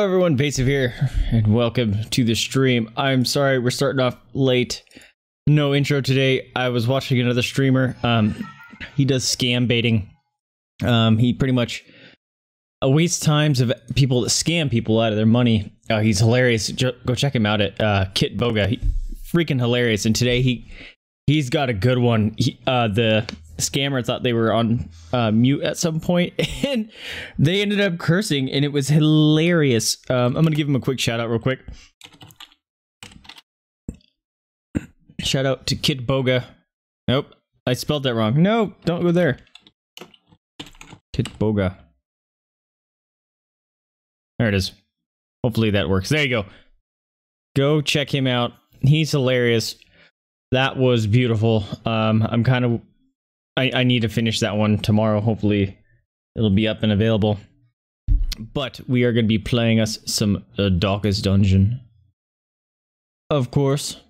Everyone, Vaesive here, and welcome to the stream. I'm sorry we're starting off late. No intro today. I was watching another streamer. Um, he does scam baiting. Um, he pretty much wastes times of people that scam people out of their money. Uh, he's hilarious. Go check him out at uh, Kitboga. He, freaking hilarious. And today he he's got a good one. He, uh, the scammer thought they were on uh, mute at some point, and they ended up cursing, and it was hilarious. Um, I'm gonna give him a quick shout out, real quick. Shout out to Kitboga. Nope, I spelled that wrong. No, don't go there. Kid Boga. There it is. Hopefully that works. There you go. Go check him out. He's hilarious. That was beautiful. Um, I'm kind of I, I need to finish that one tomorrow. Hopefully, it'll be up and available. But we are going to be playing us some uh, Dungeon. Of course.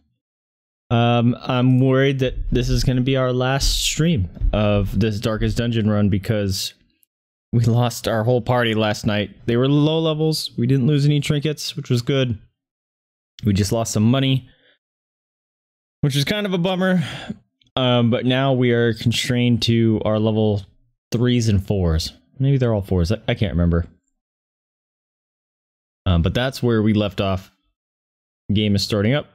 Um, I'm worried that this is going to be our last stream of this Darkest Dungeon run because we lost our whole party last night. They were low levels. We didn't lose any trinkets, which was good. We just lost some money, which is kind of a bummer. Um, but now we are constrained to our level threes and fours. Maybe they're all fours. I, I can't remember. Um, but that's where we left off. Game is starting up.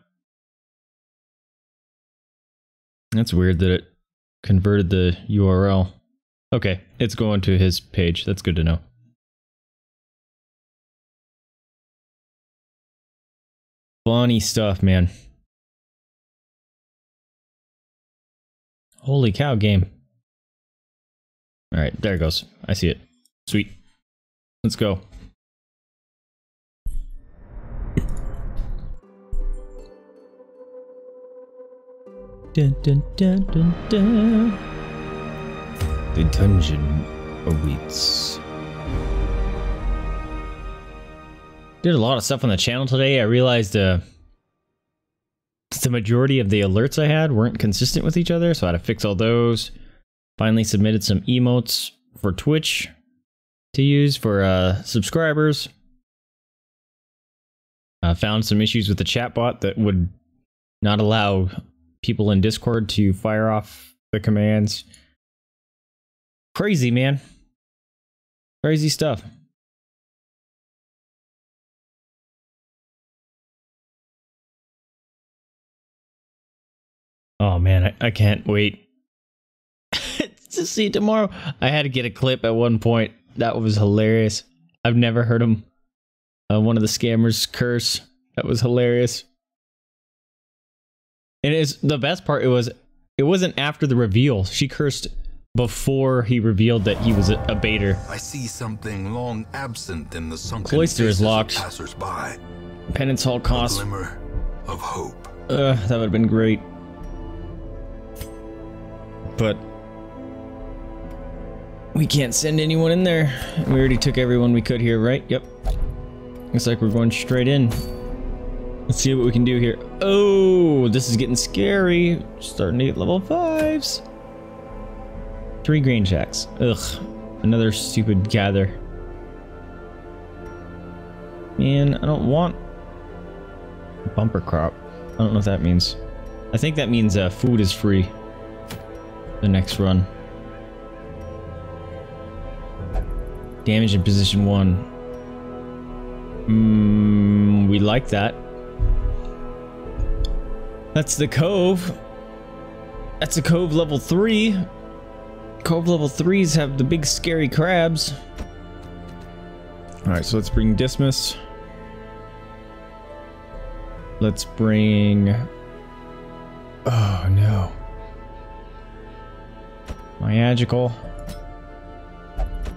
That's weird that it converted the URL. Okay, it's going to his page. That's good to know. Funny stuff, man. Holy cow, game. Alright, there it goes. I see it. Sweet. Let's go. Dun, dun, dun, dun, dun. The dungeon awaits. Did a lot of stuff on the channel today. I realized uh, the majority of the alerts I had weren't consistent with each other, so I had to fix all those. Finally submitted some emotes for Twitch to use for uh, subscribers. I found some issues with the chatbot that would not allow people in Discord to fire off the commands. Crazy, man. Crazy stuff. Oh man, I, I can't wait to see tomorrow. I had to get a clip at one point. That was hilarious. I've never heard him. Uh, one of the scammers curse. That was hilarious. And it's the best part. It was. It wasn't after the reveal. She cursed before he revealed that he was a, a baiter. I see something long absent in the sunken Cloister is locked. Passers-by. Penance hall A cost. glimmer of hope. Uh, that would have been great. But we can't send anyone in there. We already took everyone we could here, right? Yep. Looks like we're going straight in. Let's see what we can do here. Oh, this is getting scary. Starting to get level fives. Three grain jacks. Ugh. Another stupid gather. Man, I don't want bumper crop. I don't know what that means. I think that means uh, food is free. The next run. Damage in position one. Mm, we like that. That's the cove. That's a cove level three. Cove level threes have the big scary crabs. All right, so let's bring Dismas. Let's bring. Oh no. My magical.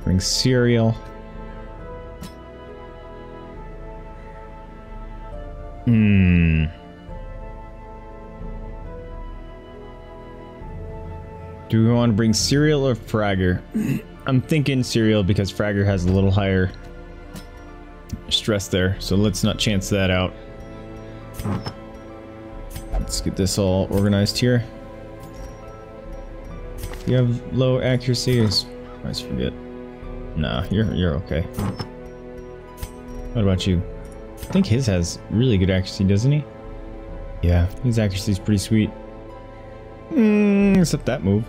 Bring cereal. Hmm. Do we want to bring cereal or Fragger? I'm thinking cereal because Fragger has a little higher stress there, so let's not chance that out. Let's get this all organized here. You have low accuracy. I always forget. Nah, you're you're okay. What about you? I think his has really good accuracy, doesn't he? Yeah, his accuracy is pretty sweet. Mm, except that move.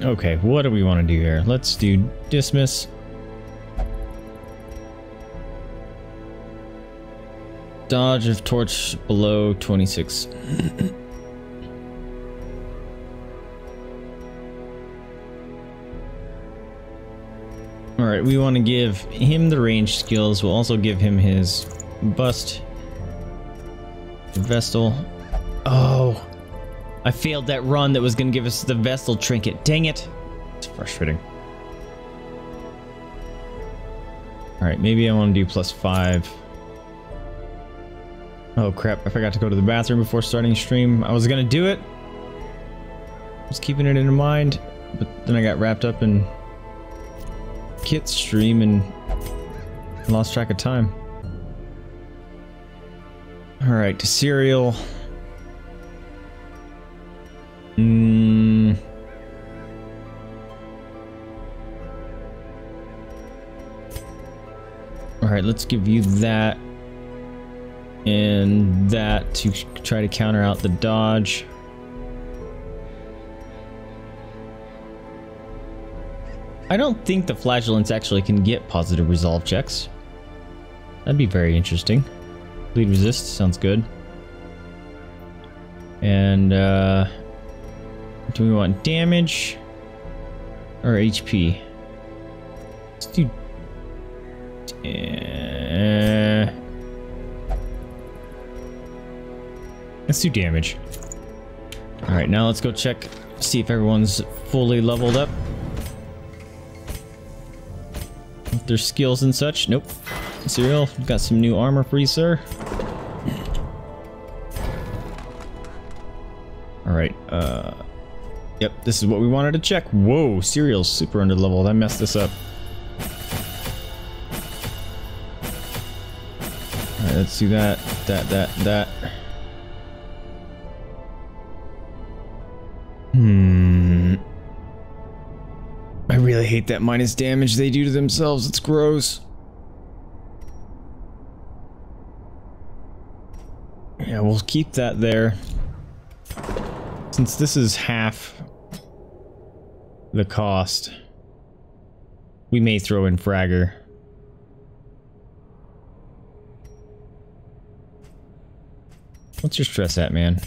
Okay, what do we want to do here? Let's do Dismas. Dodge of torch below 26. Alright, we want to give him the range skills. We'll also give him his bust. Vestal. Oh. I failed that run that was going to give us the Vestal trinket. Dang it. It's frustrating. Alright, maybe I want to do plus five. Oh crap, I forgot to go to the bathroom before starting stream. I was gonna do it. I was keeping it in mind, but then I got wrapped up in Kit's stream and lost track of time. Alright, to cereal. Mm. Alright, let's give you that. And that to try to counter out the dodge. I don't think the flagellants actually can get positive resolve checks. That'd be very interesting. Bleed resist sounds good. And uh, do we want damage or HP? Let's do. Uh, let's do damage. All right, now let's go check, see if everyone's fully leveled up. Their skills and such. Nope. Serial, got some new armor for you, sir. Alright, uh... Yep, this is what we wanted to check. Whoa, Serial's super under leveled. I messed this up. Alright, let's do that, that, that, that. Hmm... Really hate that minus damage they do to themselves. It's gross. Yeah, we'll keep that there. Since this is half the cost, we may throw in Fragger. What's your stress at, man?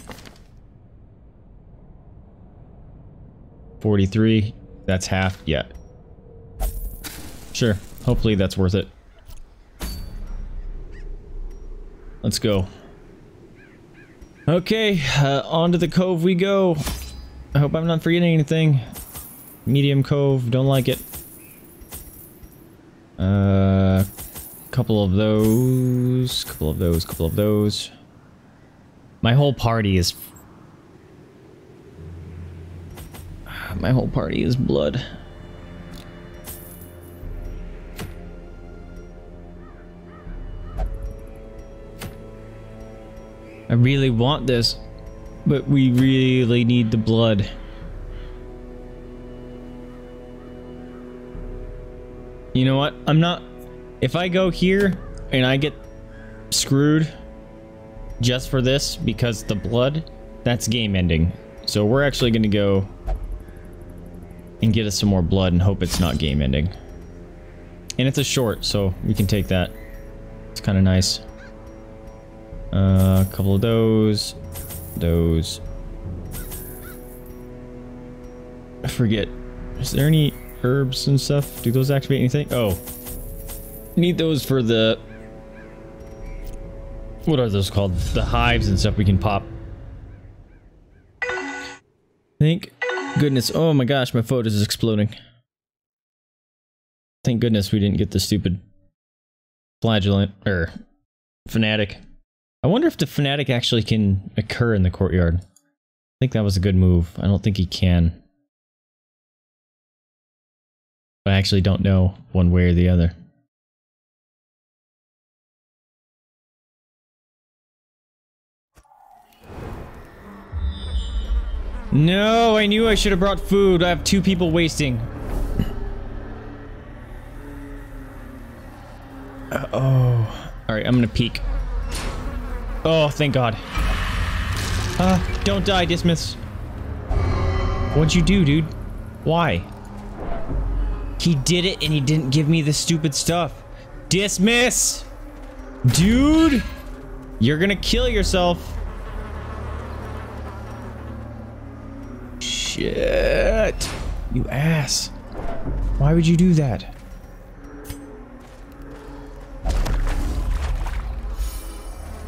43. That's half. Yeah. Sure. Hopefully that's worth it. Let's go. Okay, uh, on to the cove we go. I hope I'm not forgetting anything. Medium cove, don't like it. Uh, couple of those, couple of those, couple of those. My whole party is My whole party is blood. I really want this, but we really need the blood. You know what? I'm not... If I go here and I get screwed just for this because the blood, that's game ending. So we're actually going to go and get us some more blood and hope it's not game ending. And it's a short, so we can take that. It's kind of nice. Uh, a couple of those. Those. I forget. Is there any herbs and stuff? Do those activate anything? Oh. Need those for the... What are those called? The hives and stuff we can pop. I think Goodness, oh my gosh, my phone is exploding. Thank goodness we didn't get the stupid flagellant, or fanatic. I wonder if the fanatic actually can occur in the courtyard. I think that was a good move. I don't think he can. I actually don't know one way or the other. No, I knew I should have brought food. I have two people wasting. Uh, oh. Alright, I'm gonna peek. Oh, thank God. Uh, don't die, Dismas. What'd you do, dude? Why? He did it and he didn't give me the stupid stuff. Dismas! Dude! You're gonna kill yourself. Shit. You ass. Why would you do that?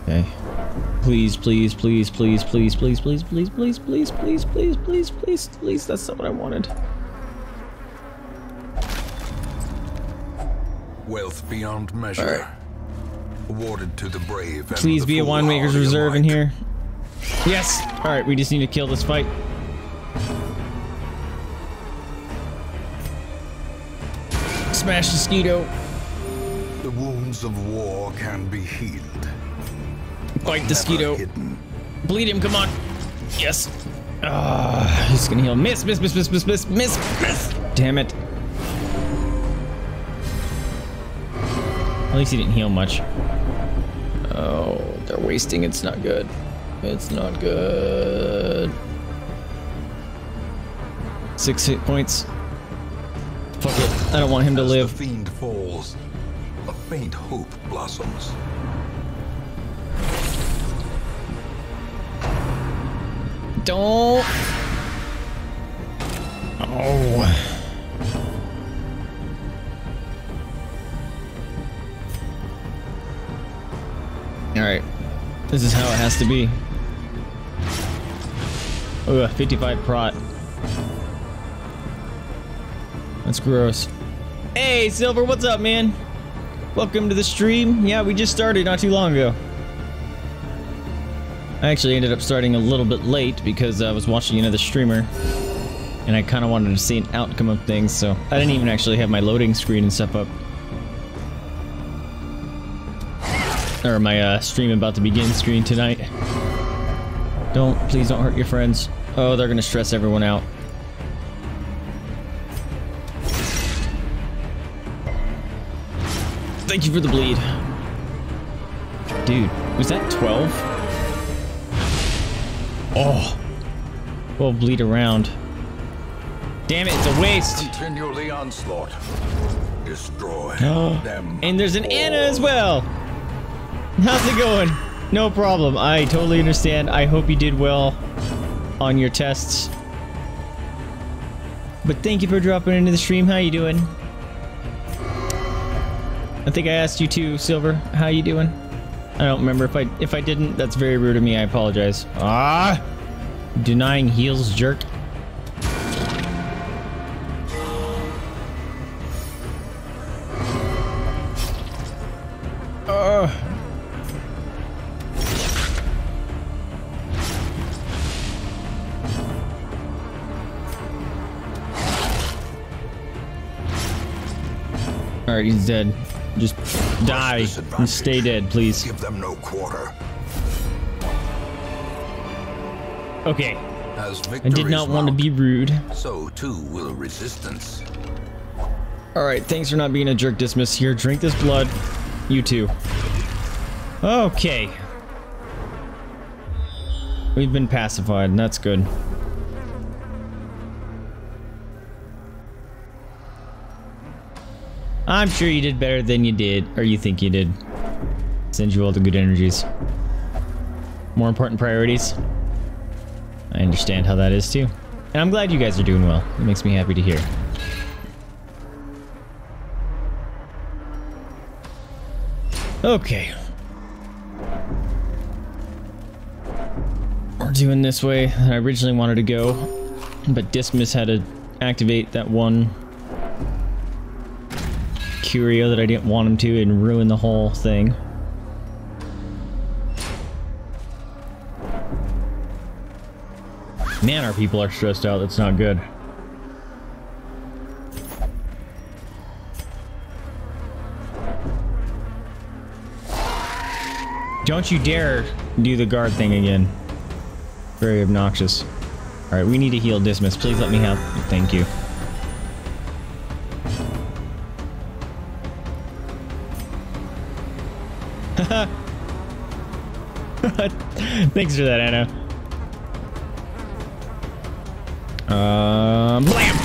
Okay. Please, please, please, please, please, please, please, please, please, please, please, please, please, please, please. That's not what I wanted. Wealth beyond measure. Awarded to the brave. Please be a winemaker's reserve in here. Yes. All right, we just need to kill this fight. Smash the Skeeto. The wounds of war can be healed. Fight the hidden. Bleed him, come on. Yes. Ah, he's gonna heal. Miss, miss, miss, miss, miss, miss, miss, miss. Damn it. At least he didn't heal much. Oh, they're wasting. It's not good. It's not good. Six hit points. Fuck it. I don't want him to As live. the fiend falls, a faint hope blossoms. Don't. Oh. All right. This is how it has to be. Ugh, 55 prot. That's gross. Hey, Silver, what's up, man? Welcome to the stream. Yeah, we just started not too long ago. I actually ended up starting a little bit late because I was watching another streamer and I kind of wanted to see an outcome of things, so I didn't even actually have my loading screen and stuff up. Or my uh, stream about to begin screen tonight. Don't, please don't hurt your friends. Oh, they're gonna stress everyone out. Thank you for the bleed. Dude, was that 12? Oh. We'll bleed around. Damn it, it's a waste. Continue the onslaught. Destroy Oh. them. And there's an Anna as well. How's it going? No problem. I totally understand. I hope you did well on your tests. But thank you for dropping into the stream. How you doing? I think I asked you too, Silver. How you doing? I don't remember if I if I didn't. That's very rude of me. I apologize. Ah, denying heals, jerk. Alright, he's dead. Just die and stay dead, please. Give them no quarter. Okay, As I did not want to be rude. So too will resistance. Alright, thanks for not being a jerk Dismas here. Drink this blood. You too. Okay. We've been pacified, and that's good. I'm sure you did better than you did, or you think you did. Send you all the good energies. More important priorities. I understand how that is too. And I'm glad you guys are doing well. It makes me happy to hear. Okay. We're doing this way. That I originally wanted to go, but Dismas had to activate that one curio that I didn't want him to and ruin the whole thing. Man, our people are stressed out. That's not good. Don't you dare do the guard thing again. Very obnoxious. Alright, we need to heal Dismas. Please let me have... Thank you. Thanks for that, Anna. Um, blam!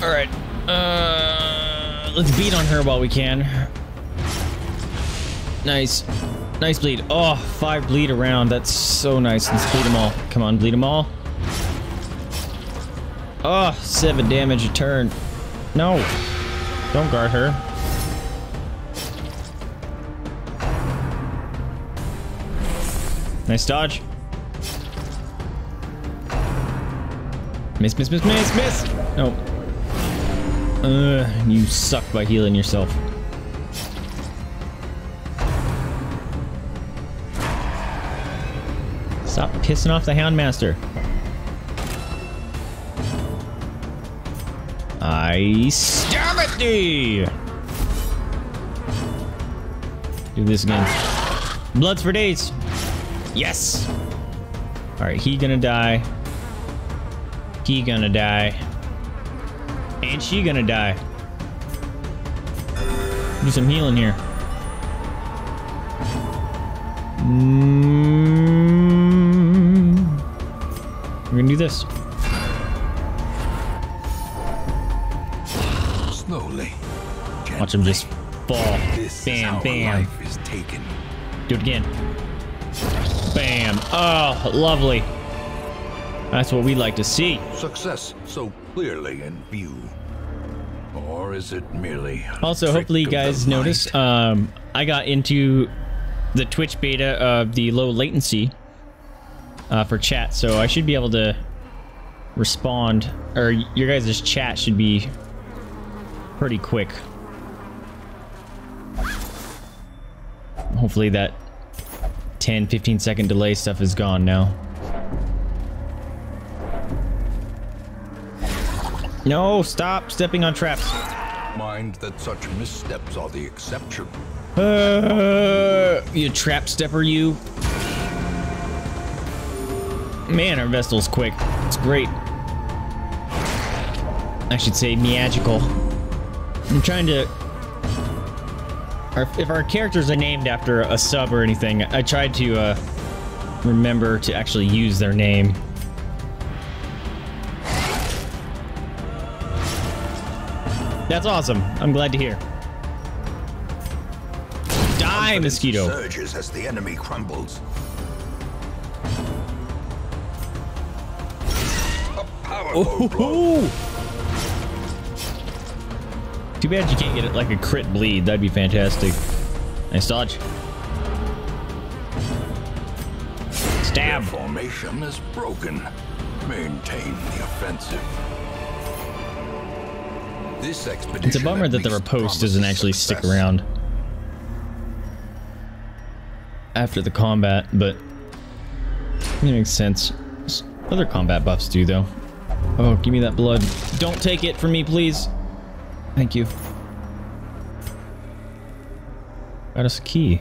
Alright. Uh, let's beat on her while we can. Nice. Nice bleed. Oh, five bleed around. That's so nice. Let's bleed them all. Come on, bleed them all. Oh, seven damage a turn. No. Don't guard her. Nice dodge. Miss, miss, miss, miss, miss! No. Uh, you suck by healing yourself. Stop pissing off the Houndmaster. I stab at thee! Do this again. Bloods for days. Yes! Alright, he gonna die. He gonna die. And she gonna die. Do some healing here. Mm. We're gonna do this. Slowly. Watch him just fall. This is Bam, bam. life is taken. Do it again. Bam. Oh, lovely. That's what we'd like to see. Success so clearly in view. Or is it merely Also, hopefully you guys noticed, um, I got into the Twitch beta of the low latency uh, for chat, so I should be able to respond, or your guys' chat should be pretty quick. Hopefully that 10, 15 second delay stuff is gone now. No, stop stepping on traps. Mind that such missteps are the exception. Uh, you trap stepper, you. Man, our Vestal's quick. It's great. I should say magical. I'm trying to. Our, if our characters are named after a sub or anything, I tried to uh, remember to actually use their name. That's awesome. I'm glad to hear. Die, mosquito. Surges as the enemy crumbles. A powerful. Ooh. Too bad you can't get it like a crit bleed. That'd be fantastic. Nice dodge. Their Stab. formation is broken. Maintain the offensive. This expedition It's a bummer that the riposte doesn't actually stick around after the combat, but it makes sense. Other combat buffs do, though. Oh, give me that blood. Don't take it from me, please. Thank you. Got us a key.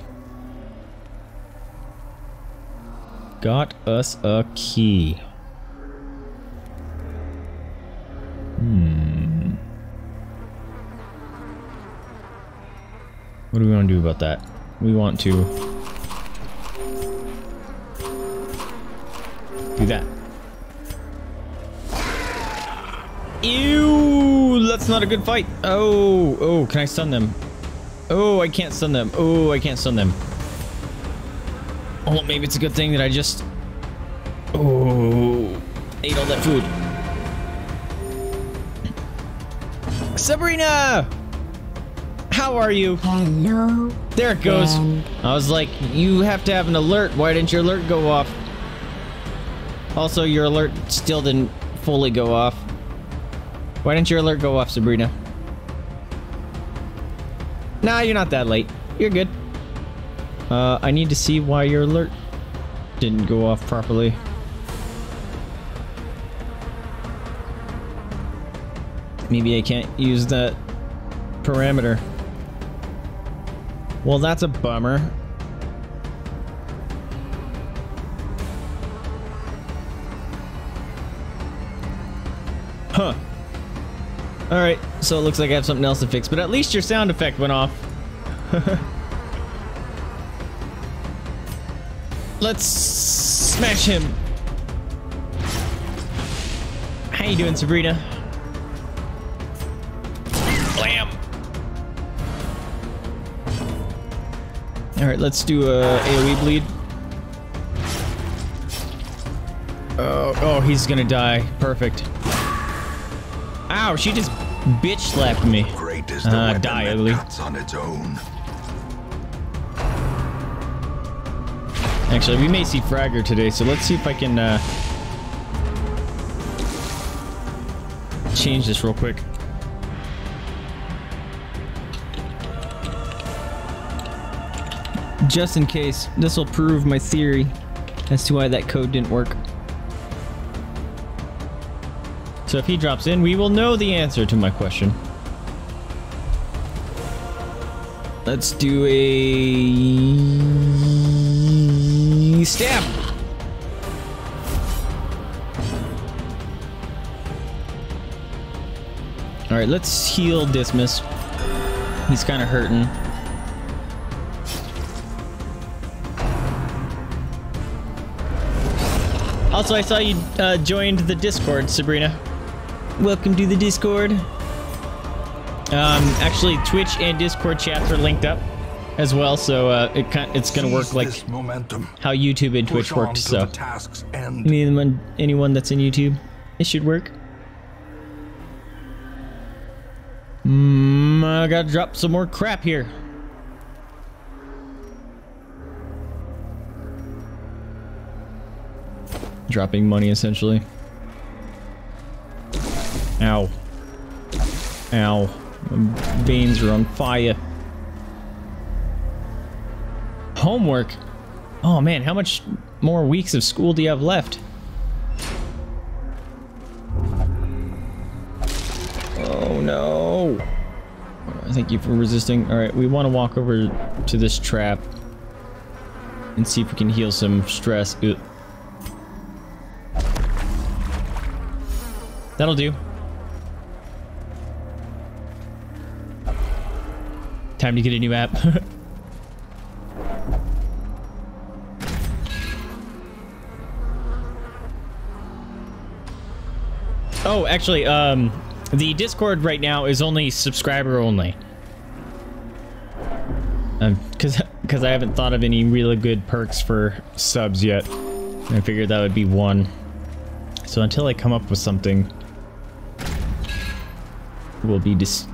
Got us a key. Hmm. What do we want to do about that? We want to do that. Ew, that's not a good fight. Oh, oh, can I stun them? Oh, I can't stun them. Oh, I can't stun them. Oh, maybe it's a good thing that I just oh ate all that food. Sabrina, how are you? Hello. There it goes. Ben. I was like, you have to have an alert. Why didn't your alert go off? Also, your alert still didn't fully go off. Why didn't your alert go off, Sabrina? Nah, you're not that late. You're good. Uh, I need to see why your alert didn't go off properly. Maybe I can't use that parameter. Well, that's a bummer. Huh. Alright, so it looks like I have something else to fix, but at least your sound effect went off. Let's smash him. How you doing, Sabrina? Blam! Alright, let's do a AoE bleed. Oh, oh, he's gonna die. Perfect. Ow, she just bitch slapped me. Great is the weapon die, that ugly. on its own. Actually, we may see Fragger today, so let's see if I can uh, change this real quick. Just in case, this will prove my theory as to why that code didn't work. So if he drops in, we will know the answer to my question. Let's do a stab. All right, let's heal Dismas. He's kind of hurting. Also, I saw you uh, joined the Discord, Sabrina. Welcome to the Discord. Um, actually, Twitch and Discord chats are linked up as well, so uh, it it's gonna work like momentum. how YouTube and Twitch worked. So anyone anyone that's in YouTube, it should work. Mm, I gotta drop some more crap here. Dropping money essentially. Ow. Ow. My veins are on fire. Homework? Oh man, how much more weeks of school do you have left? Oh no. Thank you for resisting. Alright, we want to walk over to this trap and see if we can heal some stress. Ugh. That'll do. Time to get a new app. oh, actually, um, the Discord right now is only subscriber only. Um, cause, cause I haven't thought of any really good perks for subs yet. I figured that would be one. So until I come up with something, we'll be dis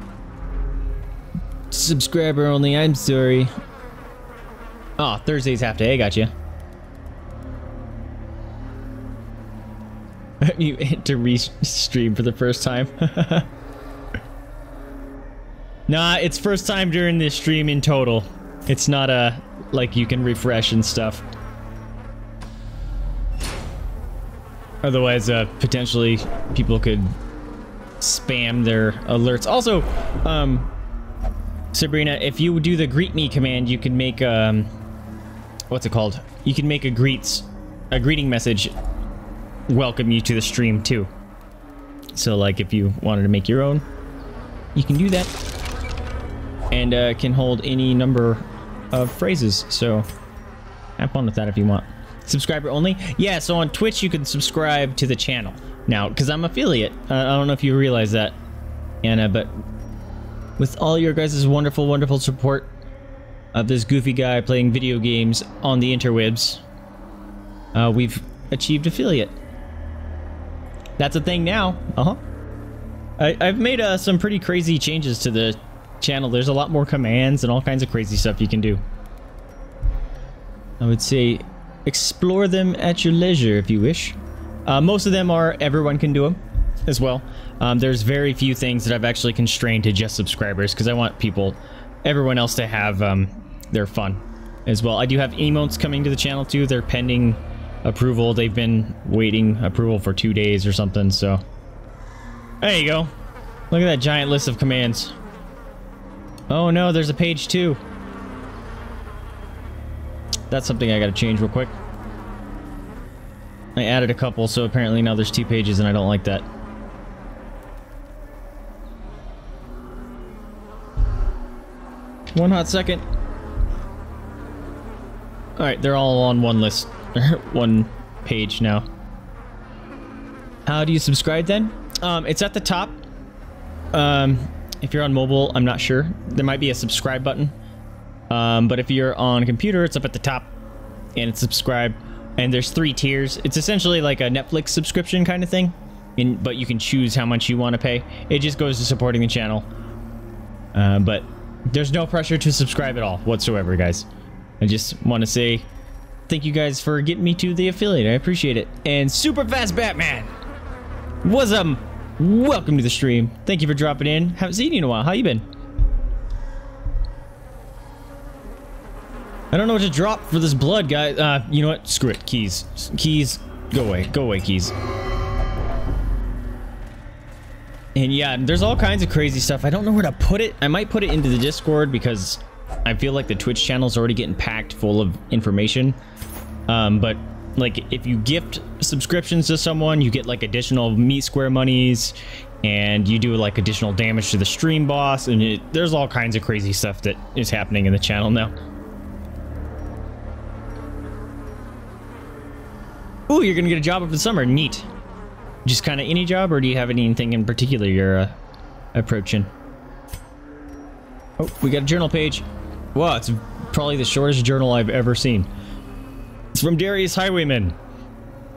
subscriber only. I'm sorry. Oh, Thursdays half day. I got you. you hit to re-stream for the first time. nah, it's first time during this stream in total. It's not a like you can refresh and stuff. Otherwise, uh, potentially people could spam their alerts. Also, um, Sabrina, if you do the greet me command, you can make um, what's it called? You can make a greets, a greeting message, welcome you to the stream too. So, like, if you wanted to make your own, you can do that, and uh, can hold any number of phrases. So, have fun with that if you want. Subscriber only? Yeah, so on Twitch you can subscribe to the channel. Now, because I'm affiliate. Uh, I don't know if you realize that, Anna, but with all your guys' wonderful, wonderful support of this goofy guy playing video games on the interwebs, uh, we've achieved affiliate. That's a thing now. Uh-huh. I, I've made uh, some pretty crazy changes to the channel. There's a lot more commands and all kinds of crazy stuff you can do. I would say explore them at your leisure if you wish. Uh, most of them are everyone can do them as well. Um, there's very few things that I've actually constrained to just subscribers because I want people, everyone else to have um, their fun as well. I do have emotes coming to the channel too. They're pending approval. They've been waiting approval for two days or something. So there you go. Look at that giant list of commands. Oh no, there's a page two. That's something I gotta change real quick. I added a couple, so apparently now there's two pages and I don't like that. One hot second. All right, they're all on one list, one page now. How do you subscribe then? Um, it's at the top. Um, if you're on mobile, I'm not sure. There might be a subscribe button. Um, but if you're on computer, it's up at the top and it's subscribe. And there's three tiers. It's essentially like a Netflix subscription kind of thing. And, but you can choose how much you want to pay. It just goes to supporting the channel. Uh, but there's no pressure to subscribe at all whatsoever, guys. I just want to say thank you guys for getting me to the affiliate. I appreciate it. And Super Fast Batman! What's up? Welcome to the stream. Thank you for dropping in. Haven't seen you in a while. How you been? I don't know what to drop for this blood, guys. Uh, you know what? Screw it. Keys. Keys. Go away. Go away, keys. And yeah, there's all kinds of crazy stuff. I don't know where to put it. I might put it into the Discord because I feel like the Twitch channel is already getting packed full of information. Um, but like if you gift subscriptions to someone, you get like additional meat square monies and you do like additional damage to the stream boss and it, there's all kinds of crazy stuff that is happening in the channel now. Ooh, you're gonna get a job over the summer. Neat. Just kind of any job, or do you have anything in particular you're uh, approaching? Oh, we got a journal page. Wow, it's probably the shortest journal I've ever seen. It's from Darius Highwayman.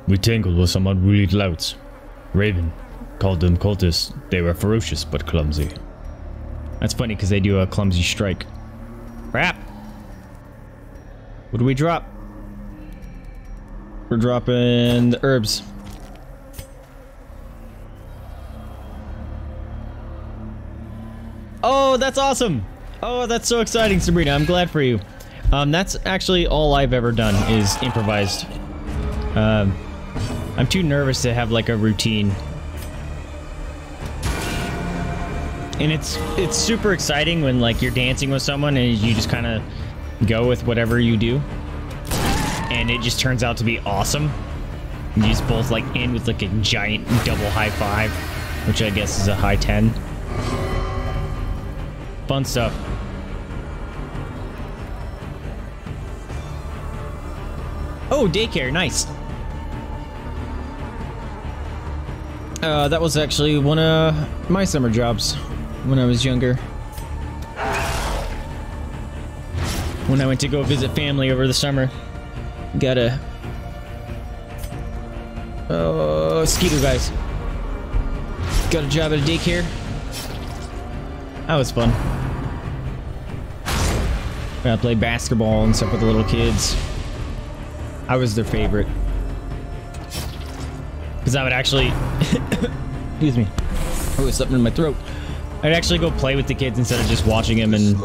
We tangled with some unruly louts. Raven called them cultists. They were ferocious but clumsy. That's funny because they do a clumsy strike. Crap! What do we drop? We're dropping the herbs. Oh, that's awesome! Oh, that's so exciting, Sabrina. I'm glad for you. Um, that's actually all I've ever done is improvised. Um, I'm too nervous to have like a routine. And it's it's super exciting when like you're dancing with someone and you just kind of go with whatever you do. And it just turns out to be awesome. You just both like end with like a giant double high five, which I guess is a high 10. Fun stuff. Oh, daycare, nice. Uh, that was actually one of my summer jobs when I was younger. When I went to go visit family over the summer. Got a... Oh, Skeeter guys. Got a job at a daycare. That was fun. I played basketball and stuff with the little kids. I was their favorite. Because I would actually... excuse me. Oh, was something in my throat. I'd actually go play with the kids instead of just watching them and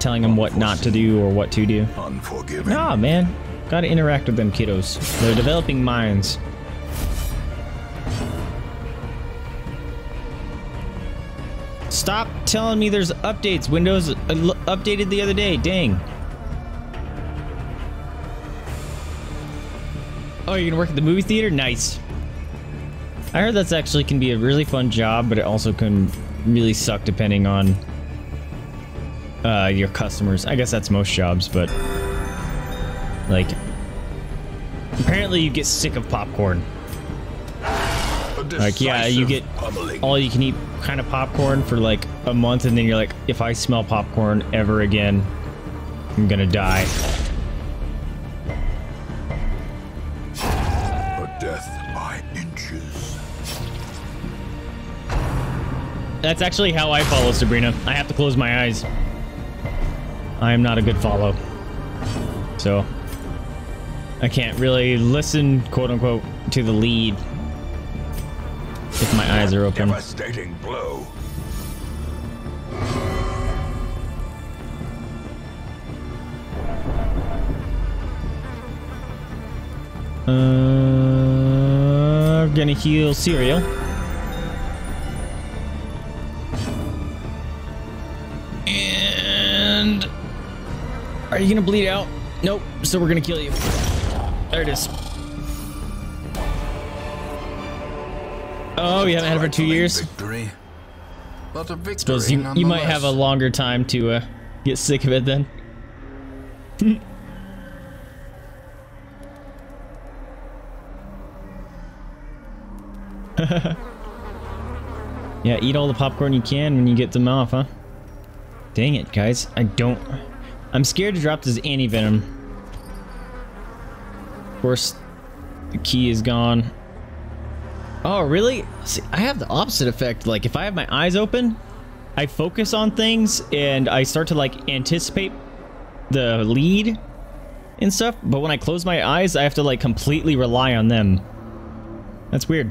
telling them what not to do or what to do. Unforgiving. Nah, man. Gotta interact with them kiddos. They're developing minds. Stop telling me there's updates. Windows uh, updated the other day. Dang. Oh, you're gonna work at the movie theater? Nice. I heard that's actually can be a really fun job, but it also can really suck depending on uh, your customers. I guess that's most jobs, but like apparently you get sick of popcorn. Like yeah, you get all you can eat kind of popcorn for like a month, and then you're like, if I smell popcorn ever again, I'm gonna die. A death by inches. That's actually how I follow Sabrina. I have to close my eyes. I am not a good follow. So, I can't really listen, quote unquote, to the lead if my eyes are open. Devastating blow. Uh, gonna heal cereal. And are you gonna bleed out? Nope. So we're gonna kill you. There it is. Oh, you haven't had it for two years. Victory. but a victory Suppose you, you might have a longer time to uh, get sick of it then. yeah, eat all the popcorn you can when you get them off, huh? Dang it, guys. I don't... I'm scared to drop this anti-venom. Of course, the key is gone. Oh, really? See, I have the opposite effect. Like, if I have my eyes open, I focus on things and I start to, like, anticipate the lead and stuff. But when I close my eyes, I have to, like, completely rely on them. That's weird.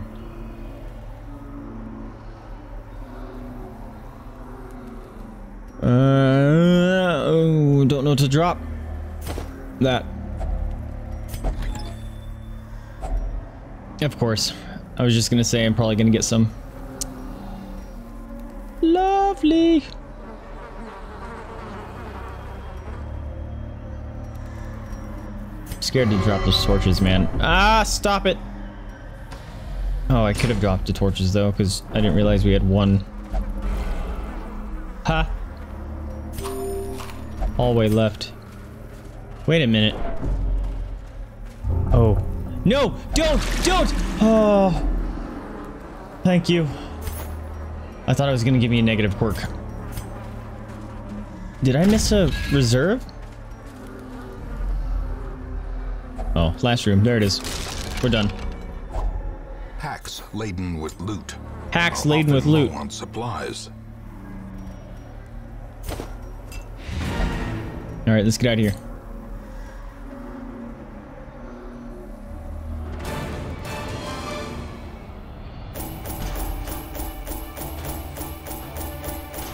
Uh, oh, don't know what to drop. That. Of course. I was just gonna say I'm probably gonna get some. Lovely. Scared to drop those torches, man. Ah, stop it. Oh, I could have dropped the torches though, because I didn't realize we had one. Ha. Hallway left. Wait a minute. Oh. No! Don't! Don't! Oh. Thank you. I thought it was gonna give me a negative quirk. Did I miss a reserve? Oh, last room. There it is. We're done. Hacks laden with loot. Hacks laden with loot. low on supplies. All right, let's get out of here.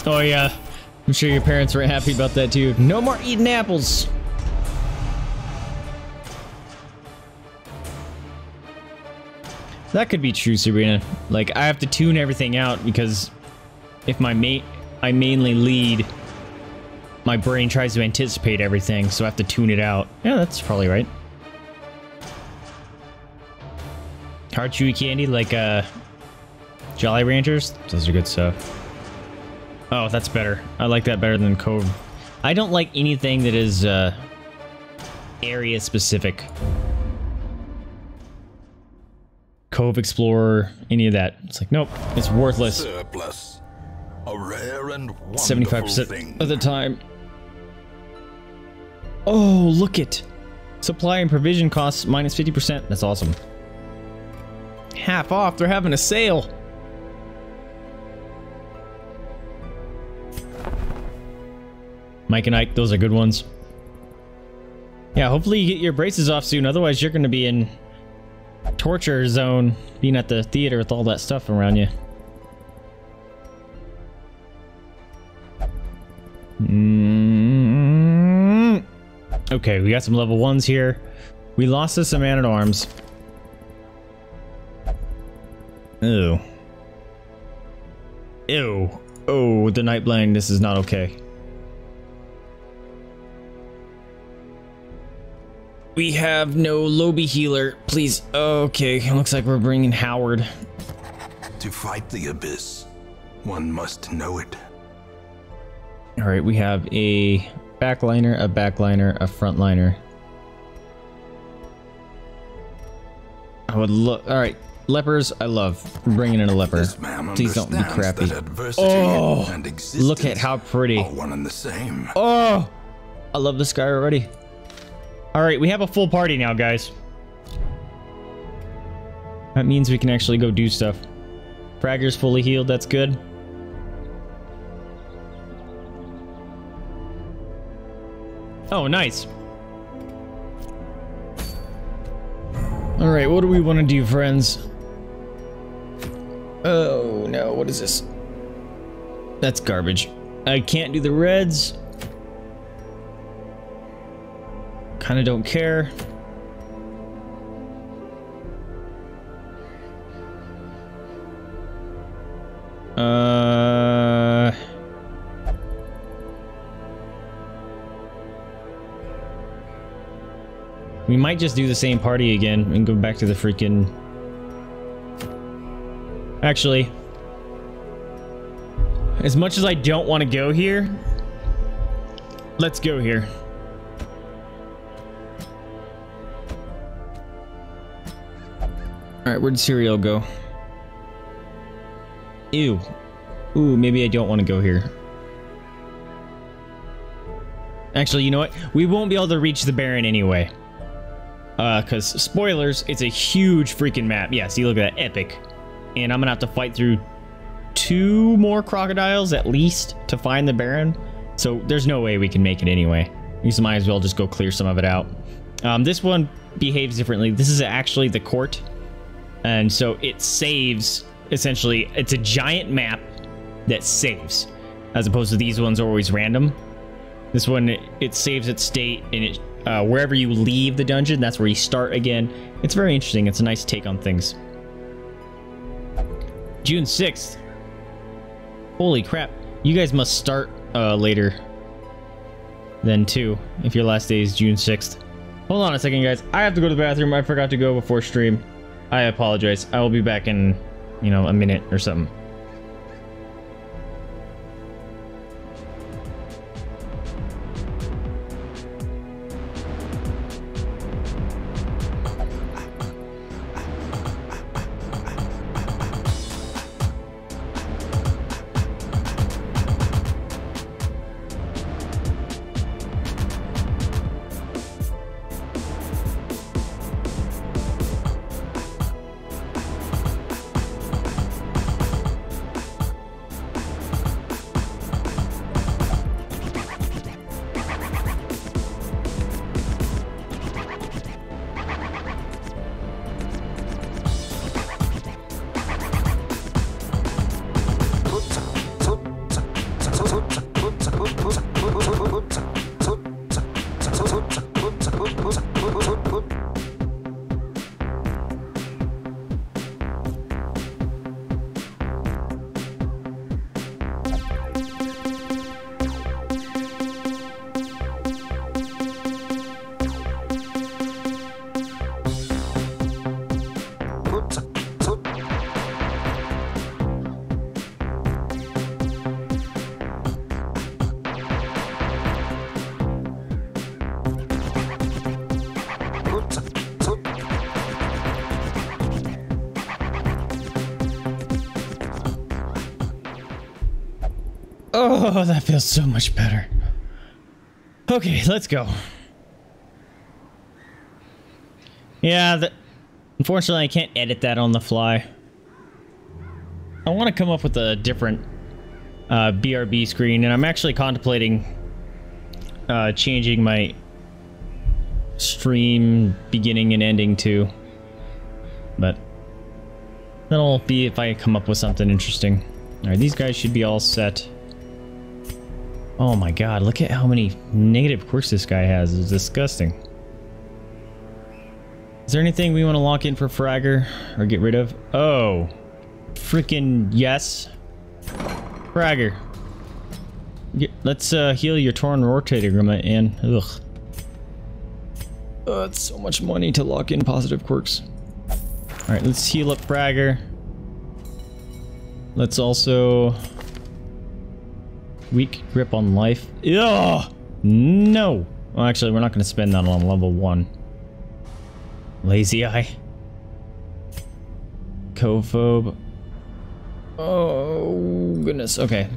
Oh yeah, I'm sure your parents were happy about that too. No more eating apples. That could be true, Sabrina. Like I have to tune everything out because if my mate, I mainly lead my brain tries to anticipate everything, so I have to tune it out. Yeah, that's probably right. Hard chewy candy like uh Jolly Ranchers. Those are good stuff. Oh, that's better. I like that better than Cove. I don't like anything that is uh area specific. Cove Explorer, any of that. It's like, nope, it's worthless. Surplus. A rare and 75% thing. of the time. Oh, look it. Supply and provision costs minus 50%. That's awesome. Half off. They're having a sale. Mike and Ike, those are good ones. Yeah, hopefully you get your braces off soon. Otherwise, you're going to be in torture zone being at the theater with all that stuff around you. Mm. Okay, we got some level ones here. We lost us some man at arms. Ew. Ew. Oh, the night blind. This is not okay. We have no Lobby healer. Please. Okay, looks like we're bringing Howard. To fight the abyss, one must know it. All right, we have a backliner, a backliner, a frontliner. I would look. All right, lepers. I love bringing in a leper. Please don't be crappy. Oh, and Look at how pretty. one and the same. Oh, I love this guy already. All right, we have a full party now, guys. That means we can actually go do stuff. Fragger's fully healed. That's good. Oh, nice. All right, what do we want to do, friends? Oh, no, what is this? That's garbage. I can't do the reds. Kind of don't care. Uh... We might just do the same party again and go back to the freaking... Actually... As much as I don't want to go here, let's go here. Alright, where'd Serial go? Ew. Ooh, maybe I don't want to go here. Actually, you know what? We won't be able to reach the Baron anyway. Uh, because, spoilers, it's a huge freaking map. Yeah, see, look at that. Epic. And I'm gonna have to fight through two more crocodiles at least to find the Baron. So there's no way we can make it anyway. We might as well just go clear some of it out. Um, this one behaves differently. This is actually the court. And so it saves, essentially, it's a giant map that saves. As opposed to these ones are always random. This one, it, it saves its state and it uh, wherever you leave the dungeon, that's where you start again. It's very interesting. It's a nice take on things. June 6th. Holy crap. You guys must start uh, later than 2 if your last day is June 6th. Hold on a second, guys. I have to go to the bathroom. I forgot to go before stream. I apologize. I will be back in, you know, a minute or something. So much better. Okay, let's go. Yeah, the, unfortunately I can't edit that on the fly. I want to come up with a different uh, BRB screen, and I'm actually contemplating uh, changing my stream beginning and ending too. But that'll be if I come up with something interesting. Alright, these guys should be all set. Oh my god, look at how many negative quirks this guy has. It's disgusting. Is there anything we want to lock in for Fragger or get rid of? Oh. Freaking yes. Fragger. Let's uh, heal your torn rotator ligament and ugh. Oh, it's so much money to lock in positive quirks. Alright, let's heal up Fragger. Let's also Weak grip on life. Ugh! No! Well, actually, we're not going to spend that on level 1. Lazy Eye. Cophobe. Oh, goodness. Okay.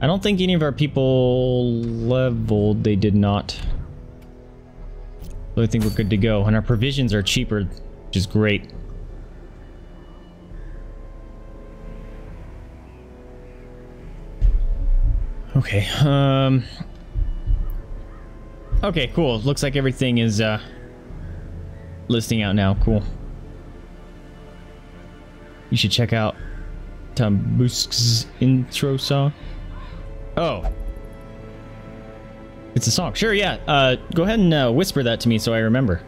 I don't think any of our people leveled. They did not. So I think we're good to go. And our provisions are cheaper, which is great. Okay, um... Okay, cool. Looks like everything is, uh... Listing out now. Cool. You should check out Tambusk's intro song. Oh. It's a song. Sure, yeah. Uh, go ahead and uh, whisper that to me so I remember.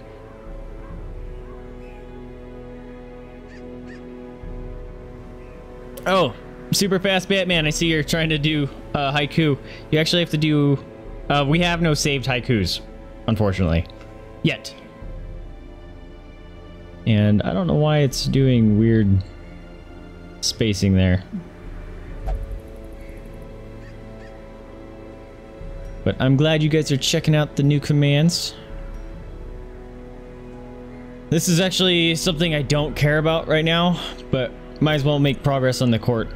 Oh, super fast Batman. I see you're trying to do uh, haiku. You actually have to do... Uh, we have no saved haikus, unfortunately. Yet. And I don't know why it's doing weird spacing there. But I'm glad you guys are checking out the new commands. This is actually something I don't care about right now, but might as well make progress on the court.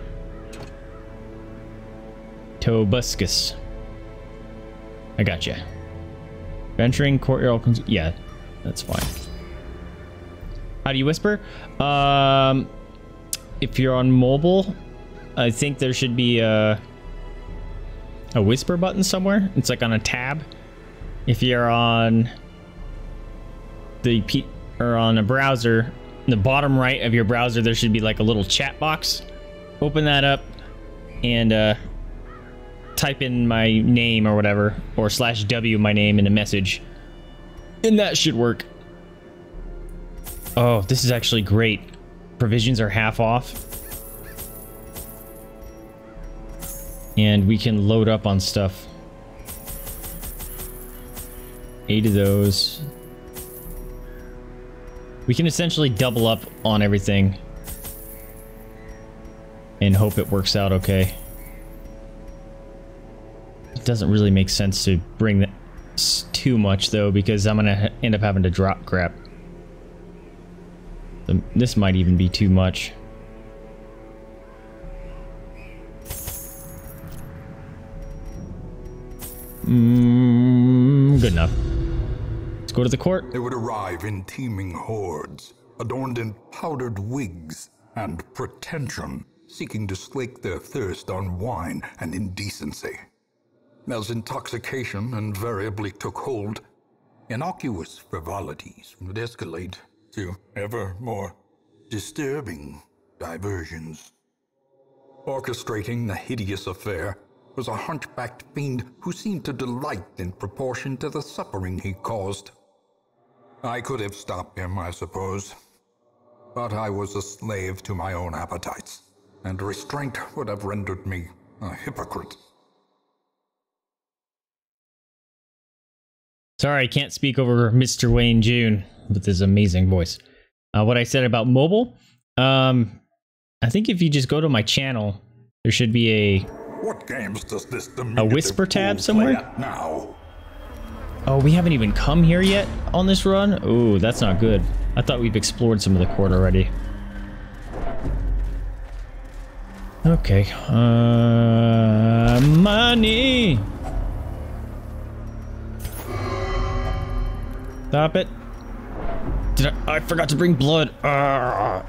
Tobuscus. I got gotcha. Venturing courtyard. Yeah, that's fine. How do you whisper? Um, if you're on mobile, I think there should be a a whisper button somewhere. It's like on a tab. If you're on the P or on a browser, the bottom right of your browser, there should be like a little chat box. Open that up and uh, type in my name or whatever, or slash W my name in a message. And that should work. Oh, this is actually great. Provisions are half off. And we can load up on stuff. Eight of those. We can essentially double up on everything. And hope it works out okay doesn't really make sense to bring that too much though because I'm gonna end up having to drop crap. this might even be too much. Mm, good enough. Let's go to the court. They would arrive in teeming hordes, adorned in powdered wigs and pretension, seeking to slake their thirst on wine and indecency. As intoxication invariably took hold, innocuous frivolities would escalate to ever more disturbing diversions. Orchestrating the hideous affair was a hunchbacked fiend who seemed to delight in proportion to the suffering he caused. I could have stopped him, I suppose, but I was a slave to my own appetites, and restraint would have rendered me a hypocrite. Sorry, I can't speak over Mr. Wayne June with his amazing voice. Uh, what I said about mobile, um, I think if you just go to my channel, there should be a what games does this a whisper tab somewhere now. Oh, we haven't even come here yet on this run. Oh, that's not good. I thought we've explored some of the court already. Okay. Uh, money. Stop it. Did I? I forgot to bring blood. Ah.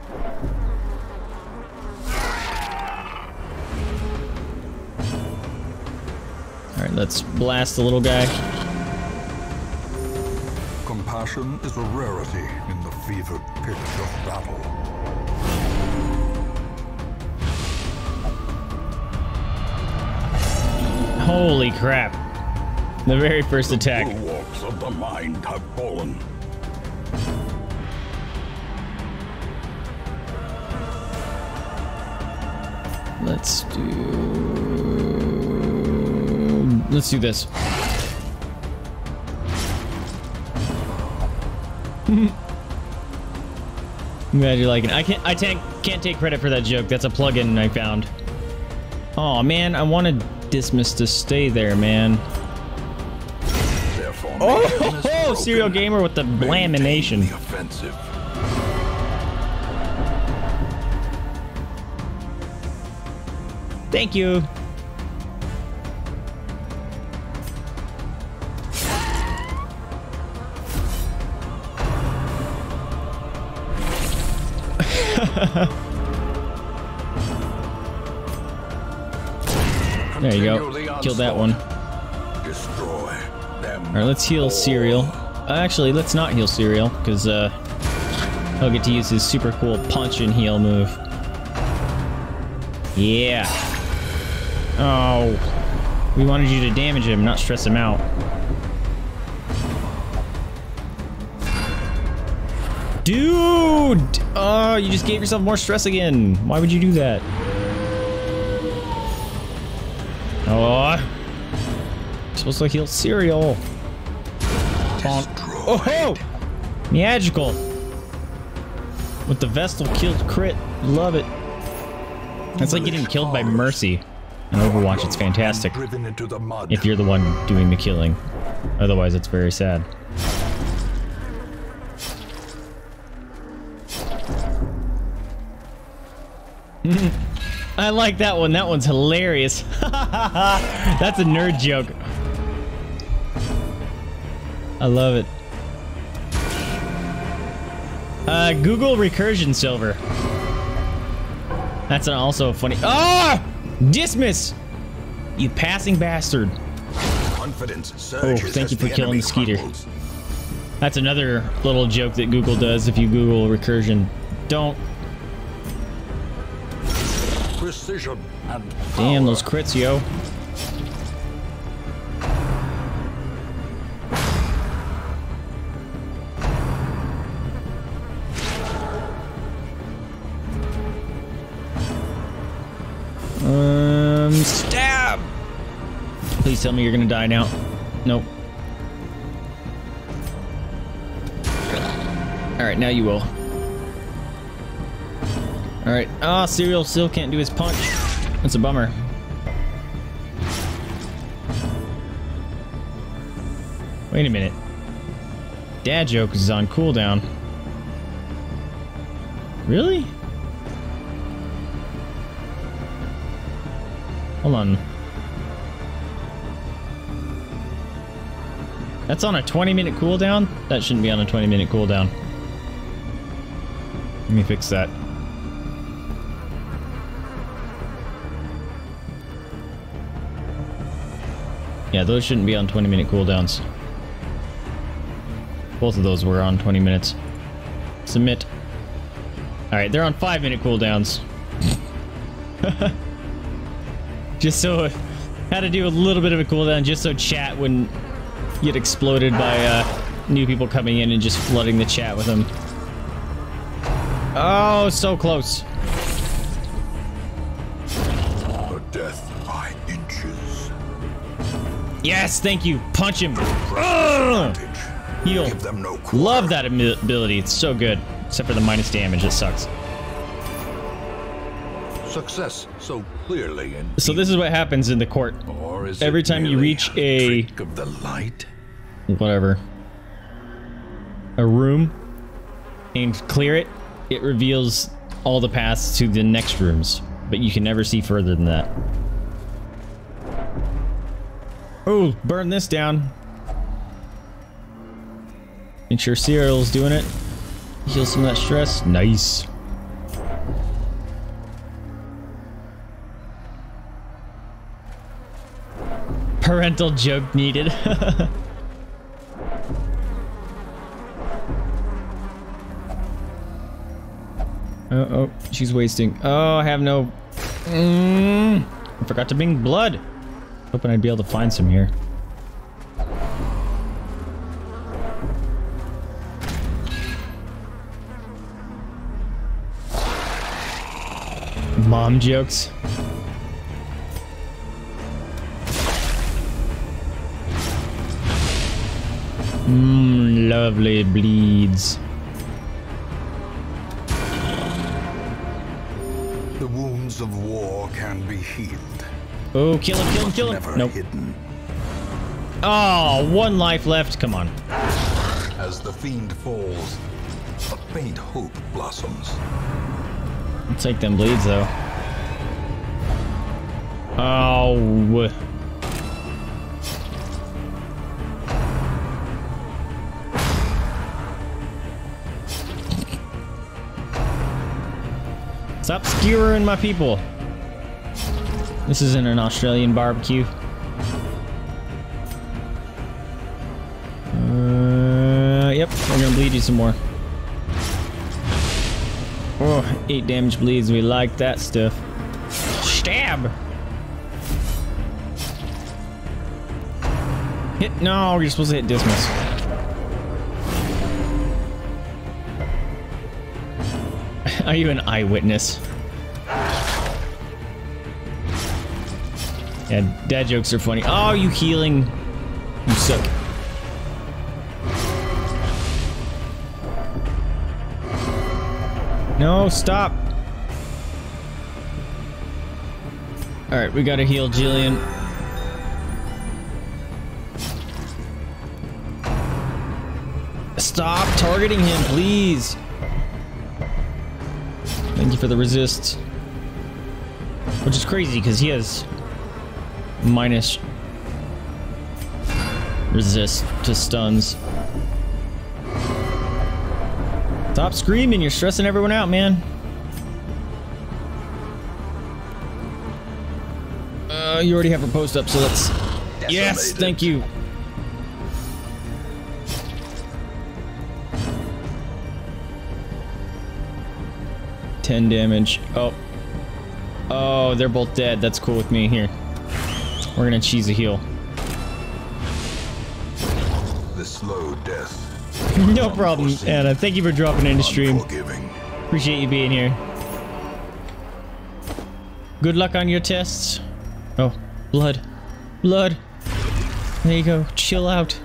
Alright, let's blast the little guy. Compassion is a rarity in the fevered pitch of battle. Holy crap. The very first attack. Bulwarks of the mind have fallen. Let's do... Let's do this. I'm glad you like it. I can't. I can't. Can't take credit for that joke. That's a plugin I found. Oh man, I wanted Dismas to stay there, man. Oh, oh serial gamer with the lamination. The offensive. Thank you. there you go. Killed that one. Alright, let's heal Serial. Actually, let's not heal Serial, because uh, he'll get to use his super cool punch and heal move. Yeah. Oh. We wanted you to damage him, not stress him out. Dude! Oh, you just gave yourself more stress again. Why would you do that? Oh. supposed to heal Serial. Oh, Magical. With the Vestal killed crit. Love it. It's like getting killed by Mercy. In Overwatch, it's fantastic Driven into the mud. if you're the one doing the killing. Otherwise, it's very sad. I like that one. That one's hilarious. That's a nerd joke. I love it. Uh, Google recursion silver. That's an also funny. Ah! Dismas! You passing bastard. Confidence surges Oh, thank you for killing the skeeter. crumbles. That's another little joke that Google does if you Google recursion. Don't. Precision and Damn, those crits, yo. Please tell me you're gonna die now. Nope. Alright, now you will. Alright. Ah, Serial still can't do his punch. That's a bummer. Wait a minute. Dad joke is on cooldown. Really? Hold on. That's on a 20 minute cooldown? That shouldn't be on a 20 minute cooldown. Let me fix that. Yeah, those shouldn't be on 20 minute cooldowns. Both of those were on 20 minutes. Submit. Alright, they're on 5 minute cooldowns. just so... Had to do a little bit of a cooldown just so chat wouldn't get exploded by uh, new people coming in and just flooding the chat with them. Oh, so close. A death by inches. Yes, thank you. Punch him. Heal. Give them no. Love that ability. It's so good. Except for the minus damage. It sucks. Success so clearly in So this is what happens in the court. or is every time you reach a- of the light. Whatever. A room and clear it, it reveals all the paths to the next rooms. But you can never see further than that. Oh, burn this down. Make sure Serial's doing it. Heal some of that stress. Nice. Parental joke needed. Oh, she's wasting. Oh, I have no. Mm, I forgot to bring blood. Hoping I'd be able to find some here. Mom jokes. Mmm, lovely bleeds. The wounds of war can be healed. Oh, kill him, kill him, kill him. Never Nope. hidden. Oh, one life left. Come on. As the fiend falls, a faint hope blossoms. I'll take them bleeds, though. Oh. Stop skewering my people. This isn't an Australian barbecue. Uh, yep, we're gonna bleed you some more. Oh, eight damage bleeds. We like that stuff. Stab. Hit. No, you're supposed to hit Dismas. Are you an eyewitness? Yeah, dad jokes are funny. Oh, you healing. You suck. No, stop. Alright, we gotta heal Jillian. Stop targeting him, please. Thank you for the resist. Which is crazy because he has minus resist to stuns. Stop screaming, you're stressing everyone out, man. Uh, you already have her post up, so let's. Yes, thank you. Ten damage. Oh. Oh, they're both dead. That's cool with me. Here. We're gonna cheese a heal. The slow death. no problem, Anna. Thank you for dropping into stream. Appreciate you being here. Good luck on your tests. Oh, blood. Blood. There you go. Chill out.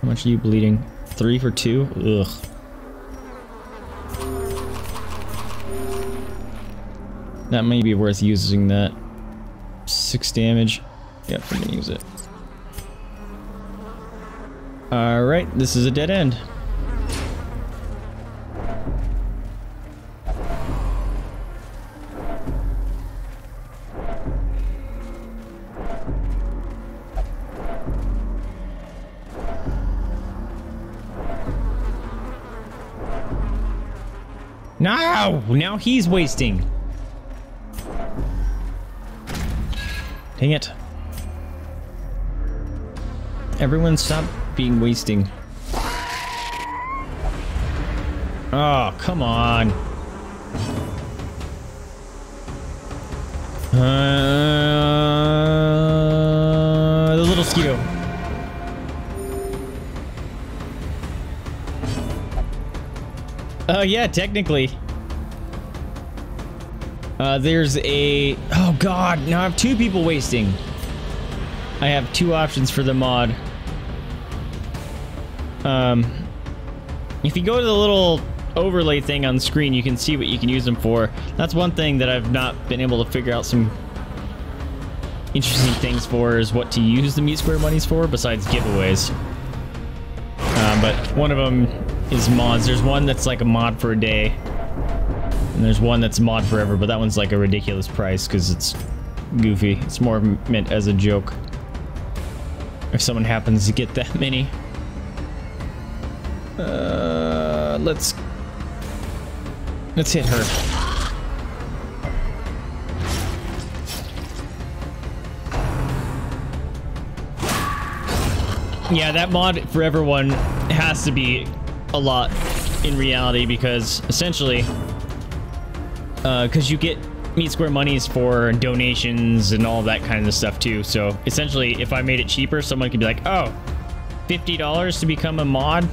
How much are you bleeding? Three for two? Ugh. That may be worth using that. Six damage. Yep, I'm gonna use it. Alright, this is a dead end. No! Now he's wasting. Dang it. Everyone stop being wasting. Oh, come on. Uh, the little skew. Uh, yeah, technically. Uh, there's a... Oh god, now I have two people wasting. I have two options for the mod. Um, if you go to the little overlay thing on the screen, you can see what you can use them for. That's one thing that I've not been able to figure out some interesting things for is what to use the Meat Square monies for besides giveaways. Um, but one of them is mods. There's one that's like a mod for a day. And there's one that's mod forever, but that one's like a ridiculous price because it's goofy. It's more meant as a joke. If someone happens to get that many. Uh, let's let's hit her. Yeah, that mod for everyone has to be a lot in reality because essentially, Uh, because you get Meat Square monies for donations and all that kind of stuff too. So essentially, if I made it cheaper, someone could be like, "Oh, $50 to become a mod?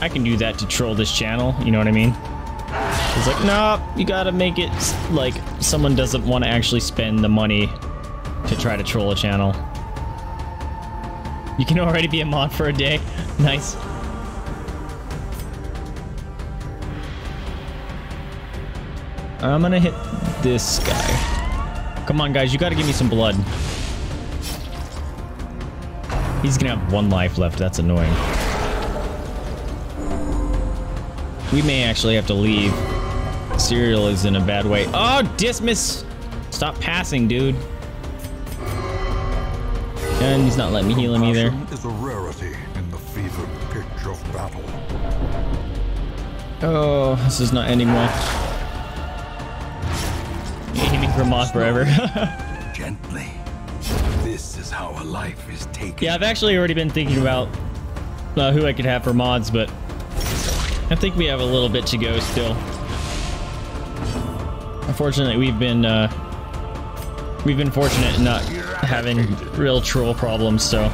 I can do that to troll this channel." You know what I mean? It's like, no, you gotta make it like someone doesn't want to actually spend the money to try to troll a channel. You can already be a mod for a day. Nice. I'm gonna hit this guy. Come on, guys, you gotta give me some blood. He's gonna have one life left. That's annoying. We may actually have to leave. Serial is in a bad way. Oh, Dismas! Stop passing, dude. And he's not letting me heal him either. Is a rarity in the fevered pitch of battle. Oh, this is not ending well. Aiming for mod forever. Gently. This is how a life is taken. yeah, I've actually already been thinking about uh, who I could have for mods, but I think we have a little bit to go still. Unfortunately, we've been uh, we've been fortunate in not having real troll problems, so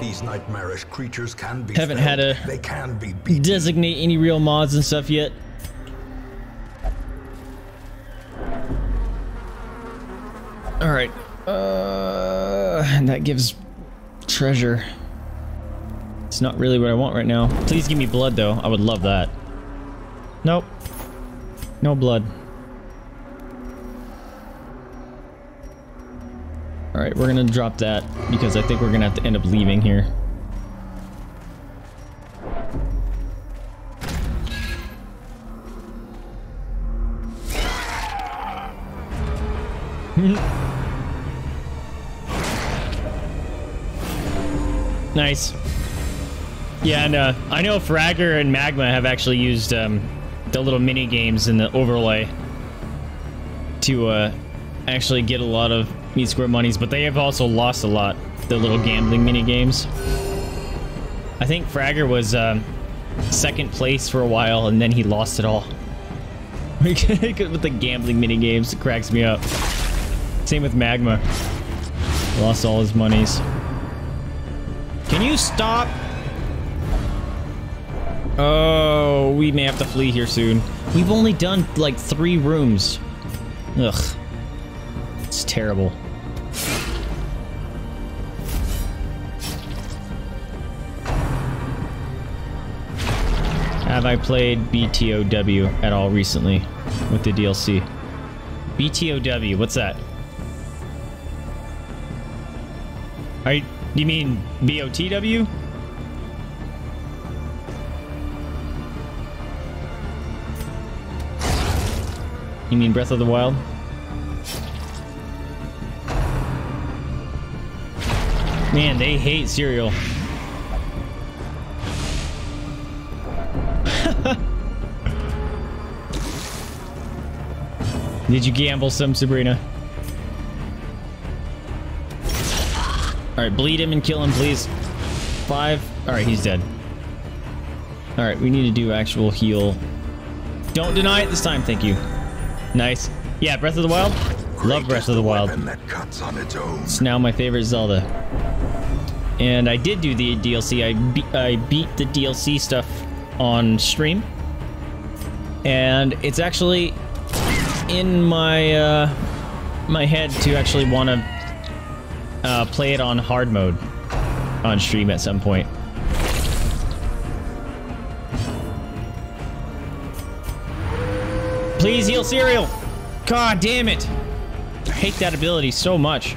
These nightmarish creatures can be Haven't had a They can be beaten. designate any real mods and stuff yet. All right, uh, that gives treasure. It's not really what I want right now. Please give me blood, though. I would love that. Nope. No blood. Alright, we're gonna drop that because I think we're gonna have to end up leaving here. nice. Yeah, and uh, I know Fragger and Magma have actually used um, the little mini games in the overlay to uh, actually get a lot of Meat Square monies, but they have also lost a lot. The little gambling mini games. I think Fragger was um, second place for a while, and then he lost it all. with the gambling mini games, it cracks me up. Same with Magma. Lost all his monies. Can you stop? Oh, we may have to flee here soon. We've only done like three rooms. Ugh. It's terrible. Have I played BTOW at all recently with the DLC? BTOW, what's that? Are you, you mean BOTW? You mean Breath of the Wild? Man, they hate Serial. Did you gamble some, Sabrina? Alright, bleed him and kill him, please. Five. Alright, he's dead. Alright, we need to do actual heal. Don't deny it this time, thank you. Nice. Yeah, Breath of the Wild? Love Breath of the Wild. That cuts on its own. It's now my favorite Zelda. And I did do the DLC. I, be I beat the DLC stuff on stream. And it's actually in my uh, my head to actually want to uh, play it on hard mode on stream at some point. Please heal Serial. God damn it. I hate that ability so much.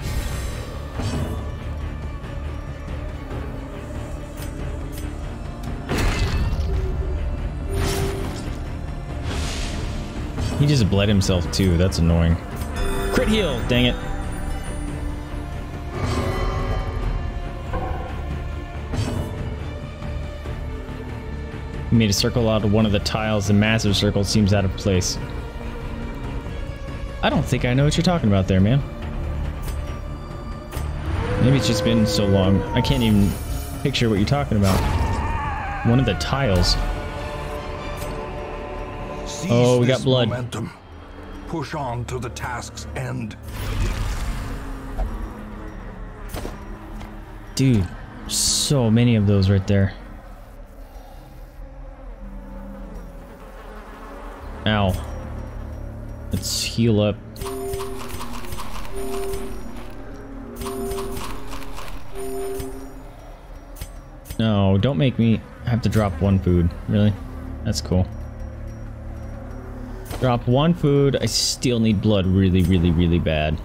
He just bled himself too. That's annoying. Crit heal. Dang it. Made a circle out of one of the tiles. The massive circle seems out of place. I don't think I know what you're talking about there, man. Maybe it's just been so long. I can't even picture what you're talking about. One of the tiles. Seize Oh, we got blood. Momentum. Push on to the task's end. Dude, so many of those right there. Ow. Let's heal up. No, don't make me have to drop one food. Really? That's cool. Drop one food. I still need blood really, really, really bad.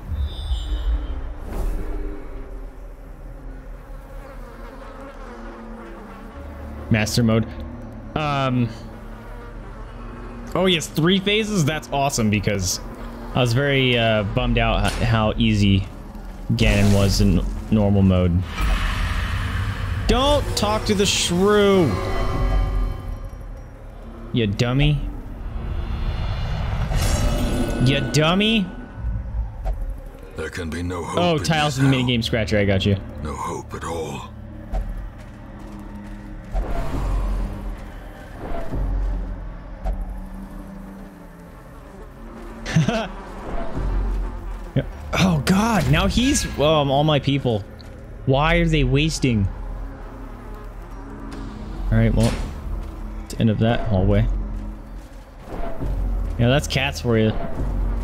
Master mode. Um. Oh yes, three phases. That's awesome because I was very uh, bummed out how easy Ganon was in normal mode. Don't talk to the shrew. You dummy. You dummy. There can be no hope. Oh, tiles in the minigame scratcher. I got you. No hope at all. God! Now he's um all my people. Why are they wasting? All right, well, it's end of that hallway. Yeah, that's cats for you.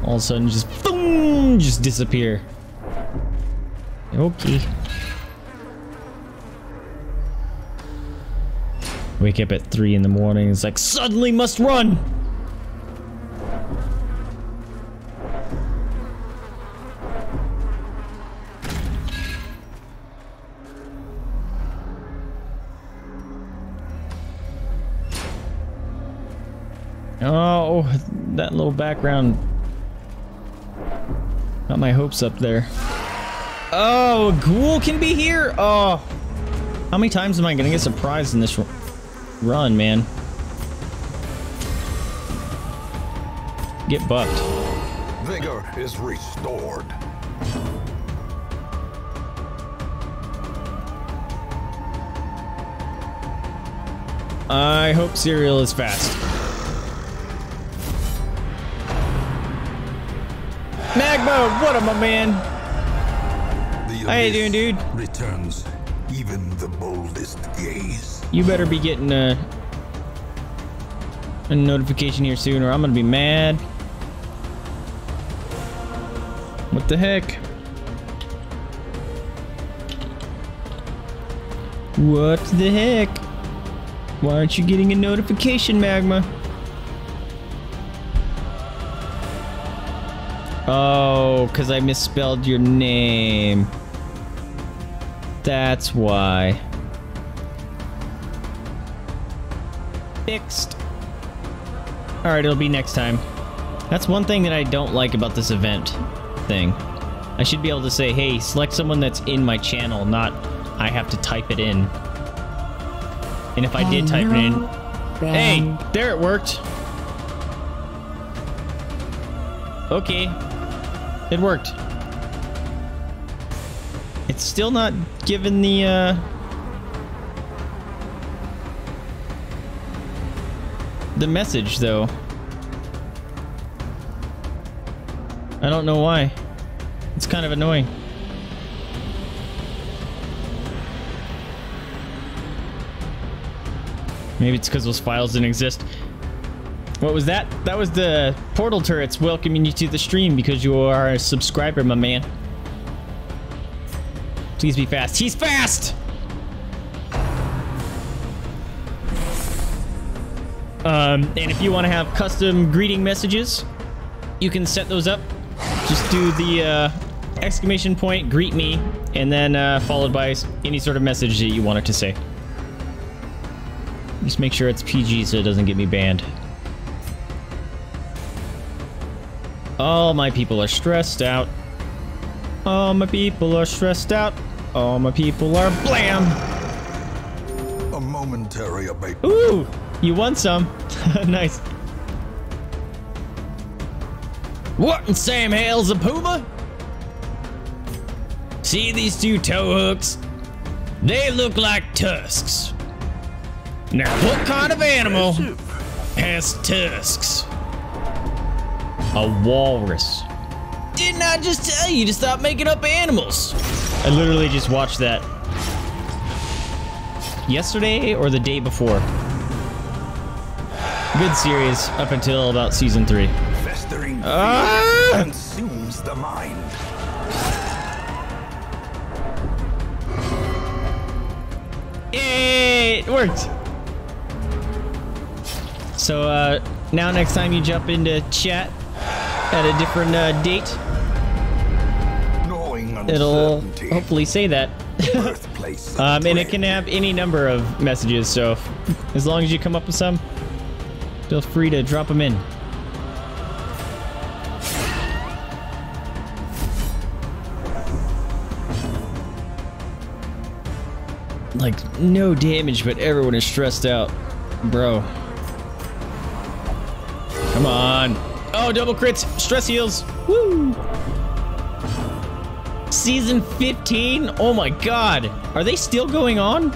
All of a sudden, just boom, just disappear. Okay. Wake up at three in the morning. It's like suddenly must run. That little background got my hopes up there. Oh, a ghoul can be here? Oh, how many times am I gonna get surprised in this run, man? Get buffed. Vigor is restored. I hope Cyril is fast. Magma, what am I, man? The How you doing, dude? Returns even the boldest gaze. You better be getting a, a notification here soon, or I'm gonna be mad. What the heck? What the heck? Why aren't you getting a notification, Magma? Oh, because I misspelled your name. That's why. Fixed. Alright, it'll be next time. That's one thing that I don't like about this event thing. I should be able to say, hey, select someone that's in my channel, not I have to type it in. And if I did type it in... Hey, there it worked. Okay. It worked. It's still not given the, uh... The message, though. I don't know why. It's kind of annoying. Maybe it's because those files didn't exist. What was that? That was the portal turrets welcoming you to the stream because you are a subscriber, my man. Please be fast. He's fast! Um, and if you want to have custom greeting messages, you can set those up. Just do the uh, exclamation point, greet me, and then uh, followed by any sort of message that you want it to say. Just make sure it's PG so it doesn't get me banned. All my people are stressed out. All my people are stressed out. All my people are blam. A momentary abatement. Ooh, you won some. nice. What in Sam Hale's a puma? See these two toe hooks? They look like tusks. Now, what kind of animal has tusks? A walrus. Didn't I just tell you to stop making up animals? I literally just watched that yesterday or the day before. Good series up until about season three. Festering fear Ah! consumes the mind. It worked. So uh, now next time you jump into chat at a different uh, date, it'll hopefully say that. Um, and it can have any number of messages, so as long as you come up with some, feel free to drop them in. Like, no damage, but everyone is stressed out. Bro. Come on. Oh, double crits. Stress heals. Woo! Season 15? Oh my god. Are they still going on?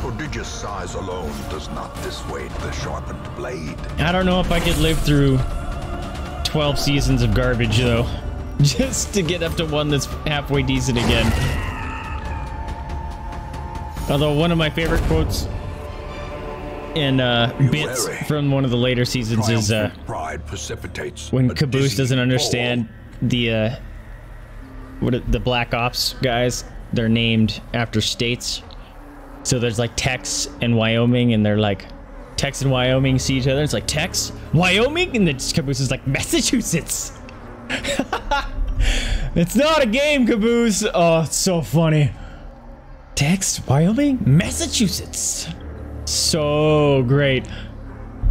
Prodigious size alone does not dissuade the sharpened blade. I don't know if I could live through 12 seasons of garbage, though. Just to get up to one that's halfway decent again. Although, one of my favorite quotes and uh, bits from one of the later seasons is uh, pride precipitates when Caboose doesn't understand the uh, what the Black Ops guys. They're named after states. So there's like Tex and Wyoming, and they're like Tex and Wyoming see each other. It's like Tex, Wyoming, and then Caboose is like Massachusetts. it's not a game, Caboose. Oh, it's so funny. Tex, Wyoming, Massachusetts. So great.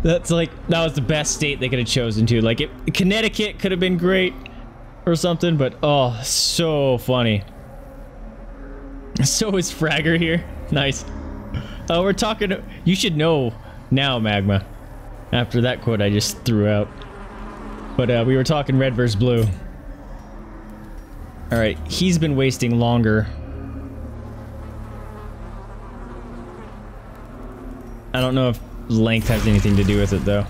That's like that was the best state they could have chosen to. Like it, Connecticut could have been great or something, but oh, so funny. So is Fragger here. Nice. Oh, we're talking. You should know now, Magma. After that quote I just threw out. But uh, we were talking red versus blue. Alright, he's been wasting longer. I don't know if length has anything to do with it, though.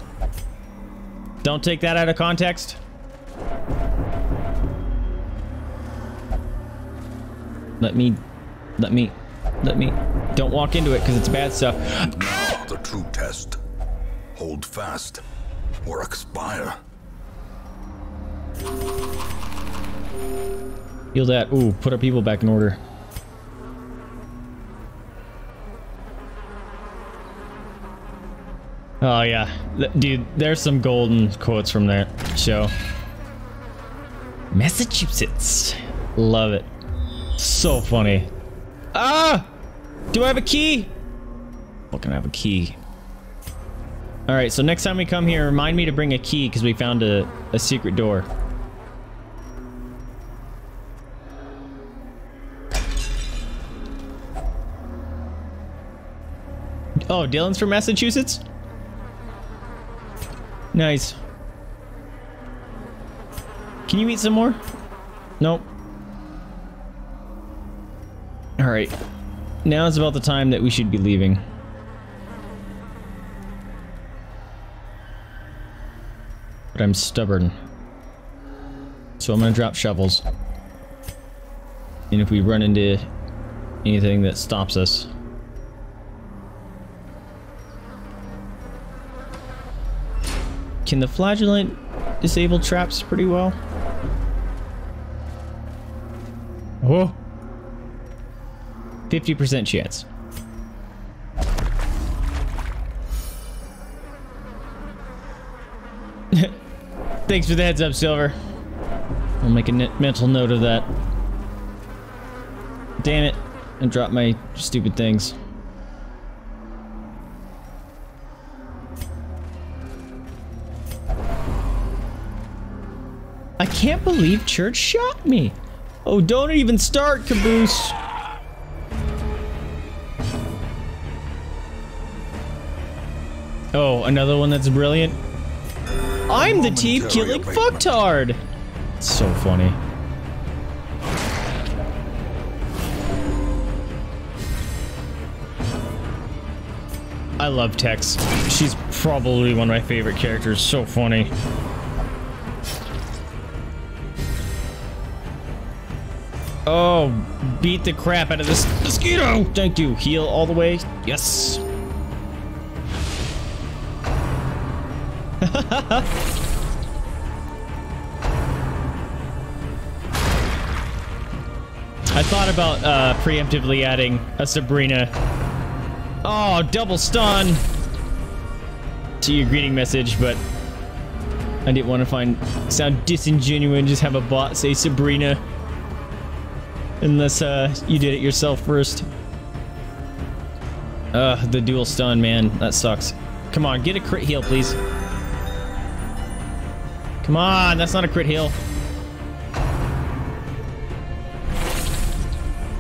Don't take that out of context. Let me... Let me... Let me... Don't walk into it, because it's bad stuff. Now the true test. Hold fast, or expire. Heal that. Ooh, put our people back in order. Oh yeah, dude, there's some golden quotes from that show. Massachusetts. Love it. So funny. Ah! Do I have a key? Fucking have a key. Alright, so next time we come here, remind me to bring a key because we found a, a secret door. Oh, Dylan's from Massachusetts? Nice. Can you eat some more? Nope. Alright. Now is about the time that we should be leaving. But I'm stubborn. So I'm gonna drop shovels. And if we run into anything that stops us, Can the flagellant disable traps pretty well? Oh. 50% chance. Thanks for the heads up, Silver. I'll make a mental note of that. Damn it. And drop my stupid things. I can't believe Church shot me. Oh, don't even start, Caboose. Oh, another one that's brilliant. I'm the team killing fucktard. So funny. I love Tex. She's probably one of my favorite characters. So funny. Oh, beat the crap out of this mosquito. Thank you. Heal all the way. Yes. I thought about uh, preemptively adding a Sabrina. Oh, double stun to your greeting message, but I didn't want to find sound disingenuous and just have a bot say Sabrina. Unless uh, you did it yourself first. The dual stun, man. That sucks. Come on, get a crit heal, please. Come on, that's not a crit heal.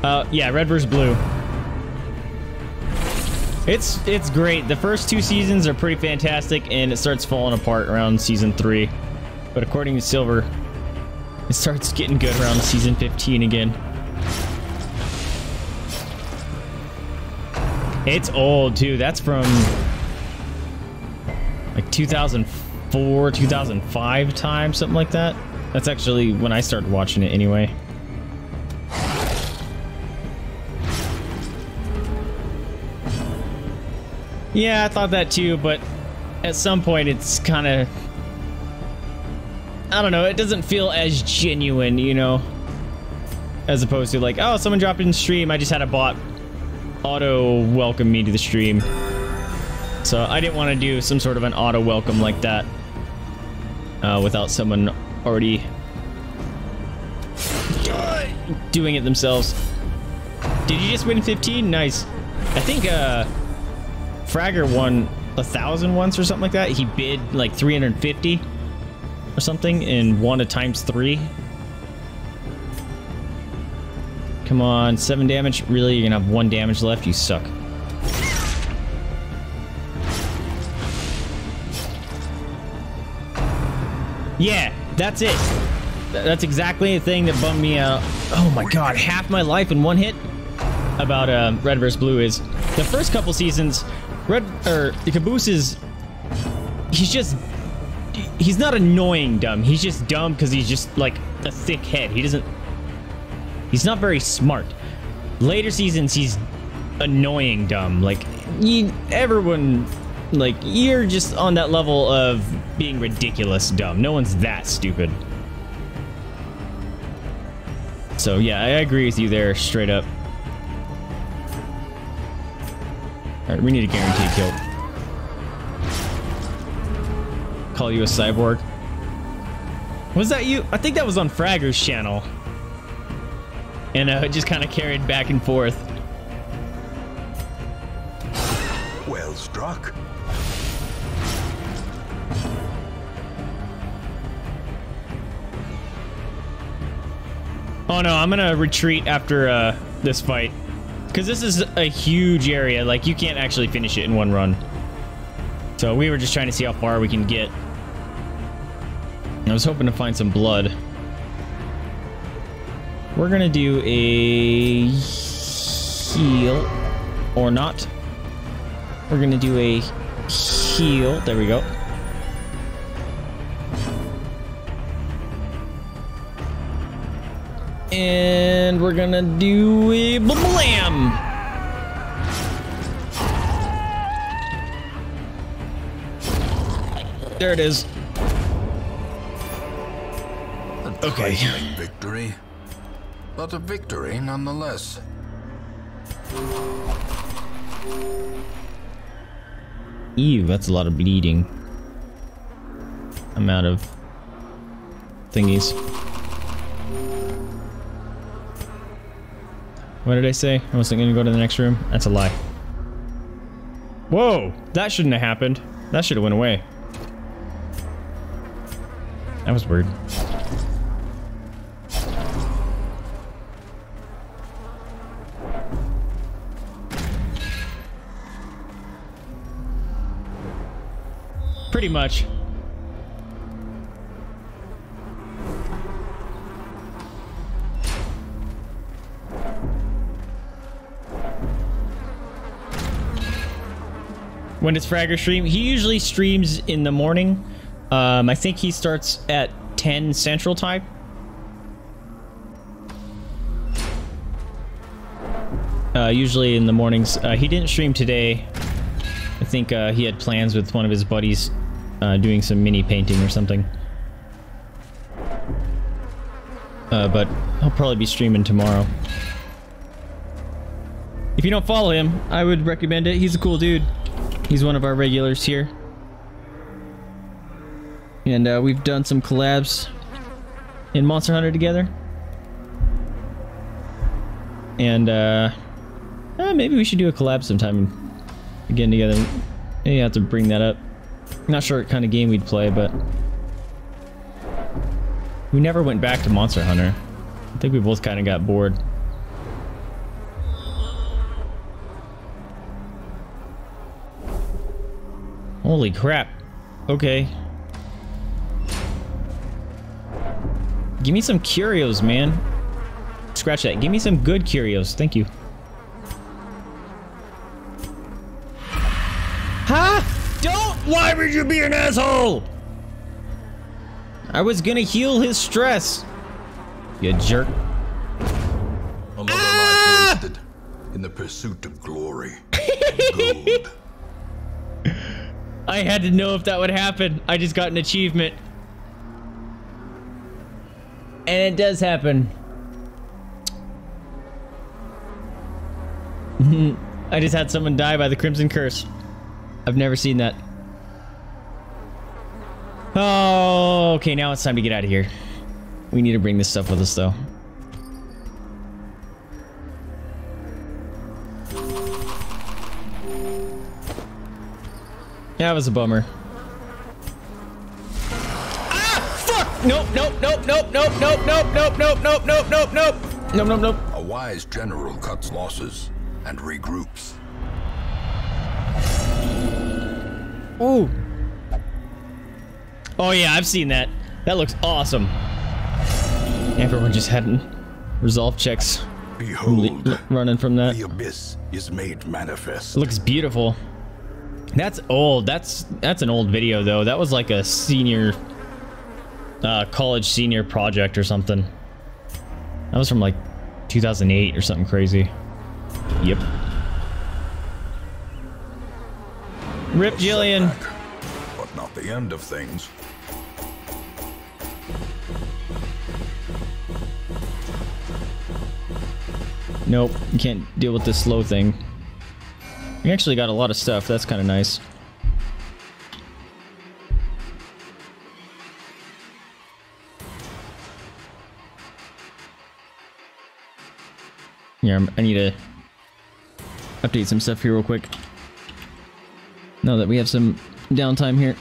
Uh, yeah, red versus blue. It's it's great. The first two seasons are pretty fantastic, and it starts falling apart around season three. But according to Silver, it starts getting good around season 15 again. It's old too. That's from like 2004, 2005 time, something like that. That's actually when I started watching it anyway. Yeah, I thought that too, but at some point it's kind of I don't know, it doesn't feel as genuine, you know, as opposed to like, oh, someone dropped in stream, I just had a bot auto welcome me to the stream. So I didn't want to do some sort of an auto welcome like that uh, without someone already doing it themselves. Did you just win 15? Nice. I think uh, Fragger won a thousand once or something like that. He bid like 350 or something and won a times three. Come on, seven damage. Really, you're gonna have one damage left. You suck. Yeah, that's it. That's exactly the thing that bummed me out. Oh my god, half my life in one hit about uh, Red vs. Blue is the first couple seasons, Red or the Caboose is he's just he's not annoying dumb. He's just dumb because he's just like a thick head. He doesn't he's not very smart. Later seasons he's annoying dumb. Like you, everyone like you're just on that level of being ridiculous dumb. No one's that stupid. So yeah, I agree with you there, straight up. Alright, we need a guaranteed kill. Call you a cyborg. Was that you? I think that was on Fragger's channel. And uh, it just kind of carried back and forth. Well struck. Oh no, I'm gonna retreat after uh, this fight. Because this is a huge area, like you can't actually finish it in one run. So we were just trying to see how far we can get. I was hoping to find some blood. We're gonna do a heal, or not. We're gonna do a heal, there we go. And we're gonna do a blam. There it is. Okay. Victory, but a victory nonetheless. Ew, that's a lot of bleeding. I'm out of thingies. What did I say? I wasn't gonna go to the next room? That's a lie. Whoa! That shouldn't have happened. That should have went away. That was weird. Pretty much. When does Fragger stream? He usually streams in the morning. Um, I think he starts at 10 Central Time. Uh, usually in the mornings. Uh, he didn't stream today. I think uh, he had plans with one of his buddies uh, doing some mini painting or something. Uh, but I'll probably be streaming tomorrow. If you don't follow him, I would recommend it. He's a cool dude. He's one of our regulars here. And uh, we've done some collabs in Monster Hunter together. And uh, eh, maybe we should do a collab sometime again together. Maybe I have to bring that up. Not sure what kind of game we'd play, but we never went back to Monster Hunter. I think we both kind of got bored. Holy crap. Okay. Give me some curios, man. Scratch that. Give me some good curios. Thank you. Why would you be an asshole? I was gonna heal his stress. You jerk. Another Ah! life wasted in the pursuit of glory gold. I had to know if that would happen. I just got an achievement. And it does happen. I just had someone die by the Crimson Curse. I've never seen that. Oh, okay, now it's time to get out of here. We need to bring this stuff with us, though. That was a bummer. Ah! Fuck! Nope, nope, nope, nope, nope, nope, nope, nope, nope, nope, nope, nope, nope. Nope, nope, nope. A wise general cuts losses and regroups. Ooh. Oh yeah, I've seen that. That looks awesome. Everyone just hadn't resolve checks Behold, running from that. the abyss is made manifest. It looks beautiful. That's old. That's that's an old video though. That was like a senior uh college senior project or something. That was from like 2008 or something crazy. Yep. Rip Jillian. But not the end of things. Nope, you can't deal with this slow thing. We actually got a lot of stuff. That's kind of nice. Yeah, I need to update some stuff here real quick. Now that we have some downtime here.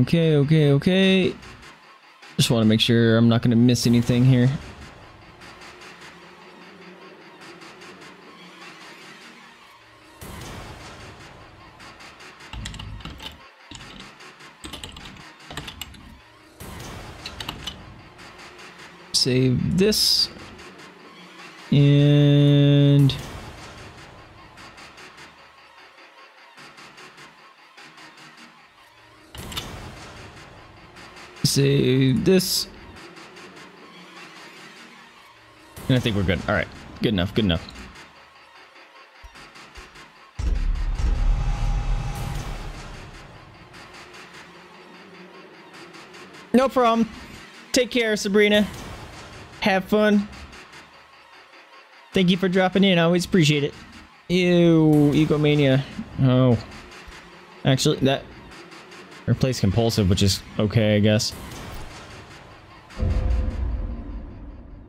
Okay, okay, okay. Just want to make sure I'm not going to miss anything here. Save this. And... Save this. And I think we're good. All right. Good enough. Good enough. No problem. Take care, Sabrina. Have fun. Thank you for dropping in. I always appreciate it. Ew, egomania. Oh. Actually, that replace compulsive, which is okay, I guess.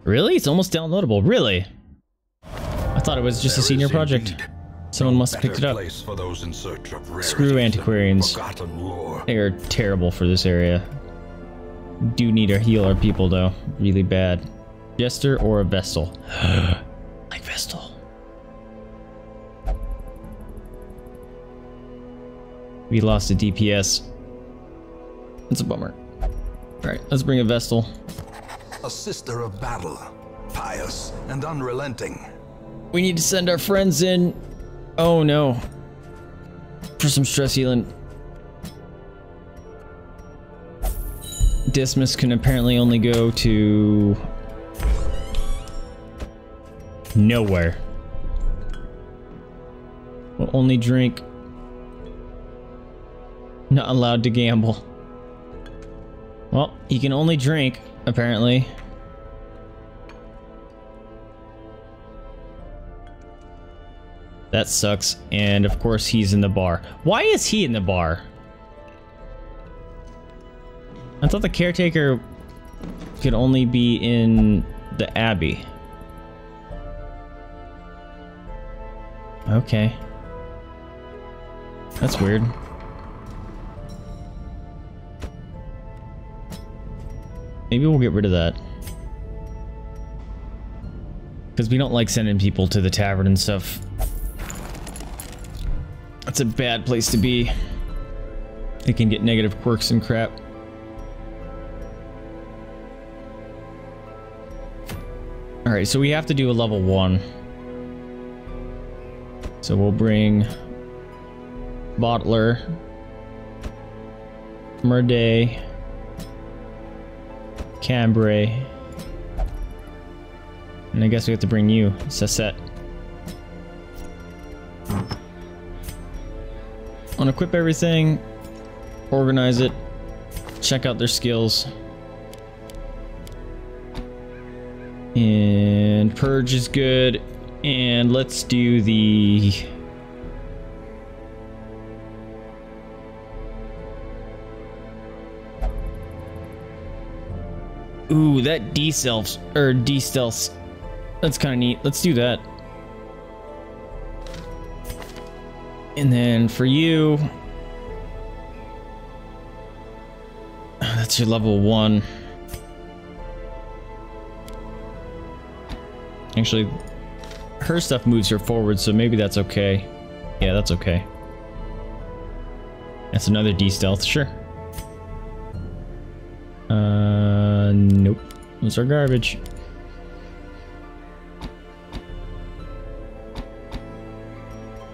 Really? It's almost downloadable. Really? I thought it was just a senior project. Someone must have picked it up. for those in search of Screw antiquarians. They are terrible for this area. Do need to heal our people though, really bad. Jester or a Vestal? like Vestal. We lost a DPS. It's a bummer. Alright, let's bring a Vestal. A sister of battle, pious and unrelenting. We need to send our friends in. Oh no. For some stress healing. Dismas can apparently only go to nowhere. Will only drink. Not allowed to gamble. Well, he can only drink, apparently. That sucks. And of course, he's in the bar. Why is he in the bar? I thought the caretaker could only be in the Abbey. Okay. That's weird. Maybe we'll get rid of that. Because we don't like sending people to the tavern and stuff. That's a bad place to be. They can get negative quirks and crap. Alright, so we have to do a level 1. So we'll bring Bottler, Murday, Cambrai, and I guess we have to bring you, Sasset. Unequip everything, organize it, check out their skills. And purge is good. And let's do the Ooh, that D-stealth, or D-stealth, that's kind of neat. Let's do that. And then for you, that's your level one. Actually, her stuff moves her forward, so maybe that's okay. Yeah, that's okay. That's another D stealth, sure. Uh, nope. Those are garbage.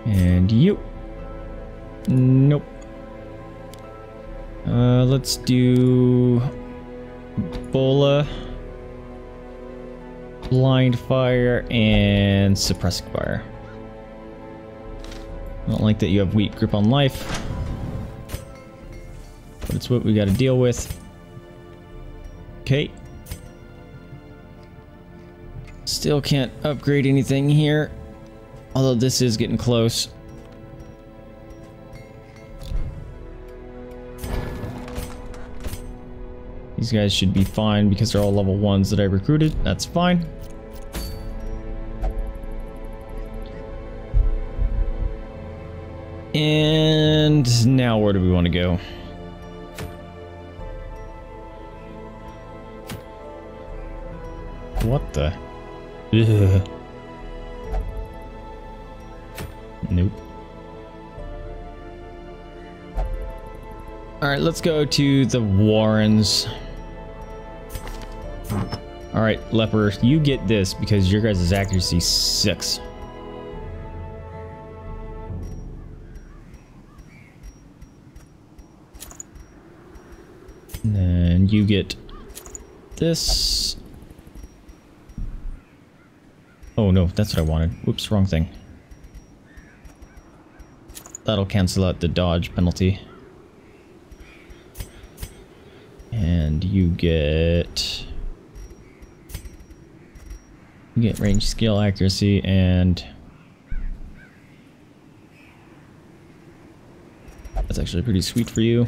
And you. Nope. Uh, let's do Bola, Blind Fire, and Suppressing Fire. I don't like that you have weak grip on life. But it's what we gotta deal with. Okay. Still can't upgrade anything here. Although this is getting close. These guys should be fine because they're all level 1s that I recruited. That's fine. And now where do we want to go? What the? Ugh. Nope. Alright, let's go to the Warrens. Alright, Leper, you get this because your guys' accuracy sucks. And you get this. Oh no, that's what I wanted. Whoops, wrong thing. That'll cancel out the dodge penalty. And you get... You get range skill accuracy and... That's actually pretty sweet for you.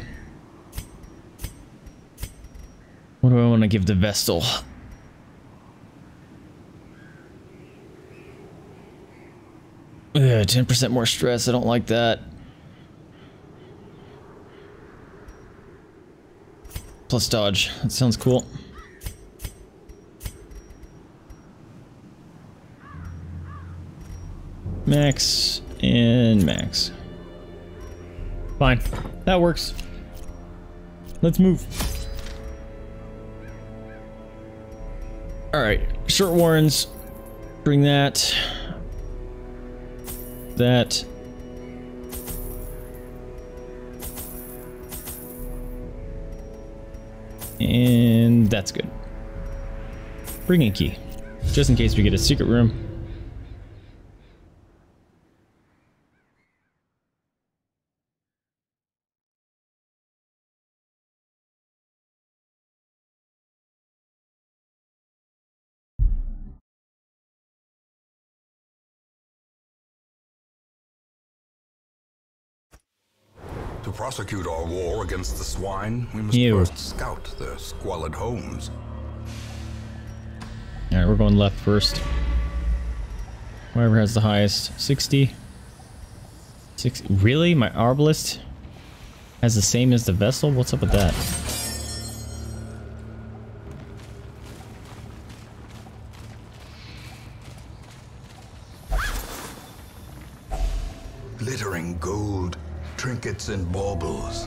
What do I want to give the Vestal? Yeah, 10% more stress. I don't like that. Plus dodge. That sounds cool. Max and max. Fine. That works. Let's move. Alright. Short warrens. Bring that that. And that's good. Bring a key. Just in case we get a secret room. Prosecute our war against the swine, we must Ew. first scout their squalid homes. Alright, we're going left first. Whoever has the highest. 60. Six, Really? My Arbalest has the same as the Vestal? What's up with that? And baubles.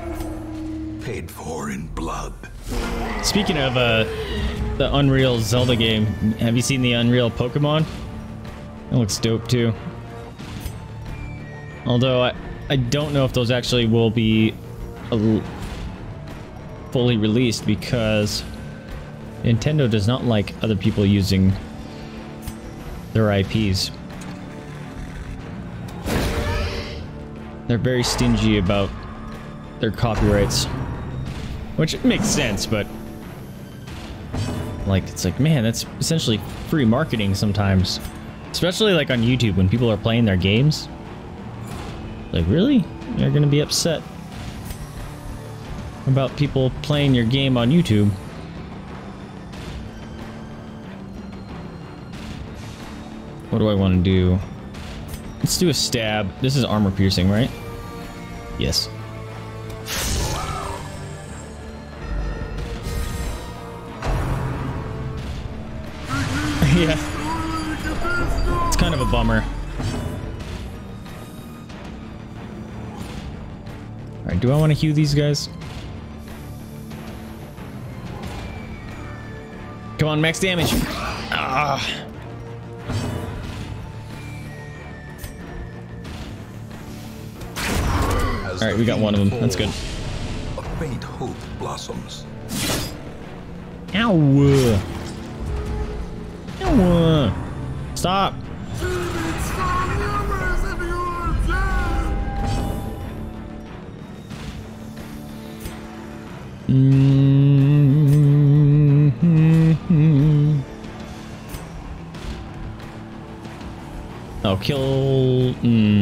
Paid for in blood. Speaking of uh, the Unreal Zelda game, have you seen the Unreal Pokemon? It looks dope too. Although I, I don't know if those actually will be fully released because Nintendo does not like other people using their IPs. They're very stingy about their copyrights. Which makes sense, but... Like, it's like, man, that's essentially free marketing sometimes. Especially like on YouTube when people are playing their games. Like, really? You're gonna be upset about people playing your game on YouTube. What do I want to do? Let's do a stab. This is armor piercing, right? Yes. yeah. It's kind of a bummer. Alright, do I want to heal these guys? Come on, max damage. Ah. All right, we got one of them. That's good. A faint hope blossoms. Ow. Ow. Stop. Mm-hmm. Oh, kill. Mm.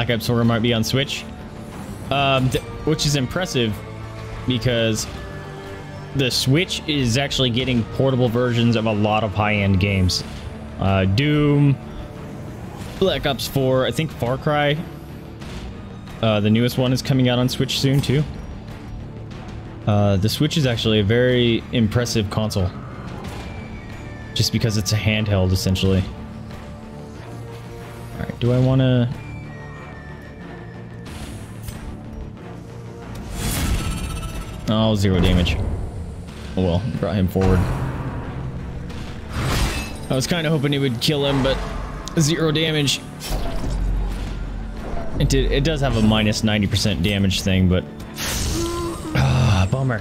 Black Ops 4 might be on Switch, um, which is impressive because the Switch is actually getting portable versions of a lot of high-end games. Uh, Doom, Black Ops 4, I think Far Cry, uh, the newest one is coming out on Switch soon too. Uh, the Switch is actually a very impressive console, just because it's a handheld essentially. All right, do I want to? Oh, zero damage. Oh well, brought him forward. I was kind of hoping it would kill him, but zero damage. It did. It does have a minus 90% damage thing, but ah, bummer.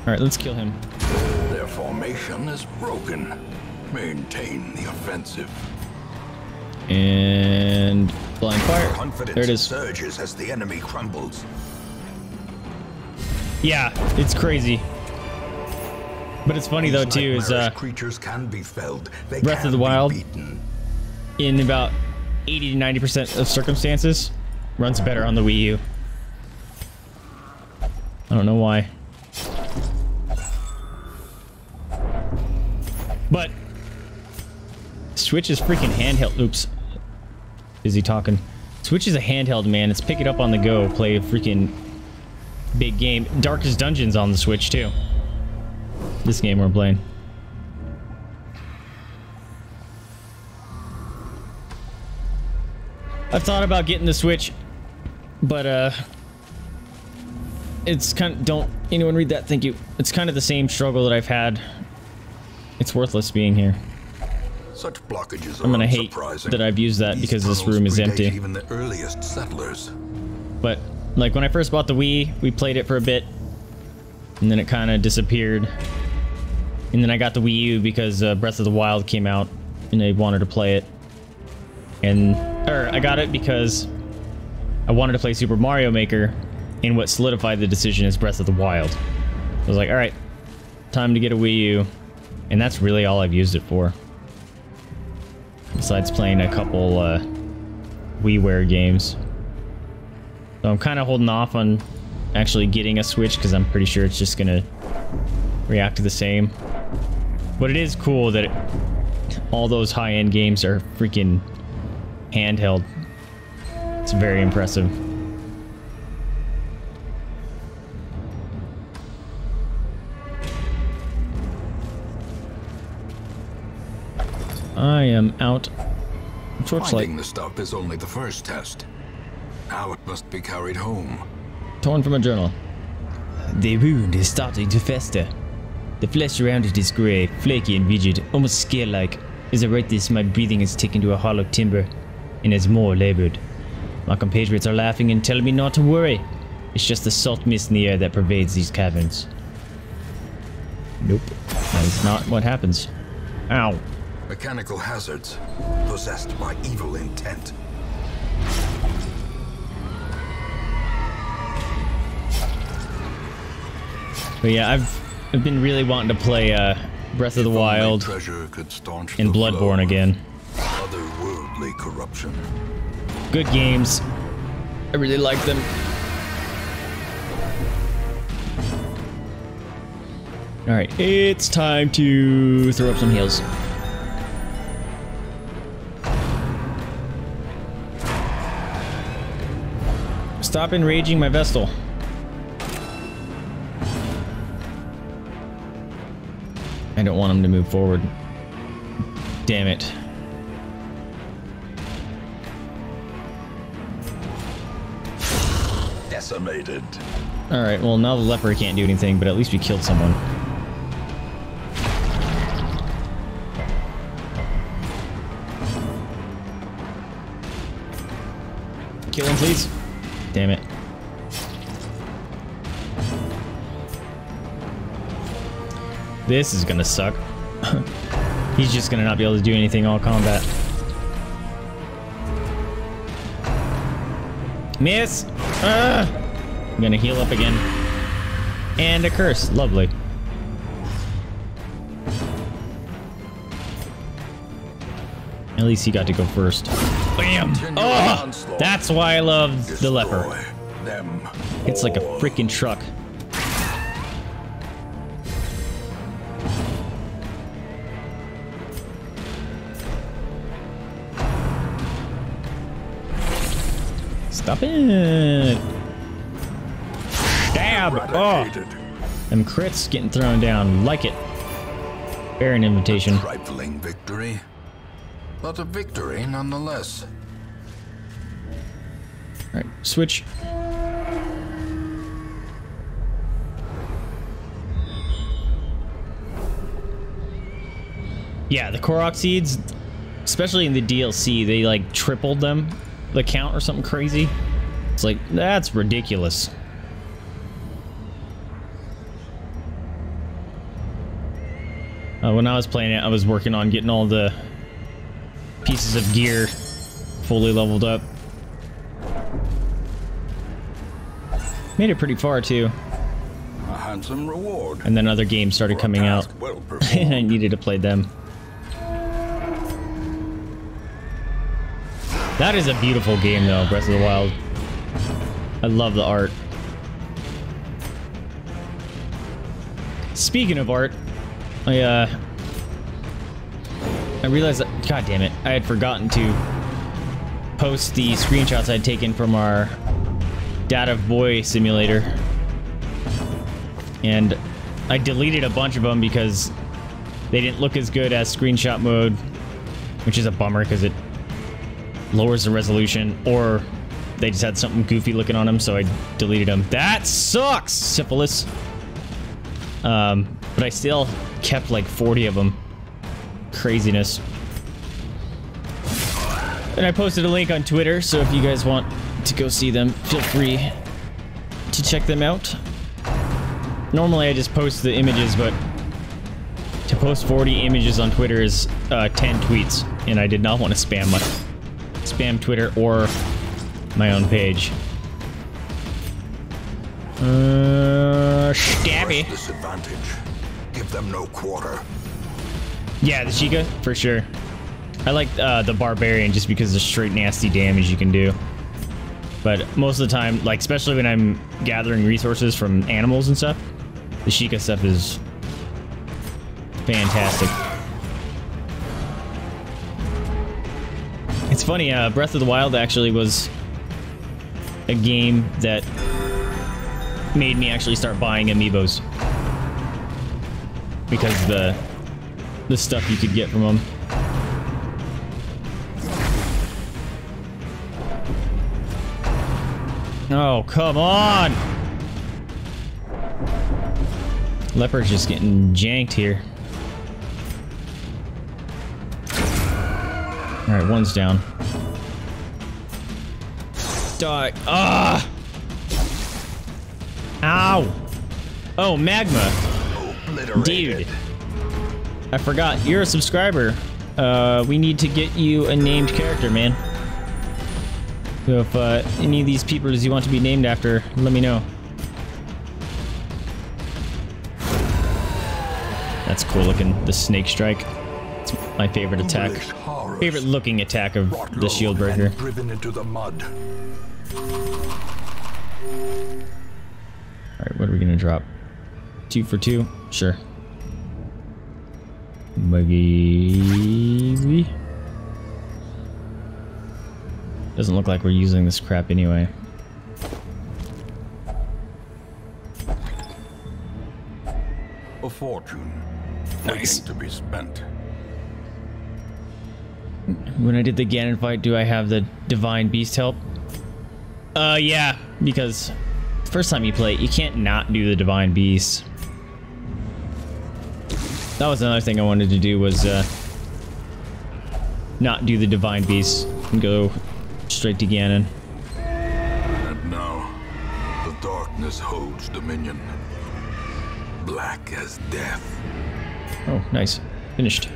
All right, let's kill him. Their formation is broken. Maintain the offensive. And blind fire. Confidence There it is. surges as the enemy crumbles. Yeah, it's crazy. But it's funny though too is uh creatures can be felled. They Breath of the Wild. beaten. in about 80 to 90% of circumstances runs better on the Wii U. I don't know why. But Switch is freaking handheld. Oops. He talking? Switch is a handheld, man. It's pick it up on the go, play a freaking big game. Darkest Dungeons on the Switch too. This game we're playing. I've thought about getting the Switch, but uh, it's kind of don't anyone read that? Thank you. It's kind of the same struggle that I've had. It's worthless being here. Such blockages I'm gonna hate that I've used that These because this room is empty. Even the earliest settlers. But like when I first bought the Wii, we played it for a bit, and then it kind of disappeared. And then I got the Wii U because uh, Breath of the Wild came out, and I wanted to play it. And or I got it because I wanted to play Super Mario Maker, and what solidified the decision is Breath of the Wild. I was like, all right, time to get a Wii U, and that's really all I've used it for. Besides playing a couple uh, WiiWare games. So I'm kind of holding off on actually getting a Switch because I'm pretty sure it's just gonna react to the same. But it is cool that it, all those high-end games are freaking handheld. It's very impressive. I am out. Torchlight. Finding the stuff is only the first test. Now it must be carried home. Torn from a journal. The wound is starting to fester. The flesh around it is grey, flaky and rigid, almost scale-like. As I write this, my breathing is taken to a hollow timber, and is more laboured. My compatriots are laughing and telling me not to worry. It's just the salt mist in the air that pervades these caverns. Nope. That is not what happens. Ow. Mechanical hazards, possessed by evil intent. But yeah, I've I've been really wanting to play uh, Breath of the Wild, could staunch and Bloodborne flow again. Otherworldly corruption. Good games. I really like them. Alright, it's time to throw up some heals. Stop enraging my Vestal. I don't want him to move forward. Damn it. Decimated. Alright, well now the leper can't do anything, but at least we killed someone. Kill him, please. Damn it. This is gonna suck. He's just gonna not be able to do anything all combat. Miss! Ah! I'm gonna heal up again. And a curse. Lovely. At least he got to go first. Bam! Oh! That's why I love the leper. It's like a freaking truck. Stop it! Stab! Oh! Them crits getting thrown down. Like it. Baron invitation. Trifling victory, but a victory nonetheless. Alright, switch. Yeah, the Korok seeds, especially in the DLC, they like tripled them, the count or something crazy. It's like, that's ridiculous. Uh, when I was playing it, I was working on getting all the pieces of gear fully leveled up. Made it pretty far too, A handsome reward. and then other games started coming out, Well and I needed to play them. That is a beautiful game though, Breath of the Wild. I love the art. Speaking of art, I uh I realized that god damn it, I had forgotten to post the screenshots I'd taken from our Data Boy simulator. And I deleted a bunch of them because they didn't look as good as screenshot mode, which is a bummer because it lowers the resolution, or they just had something goofy looking on them, so I deleted them. That sucks, syphilis. Um, but I still kept like 40 of them. Craziness. And I posted a link on Twitter, so if you guys want to go see them, feel free to check them out. Normally I just post the images, but to post 40 images on Twitter is uh, 10 tweets, and I did not want to spam my spam Twitter or my own page. Uh, stabby. Disadvantage. Give them no quarter. Yeah, the Sheikah, for sure. I like uh, the Barbarian just because of the straight nasty damage you can do. But most of the time, like especially when I'm gathering resources from animals and stuff, the Sheikah stuff is fantastic. It's funny, uh, Breath of the Wild actually was a game that made me actually start buying amiibos. Because the the stuff you could get from them. Oh, come on! Leper's just getting janked here. Alright, one's down. Die. Ah! Ow! Oh, magma. Dude. I forgot. You're a subscriber. Uh, we need to get you a named character, man. So if uh, any of these peepers you want to be named after, let me know. That's cool looking. The snake strike. It's my favorite attack. Favorite looking attack of the shield breaker. driven into the mud. Alright, what are we gonna drop? Two for two? Sure. Maybe. Doesn't look like we're using this crap anyway. A fortune Nice. to be spent. When I did the Ganon fight, do I have the Divine Beast help? Uh, yeah, because first time you play it, you can't not do the Divine Beast. That was another thing I wanted to do was, uh, not do the Divine Beast and go straight to Ganon. And now, the darkness holds dominion. Black as death. Oh, nice. Finished.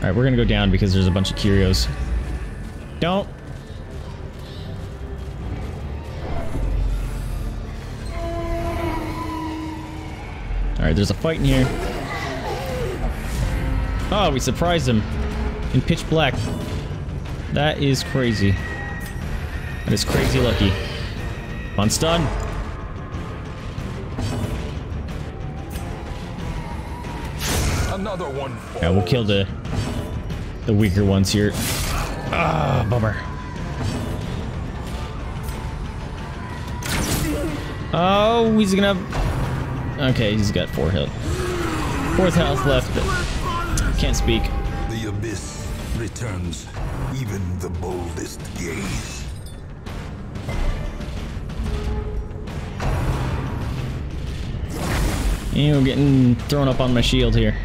Alright, we're gonna go down because there's a bunch of curios. Don't! Alright, there's a fight in here. Oh, we surprised him. In pitch black. That is crazy. That is crazy lucky. On stun. Another one Yeah, we'll kill the the weaker ones here. Ah, bummer. Oh, he's gonna. Okay, he's got four health. Fourth health left. But can't speak. The abyss returns even the boldest gaze. You know, getting thrown up on my shield here.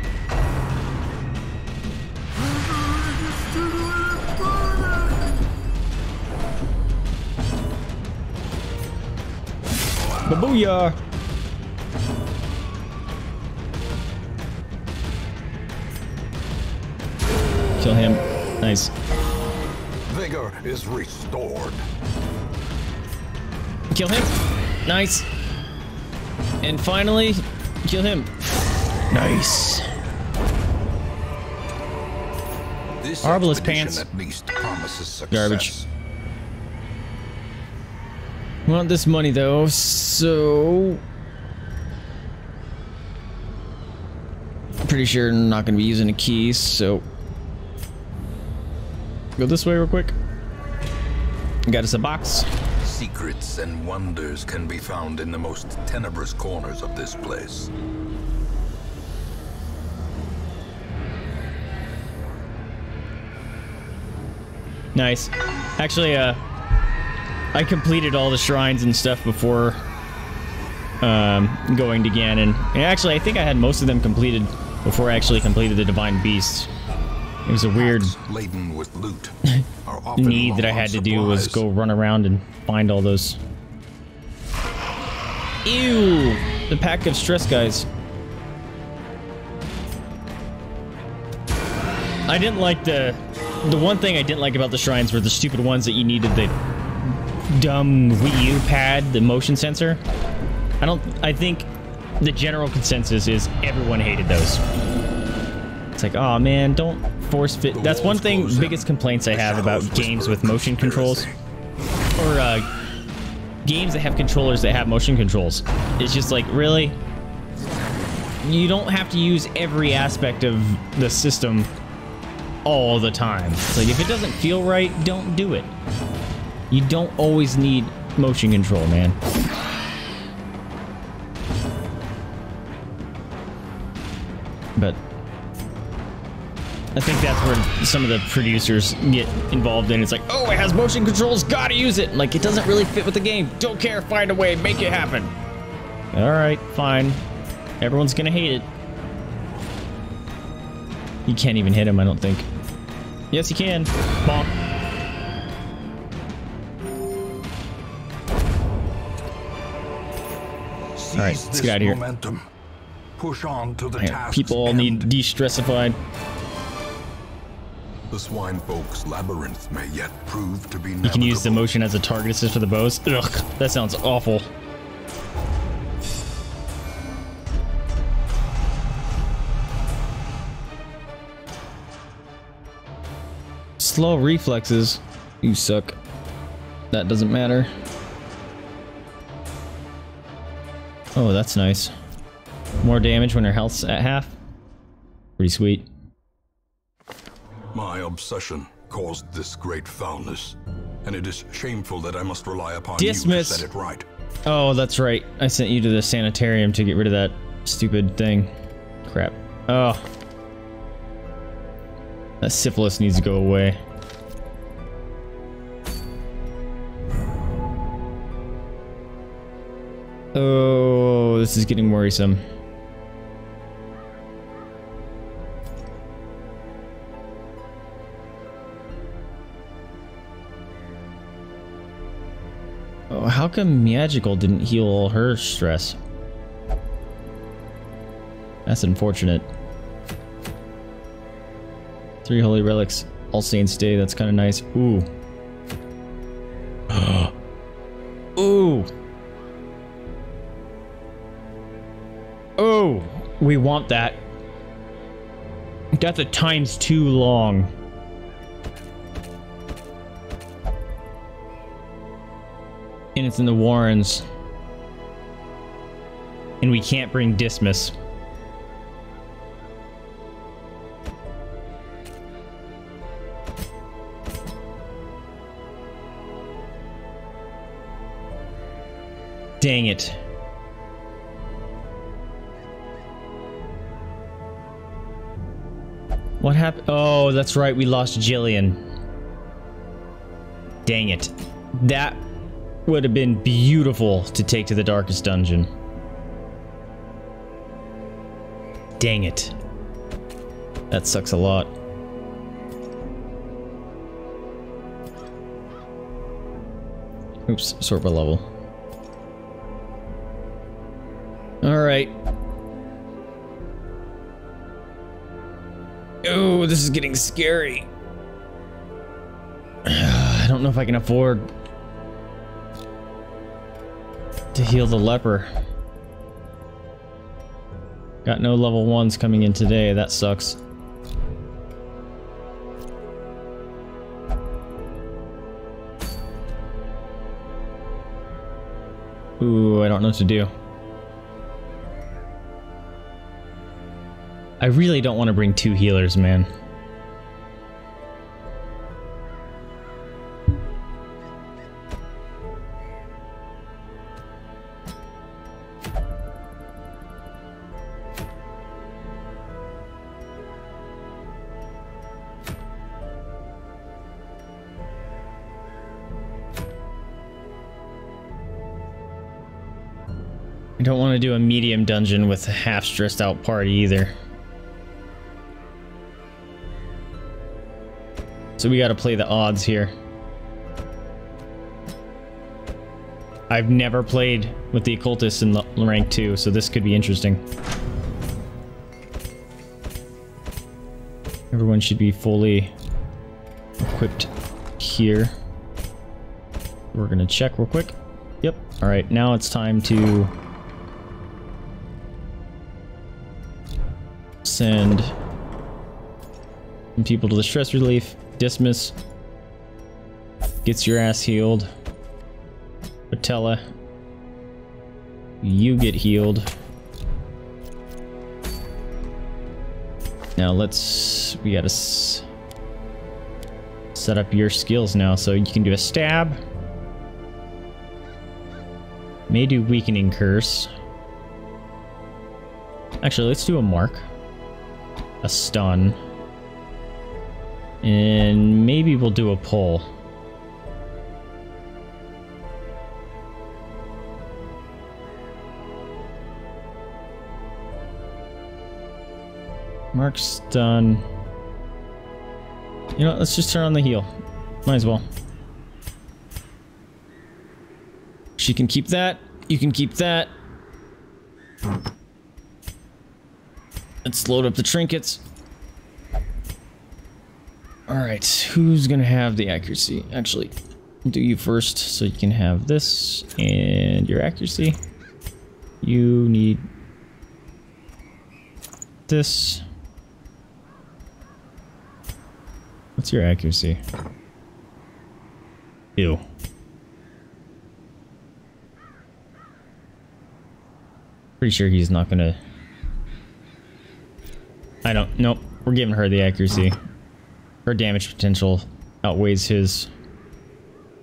Babooyah! Kill him. Nice. Vigor is restored. Kill him. Nice. And finally, kill him. Nice. This expedition pants. at least promises success. Garbage. Want this money though, so pretty sure I'm not gonna be using a key, so go this way real quick. Got us a box. Secrets and wonders can be found in the most tenebrous corners of this place. Nice. Actually, uh, I completed all the shrines and stuff before um, going to Ganon. And actually, I think I had most of them completed before I actually completed the Divine Beast. It was a weird laden with loot need that I had to do was go run around and find all those. Ew! The pack of stress guys. I didn't like the... The one thing I didn't like about the shrines were the stupid ones that you needed the dumb Wii U pad, the motion sensor. I don't... I think the general consensus is everyone hated those. It's like, oh man, don't force fit. That's one thing, biggest complaints I have about games with motion controls or uh, games that have controllers that have motion controls. It's just like, really? You don't have to use every aspect of the system all the time. Like, if it doesn't feel right, don't do it. You don't always need motion control, man. I think that's where some of the producers get involved in. It's like, oh, it has motion controls, gotta use it. Like, it doesn't really fit with the game. Don't care, find a way, make it happen. All right, fine. Everyone's gonna hate it. You can't even hit him, I don't think. Yes, you can. Bonk. Seize All right, let's get outta here. Momentum. Push on to the people all need de-stressified. The swine folk's labyrinth may yet prove to be. You can use the motion as a target assist for the bows. Ugh, that sounds awful. Slow reflexes. You suck. That doesn't matter. Oh, that's nice. More damage when her health's at half. Pretty sweet. My obsession caused this great foulness, and it is shameful that I must rely upon Dismas. you to set it right. Oh, that's right. I sent you to the sanitarium to get rid of that stupid thing. Crap. Oh. That syphilis needs to go away. Oh, this is getting worrisome. How come Magical didn't heal all her stress? That's unfortunate. Three holy relics, All Saints Day, that's kind of nice. Ooh. Ooh. Oh, we want that. That's a times too long. And it's in the Warrens. And we can't bring Dismas. Dang it. What happened? Oh, that's right. We lost Jillian. Dang it. That would have been beautiful to take to the darkest dungeon. Dang it. That sucks a lot. Oops, sort by level. Alright. Oh, this is getting scary. I don't know if I can afford to heal the leper. Got no level ones coming in today. That sucks. Ooh, I don't know what to do. I really don't want to bring two healers, man. I don't want to do a medium dungeon with a half stressed out party either. So we gotta play the odds here. I've never played with the occultists in rank 2, so this could be interesting. Everyone should be fully equipped here. We're gonna check real quick. Yep. Alright, now it's time to send some people to the stress relief. Dismas gets your ass healed. Patella, you get healed. Now let's, we gotta set up your skills now. So you can do a stab. May do weakening curse. Actually, let's do a mark. A stun. And maybe we'll do a pull. Mark's done. You know, let's just turn on the heal. Might as well. She can keep that. You can keep that. Let's load up the trinkets. Alright, who's gonna have the accuracy? Actually, do you first so you can have this and your accuracy. You need this. What's your accuracy? Ew. Pretty sure he's not gonna... I don't... Nope. We're giving her the accuracy. Her damage potential outweighs his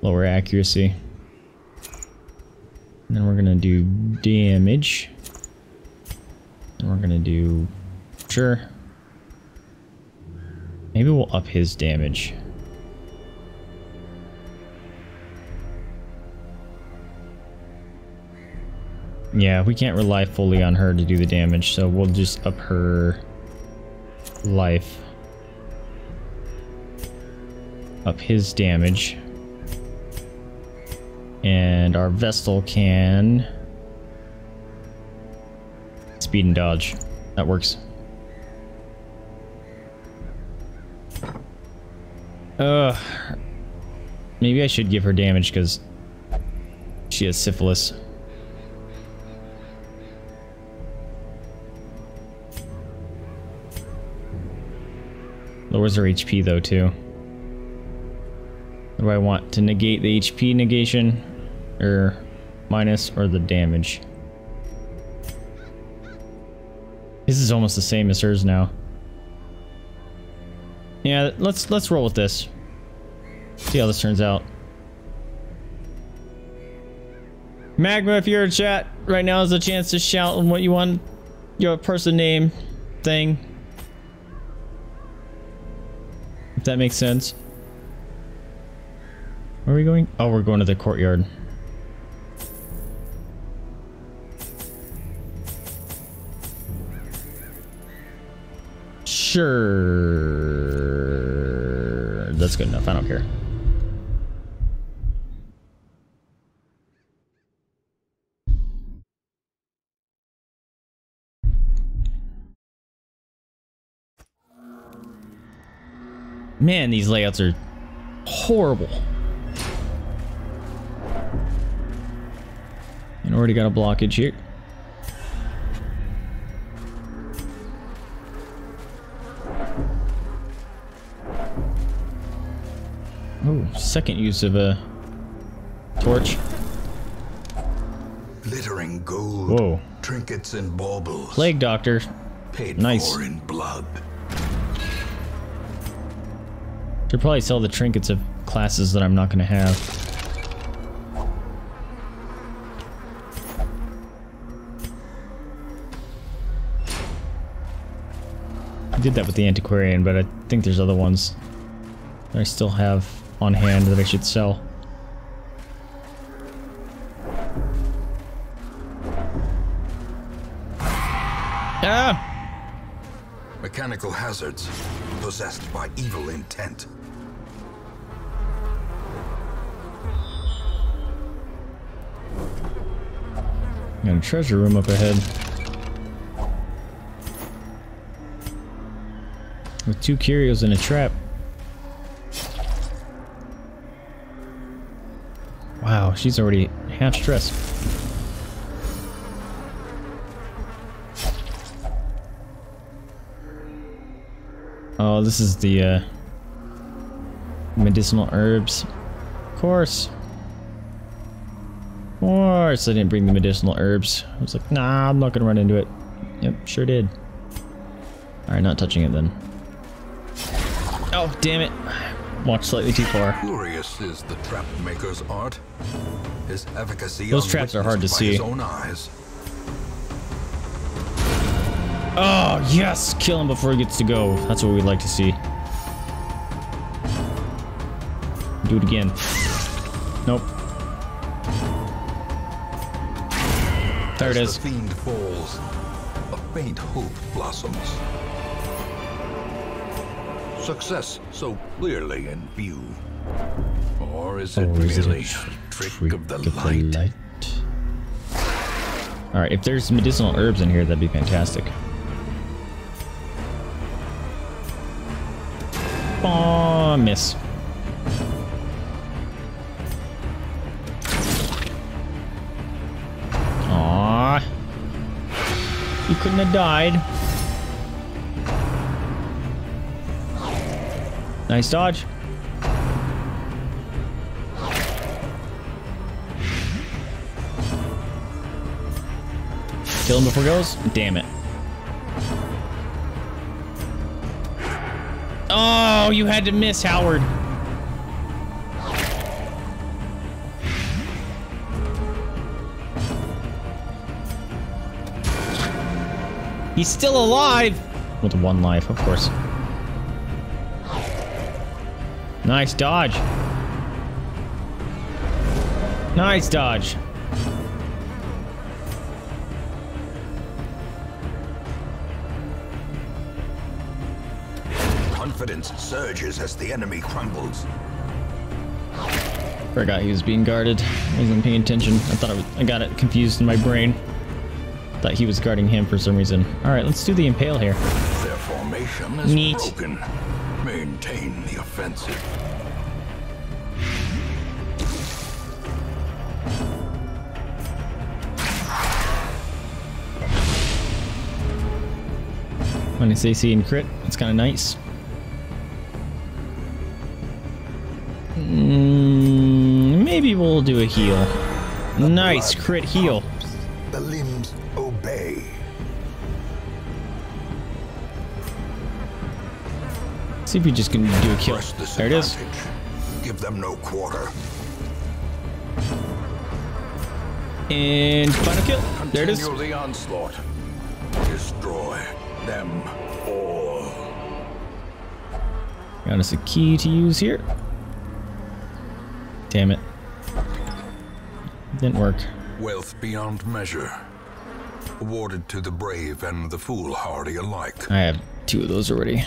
lower accuracy. And then we're gonna do damage. And we're gonna do... Sure. Maybe we'll up his damage. Yeah, we can't rely fully on her to do the damage, so we'll just up her life. Up his damage. And our Vestal can... Speed and dodge. That works. Uh, maybe I should give her damage because she has syphilis. Her HP though too. What do I want? To negate the HP negation? Or minus or the damage? This is almost the same as hers now. Yeah, let's let's roll with this. See how this turns out. Magma, if you're in chat, right now is a chance to shout on what you want your person name thing. That makes sense. Where are we going? Oh, we're going to the courtyard. Sure. That's good enough. I don't care. Man, these layouts are horrible. And already got a blockage here. Oh, second use of a torch. Glittering gold, Whoa. trinkets and baubles, Plague Doctor. paid nice. for in blood. Should probably sell the trinkets of classes that I'm not going to have. I did that with the antiquarian, but I think there's other ones that I still have on hand that I should sell. Ah! Mechanical hazards, possessed by evil intent. Got a treasure room up ahead. With two curios and a trap. Wow, she's already half stressed. Oh, this is the uh, medicinal herbs. Of course. Of course I didn't bring the medicinal herbs. I was like, nah, I'm not gonna run into it. Yep, sure did. Alright, not touching it then. Oh, damn it. Walked slightly too far. Curious is the trap maker's art. His efficacy Those traps are hard to unwitnessed by his see. own eyes. Oh, yes! Kill him before he gets to go. That's what we'd like to see. Do it again. Nope. There it As. The fiend falls, a faint hope blossoms. Success so clearly in view. Or is it Or is it a merely tr- a trick trick of the of the light? light? Alright, if there's medicinal herbs in here, that'd be fantastic. Aw, miss. You couldn't have died. Nice dodge. Kill him before he goes. Damn it. Oh, you had to miss, Howard. He's still alive! With one life, of course. Nice dodge. Nice dodge. Confidence surges as the enemy crumbles. Forgot he was being guarded. I Wasn't paying attention. I thought I, was, I got it confused in my brain. Thought he was guarding him for some reason. All right, let's do the impale here. Their formation is Neat. broken. Maintain the offensive. Minus AC and crit. It's kind of nice. Mm, maybe we'll do a heal. Nice blood crit heal. The limbs See if we just can do a kill. There it is. Give them no quarter. And final kill. There it is. Continue the onslaught. Destroy them all. Got us a key to use here. Damn it. Didn't work. Wealth beyond measure. Awarded to the brave and the foolhardy alike. I have two of those already.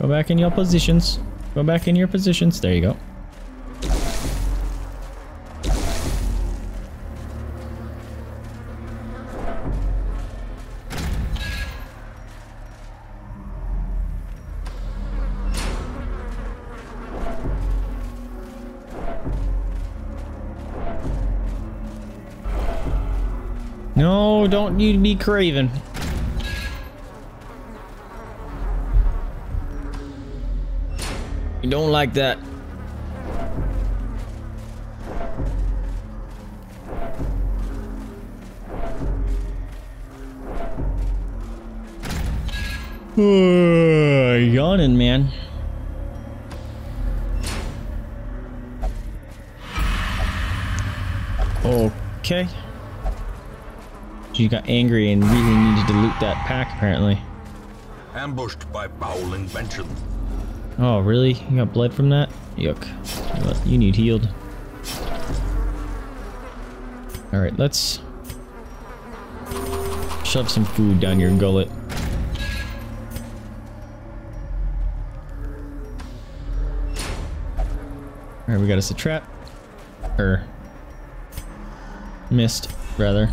Go back in your positions. Go back in your positions. There you go. No, don't you be craven. Don't like that. Yawning, man. Okay. She got angry and really needed to loot that pack, apparently. Ambushed by foul invention. Oh, really? You got blood from that? Yuck. You need healed. Alright, let's shove some food down your gullet. Alright, we got us a trap. Er, or missed, rather.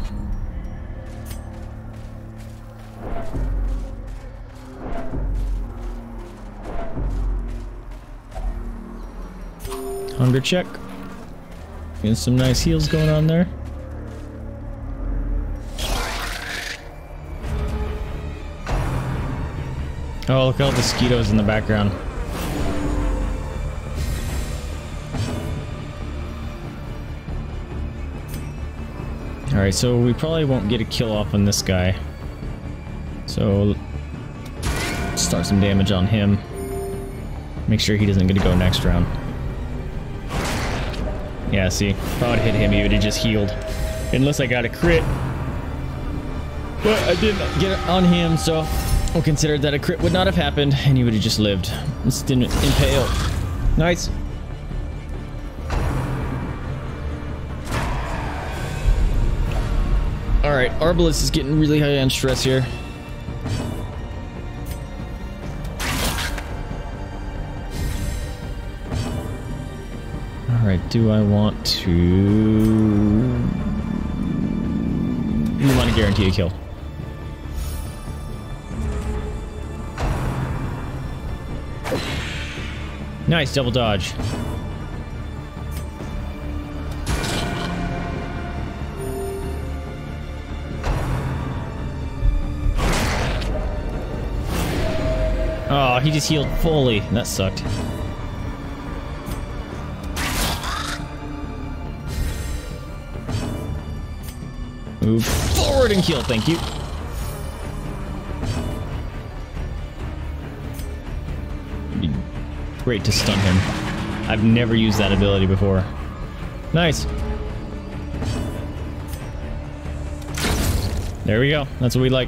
Hunger check. Getting some nice heals going on there. Oh, look at all the mosquitoes in the background. Alright, so we probably won't get a kill off on this guy. So, start some damage on him. Make sure he doesn't get to go next round. Yeah, see, if I would hit him, he would have just healed. Unless I got a crit. But I didn't get it on him, so we'll consider that a crit would not have happened, and he would have just lived. Just didn't impale. Nice. Alright, Arbalest is getting really high on stress here. do I want to... You want to guarantee a kill. Nice, double dodge. Oh, he just healed fully. That sucked. Move forward and kill, thank you. Great to stun him. I've never used that ability before. Nice. There we go. That's what we like.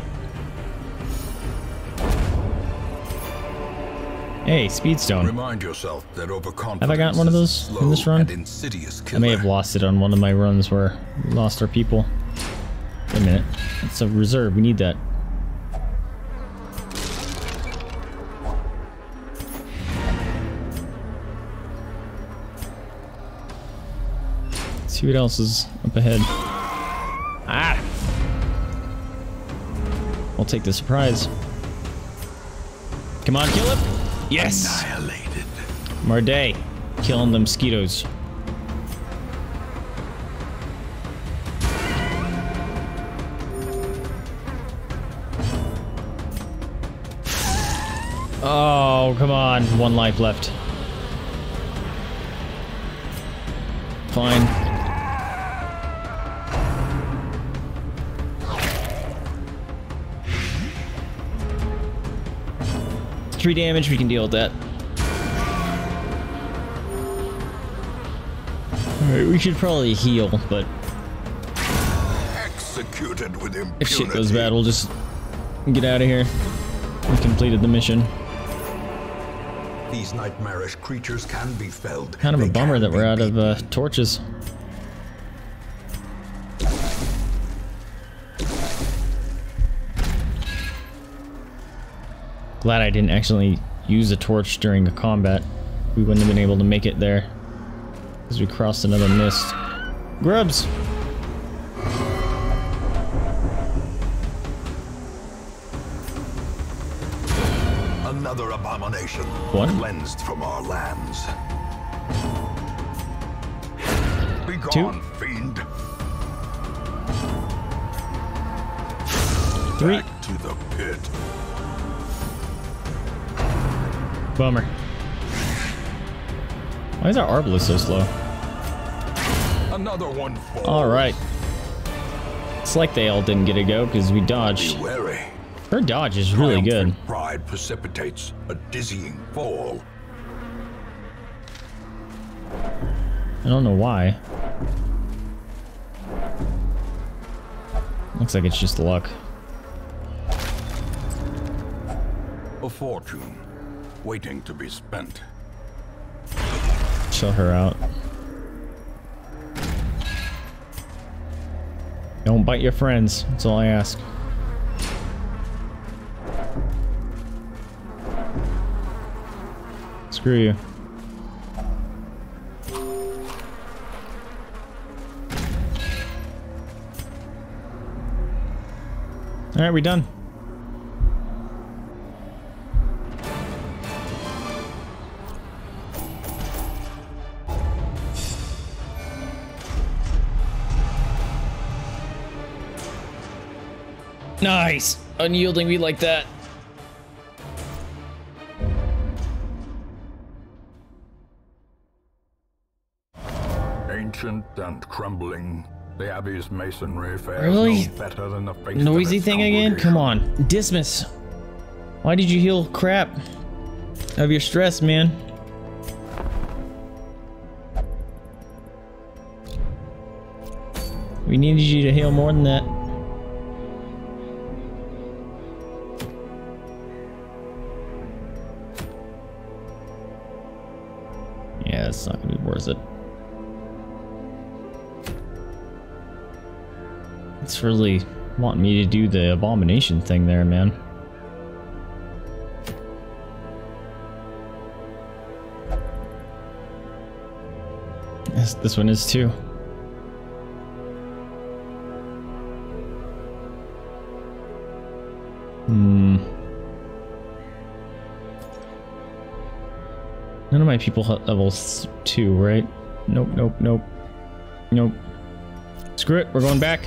Hey, Speedstone. Remind yourself that Have I got one of those in this run? I may have lost it on one of my runs where we lost our people. Minute. It's a reserve. We need that. see what else is up ahead. Ah! I'll take the surprise. Come on, kill him! Yes! Annihilated. Marday, killing the mosquitoes. Come on. One life left. Fine. Three damage, we can deal with that. Alright, we should probably heal, but Executed with impunity. if shit goes bad, we'll just get out of here. We completed the mission. These nightmarish creatures can be felled. Kind of a bummer that we're out of uh, torches. Glad I didn't actually use a torch during the combat. We wouldn't have been able to make it there. Because we crossed another mist. Grubs! Abomination What? cleansed from our lands. Be Two. gone, fiend. Three. Back to the pit. Bummer. Why is our arbalest so slow? Another one falls. Alright. It's like they all didn't get a go because we dodged. Her dodge is really good. Precipitates a dizzying fall. I don't know why. Looks like it's just luck. A fortune waiting to be spent. Chill her out. Don't bite your friends. That's all I ask. Screw you. Alright, we done. Nice! Unyielding me like that. Ancient and crumbling, the Abbey's masonry fares Really? no better than the face Noisy thing again? Come on. Dismas. Why did you heal crap of your stress, man? We needed you to heal more than that. Really wanting me to do the abomination thing there, man. Yes, this one is too. Hmm. None of my people have levels two, right? Nope, nope, nope. Nope. Screw it, we're going back.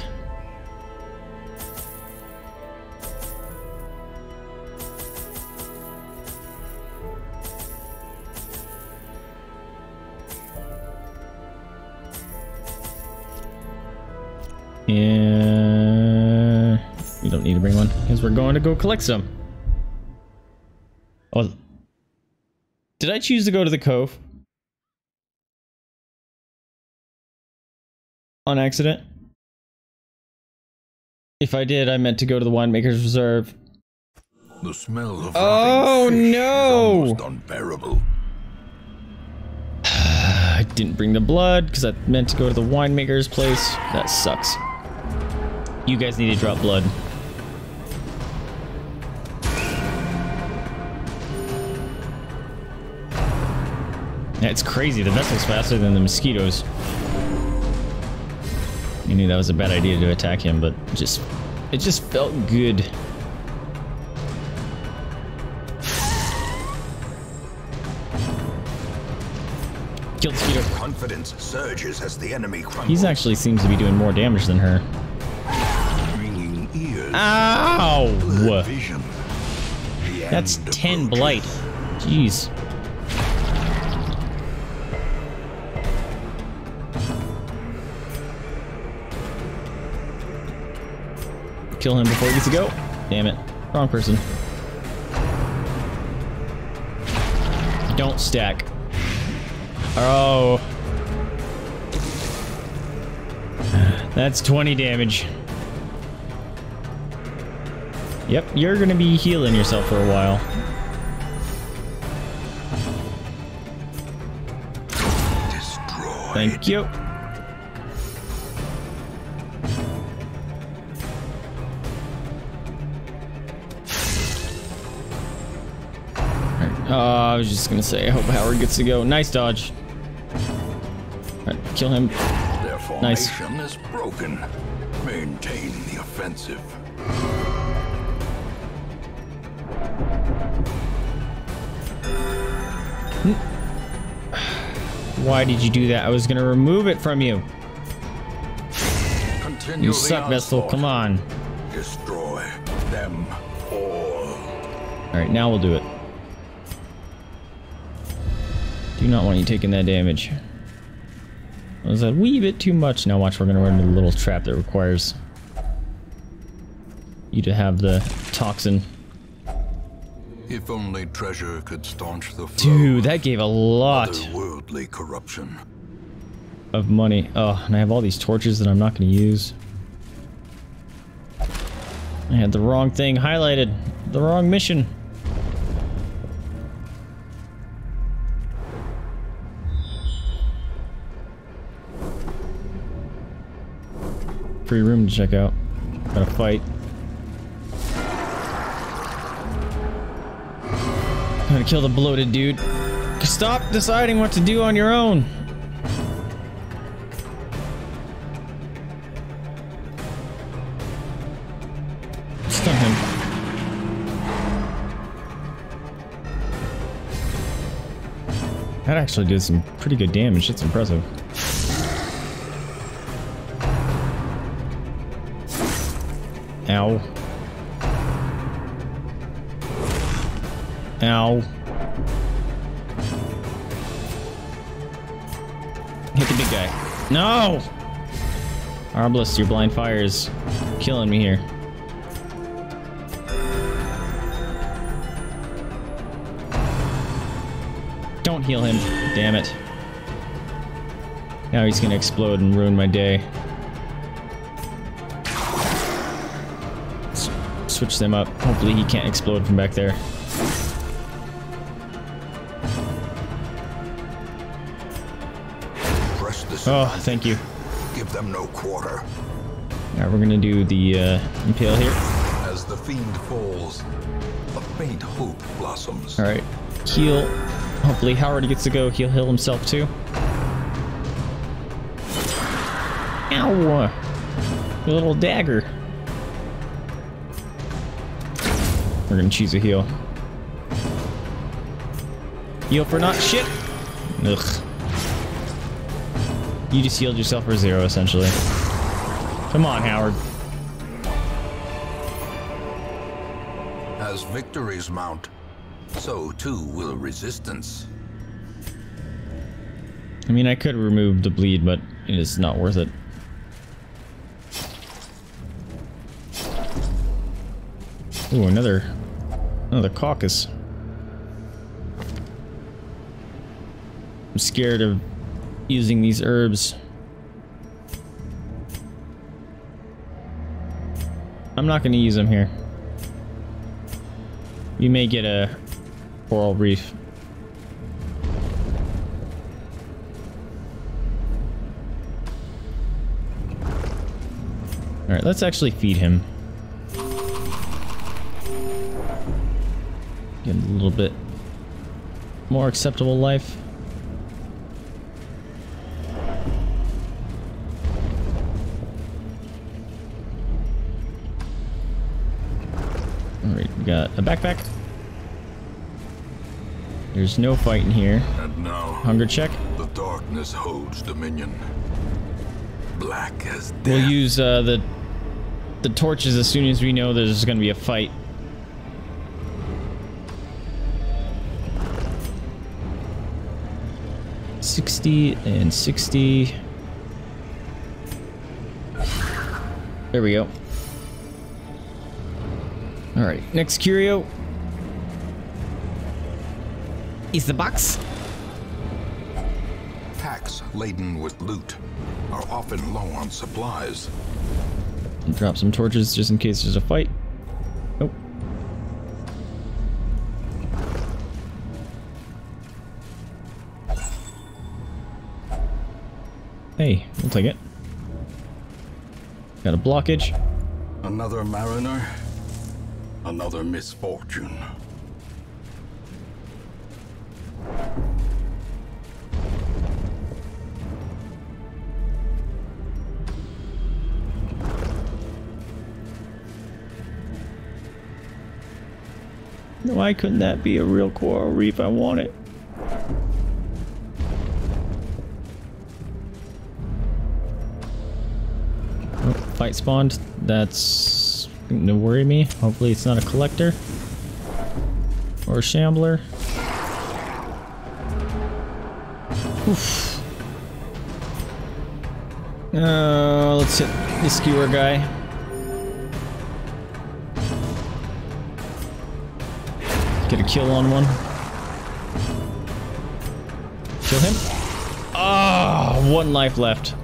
Go collect some. Oh, did I choose to go to the cove on accident? If I did, I meant to go to the winemaker's reserve. The smell of Oh, no! is unbearable. I didn't bring the blood because I meant to go to the winemaker's place. That sucks. You guys need to drop blood. It's crazy. The Vestal's faster than the mosquitoes. You knew that was a bad idea to attack him, but just it just felt good. Killed mosquito. Confidence surges as the enemy crumbles. He's actually seems to be doing more damage than her. ringing ears. Ow! The That's 10 blight. Jeez. Kill him before he gets to go. Damn it. Wrong person. Don't stack. Oh. That's 20 damage. Yep, you're gonna be healing yourself for a while. Destroy. Thank you. Uh, I was just gonna say, I hope Howard gets to go. Nice dodge. Alright, kill him. Their Nice. formation is broken. Maintain the offensive. Why did you do that? I was gonna remove it from you. Continue You suck, Vestal. onslaught. Come on. Destroy them all. Alright, now we'll do it. Do not want you taking that damage. That was a wee bit too much. Now watch, we're gonna run into the little trap that requires you to have the toxin. If only treasure could staunch the flow Dude, that gave a lot of worldly corruption. of money. Oh, and I have all these torches that I'm not gonna use. I had the wrong thing highlighted. The wrong mission. Free room to check out. Gotta fight. Gotta kill the bloated dude. Stop deciding what to do on your own. Stun him. That actually did some pretty good damage. It's impressive. Ow. Ow. Hit the big guy. No! Ah, Arbalest, your blind fire is killing me here. Don't heal him. Damn it. Now he's gonna explode and ruin my day. Switch them up. Hopefully he can't explode from back there. Oh, thank you. Give them no quarter. Alright, we're gonna do the uh, impale here. As the fiend falls, a faint hope blossoms. Alright, heal. Hopefully Howard gets to go. He'll heal himself too. Ow! A little dagger. We're gonna choose a heal. Heal for not shit. Ugh. You just healed yourself for zero, essentially. Come on, Howard. As victories mount, so too will resistance. I mean, I could remove the bleed, but it is not worth it. Ooh, another Oh, another caucus. I'm scared of using these herbs. I'm not going to use them here. We may get a coral reef. Alright, let's actually feed him. A little bit more acceptable life. Alright, we got a backpack. There's no fight in here. And now, Hunger check. the darkness holds dominion. Black as death. We'll use uh, the the torches as soon as we know there's going to be a fight. Sixty and sixty. There we go. All right, next curio is the box. Packs laden with loot are often low on supplies. Drop some torches just in case there's a fight. Got a blockage. Another mariner, another misfortune. Why couldn't that be a real coral reef? I want it. Spawned. That's gonna worry me. Hopefully it's not a collector. Or a shambler. Oof. Uh, let's hit the skewer guy. Get a kill on one. Kill him. Ah, oh, one life left.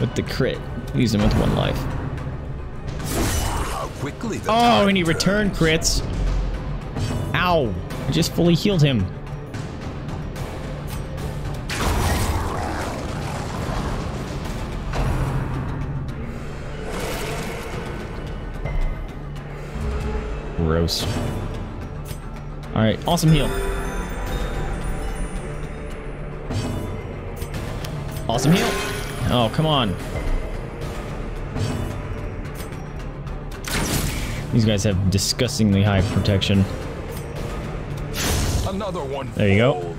With the crit. Use him with one life. How quickly the Oh, and he returned crits. Ow. I just fully healed him. Gross. Alright, awesome heal. Awesome heal. Oh, come on. These guys have disgustingly high protection. Another one. There you go.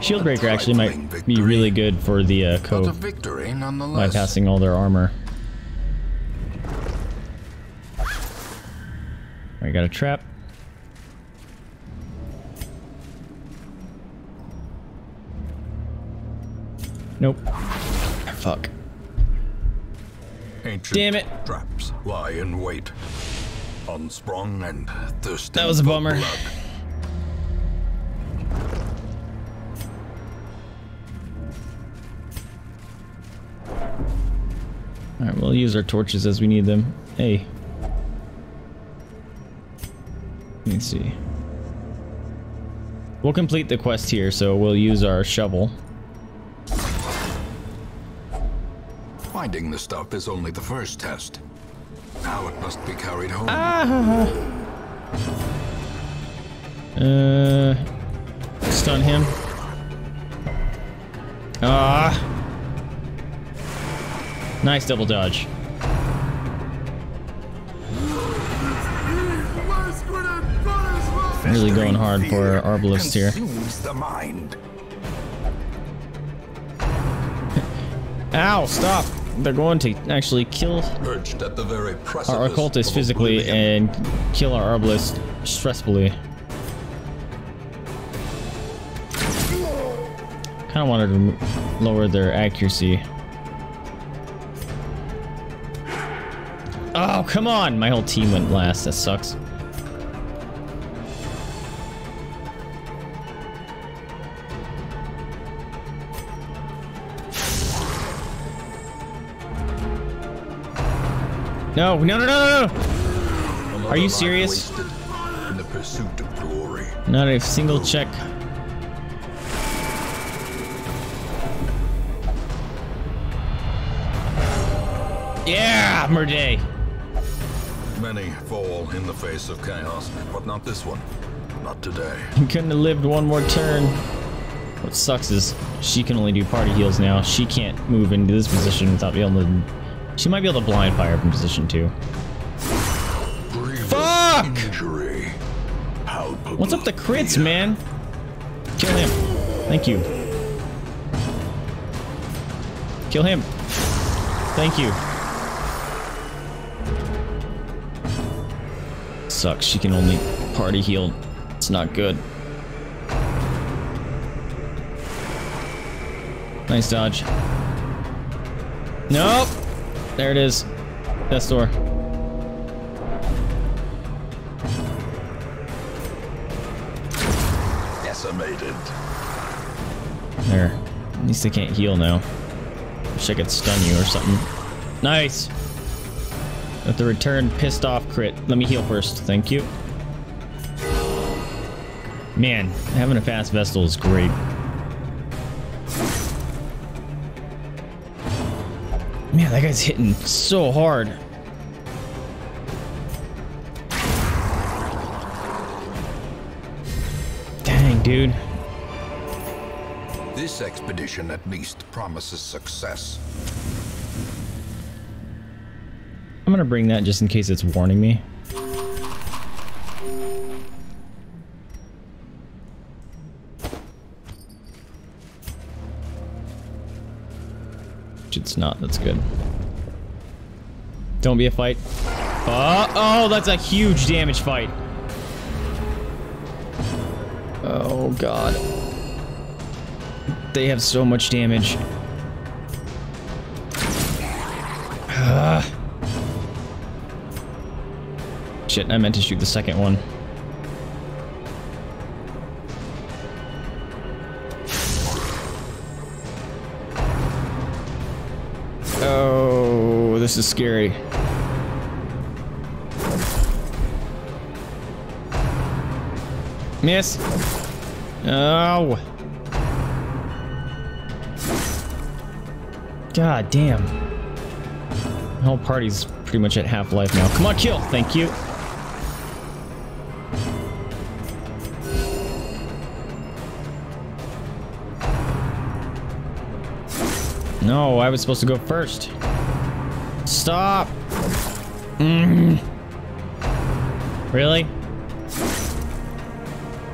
Shield breaker actually might be really good for the uh, cove, victory bypassing all their armor. I got a trap. Damn it. Traps lie in wait. Unsprung and thirsty. That was a bummer. blood. Alright, we'll use our torches as we need them. Hey. Let me see. We'll complete the quest here, so we'll use our shovel. Finding the stuff is only the first test. Now it must be carried home. Ah. Uh, stun him. Ah. Nice double dodge. Really going hard for our Arbalest here. Consumes the mind. Ow, stop! They're going to actually kill at the very our occultist physically and kill our Arbalest stressfully. Kind of wanted to lower their accuracy. Oh, come on! My whole team went last. That sucks. No, no, no, no, no, no! Are you serious? In the pursuit of glory. Not a single check. Yeah, Murday. Many fall in the face of chaos, but not this one. Not today. You couldn't have lived one more turn. What sucks is she can only do party heals now. She can't move into this position without being able to. She might be able to blind fire from position two. Fuck! Injury. What's up the crits, man? Kill him. Thank you. Kill him. Thank you. Sucks. She can only party heal. It's not good. Nice dodge. Nope. There it is. Death door. Decimated. There. At least they can't heal now. Wish I could stun you or something. Nice! With the return pissed off crit. Let me heal first. Thank you. Man, having a fast Vestal is great. Man, that guy's hitting so hard. Dang, dude. This expedition at least promises success. I'm gonna bring that just in case it's warning me. It's not, that's good. Don't be a fight. Oh, oh, that's a huge damage fight. Oh god. They have so much damage. Ah. Shit, I meant to shoot the second one. This is scary. Miss. Oh. God damn. The whole party's pretty much at half life now. Come on, kill. Thank you. No, I was supposed to go first. Stop. Mm. Really?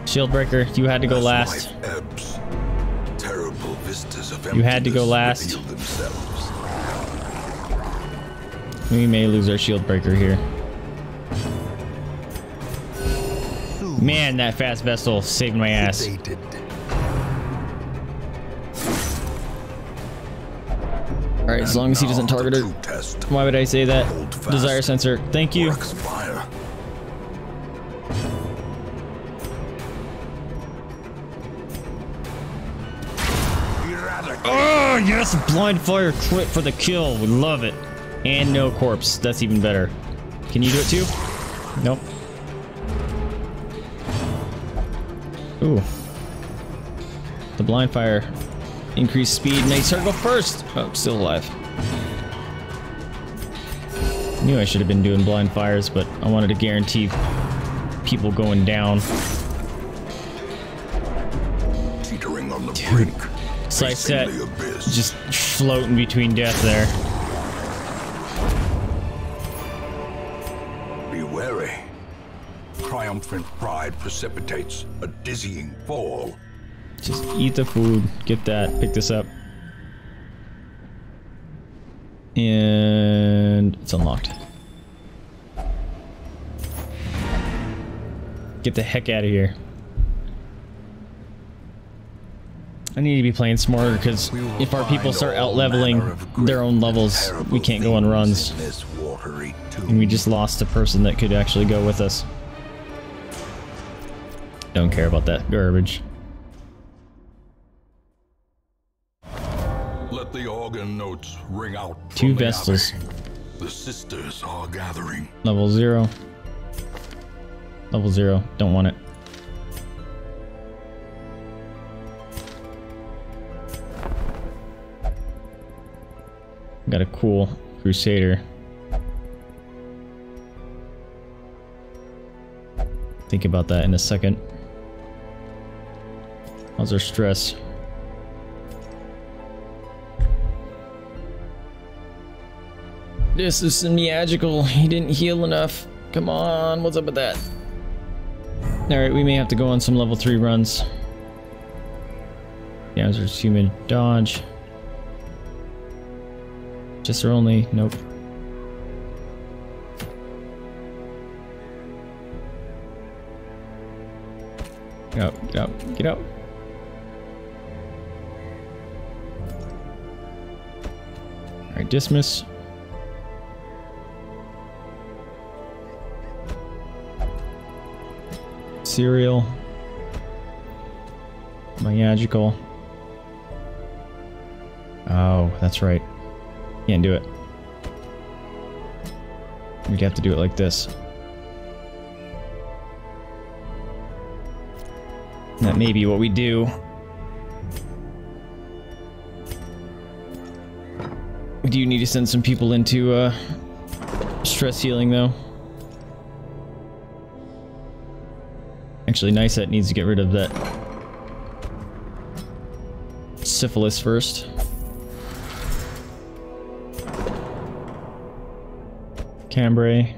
Shieldbreaker, you had to go last. terrible vistas of You had to go last. We may lose our Shieldbreaker here. Man, that fast Vestal saved my ass. As long as he doesn't target her. Test. Why would I say that? Desire sensor. Thank you. Works fire. Eradicate. Oh, yes! Blind fire crit for the kill. We love it. And no corpse. That's even better. Can you do it too? Nope. Ooh. The blind fire. Increased speed. Nice circle first. Oh, still alive. Knew I should have been doing blind fires, but I wanted to guarantee people going down. Teetering on the brink. So I facing set the abyss. just floating between death there. Be wary. Triumphant pride precipitates a dizzying fall. Just eat the food. Get that. Pick this up. And it's unlocked. Get the heck out of here. I need to be playing smarter because if our people start out leveling their own levels, we can't go on runs. in this watery tomb. And we just lost a person that could actually go with us. Don't care about that garbage. Let the organ notes ring out. Two the Vestals. The sisters are gathering. Level zero. Level zero. Don't want it. Got a cool Crusader. Think about that in a second. How's our stress? This is magical. He didn't heal enough. Come on, what's up with that? Alright, we may have to go on some level 3 runs. Yeah, there's human dodge. Just are only. Nope. Get out, get out, get out. Alright, dismiss. Serial. Magical. Oh, that's right. Can't do it. We'd have to do it like this. That may be what we do. We do need to send some people into uh, stress healing, though. Actually, Nyset needs to get rid of that syphilis first. Cambrai.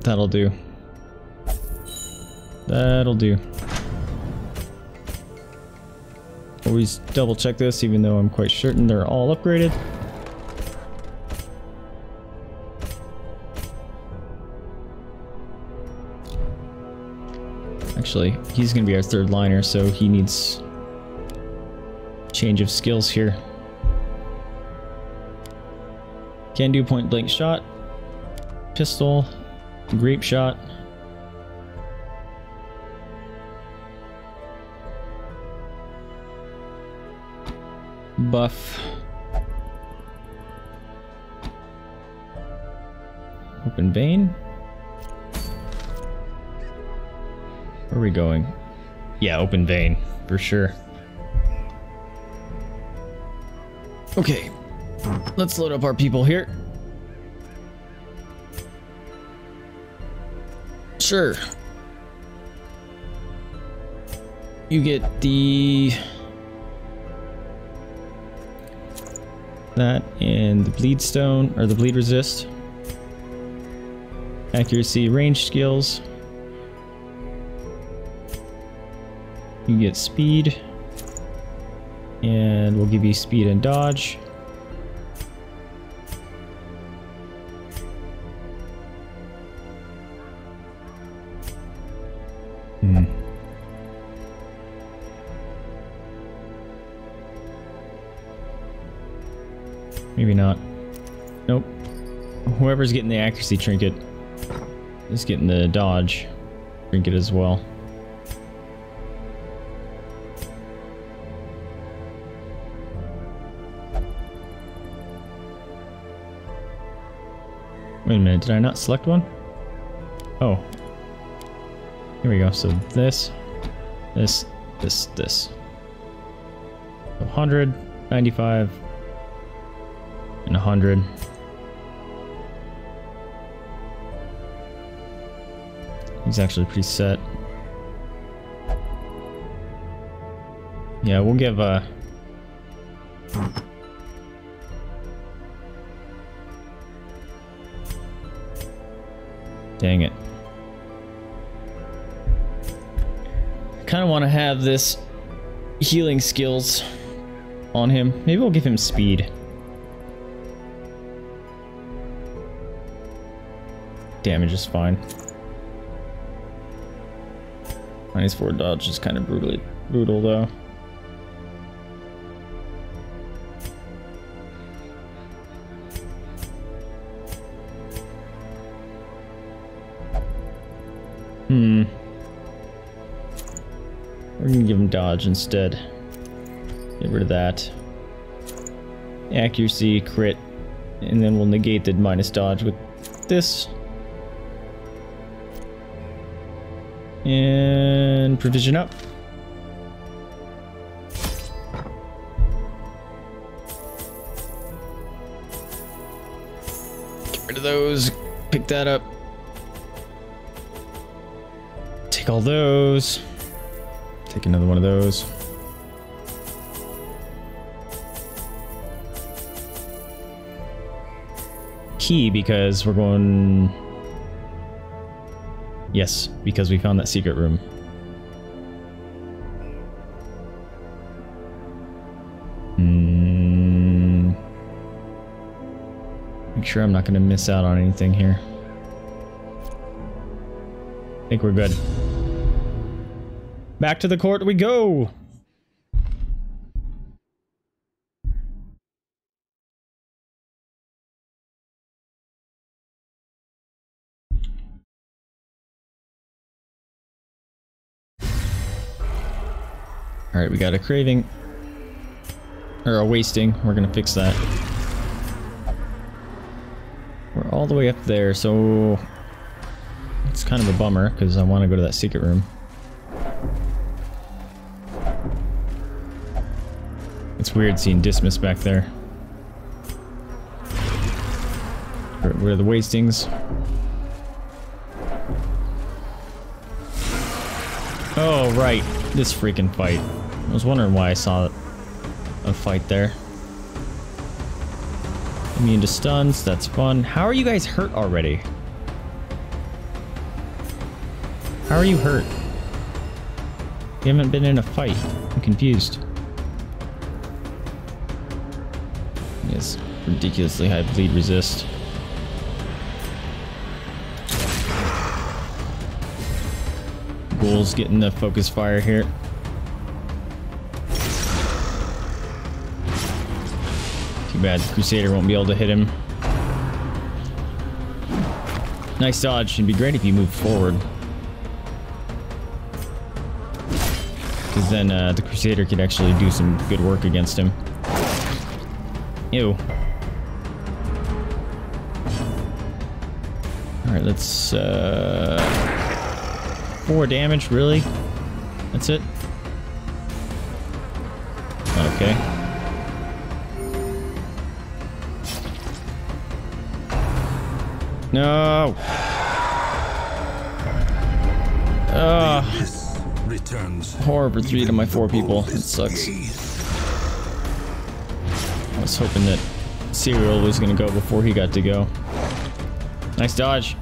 That'll do. That'll do. Always double check this, even though I'm quite certain they're all upgraded. Actually, he's gonna be our third liner, so he needs change of skills here. Can do point blank shot, pistol, grape shot. Buff. Open vein. Where are we going? Yeah, open vein, for sure. Okay, let's load up our people here. Sure. You get the... That and the bleed stone, or the bleed resist. Accuracy, range skills. You get speed. And we'll give you speed and dodge. Hmm. Maybe not. Nope. Whoever's getting the accuracy trinket is getting the dodge trinket as well. Did I not select one? Oh. Here we go. So this, this, this, this. 100, 95, and 100. He's actually pretty set. Yeah, we'll give uh have this healing skills on him. Maybe we'll give him speed. Damage is fine. Minus four dodge is kind of brutally brutal though. Instead. Get rid of that. Accuracy, crit, and then we'll negate the minus dodge with this. And provision up. Get rid of those. Pick that up. Take all those. Take another one of those. Key because we're going Yes, because we found that secret room. Hmm. Make sure I'm not going to miss out on anything here. I think we're good. Back to the court we go! Alright, we got a craving. Or a wasting. We're gonna fix that. We're all the way up there, so... It's kind of a bummer, because I want to go to that secret room. Weird seeing Dismas back there. Where are the wastings? Oh, right. This freaking fight. I was wondering why I saw a fight there. Immune to stuns, that's fun. How are you guys hurt already? How are you hurt? You haven't been in a fight. I'm confused. Yes, ridiculously high bleed resist. Ghoul's getting the focus fire here. Too bad the Crusader won't be able to hit him. Nice dodge. It'd be great if you moved forward. Because then uh, the Crusader could actually do some good work against him. Ew. Alright, let's... Uh, four damage, really? That's it? Okay. No! Ugh. Horror for three to my four people. It sucks. Was hoping that Serial was gonna go before he got to go. Nice dodge.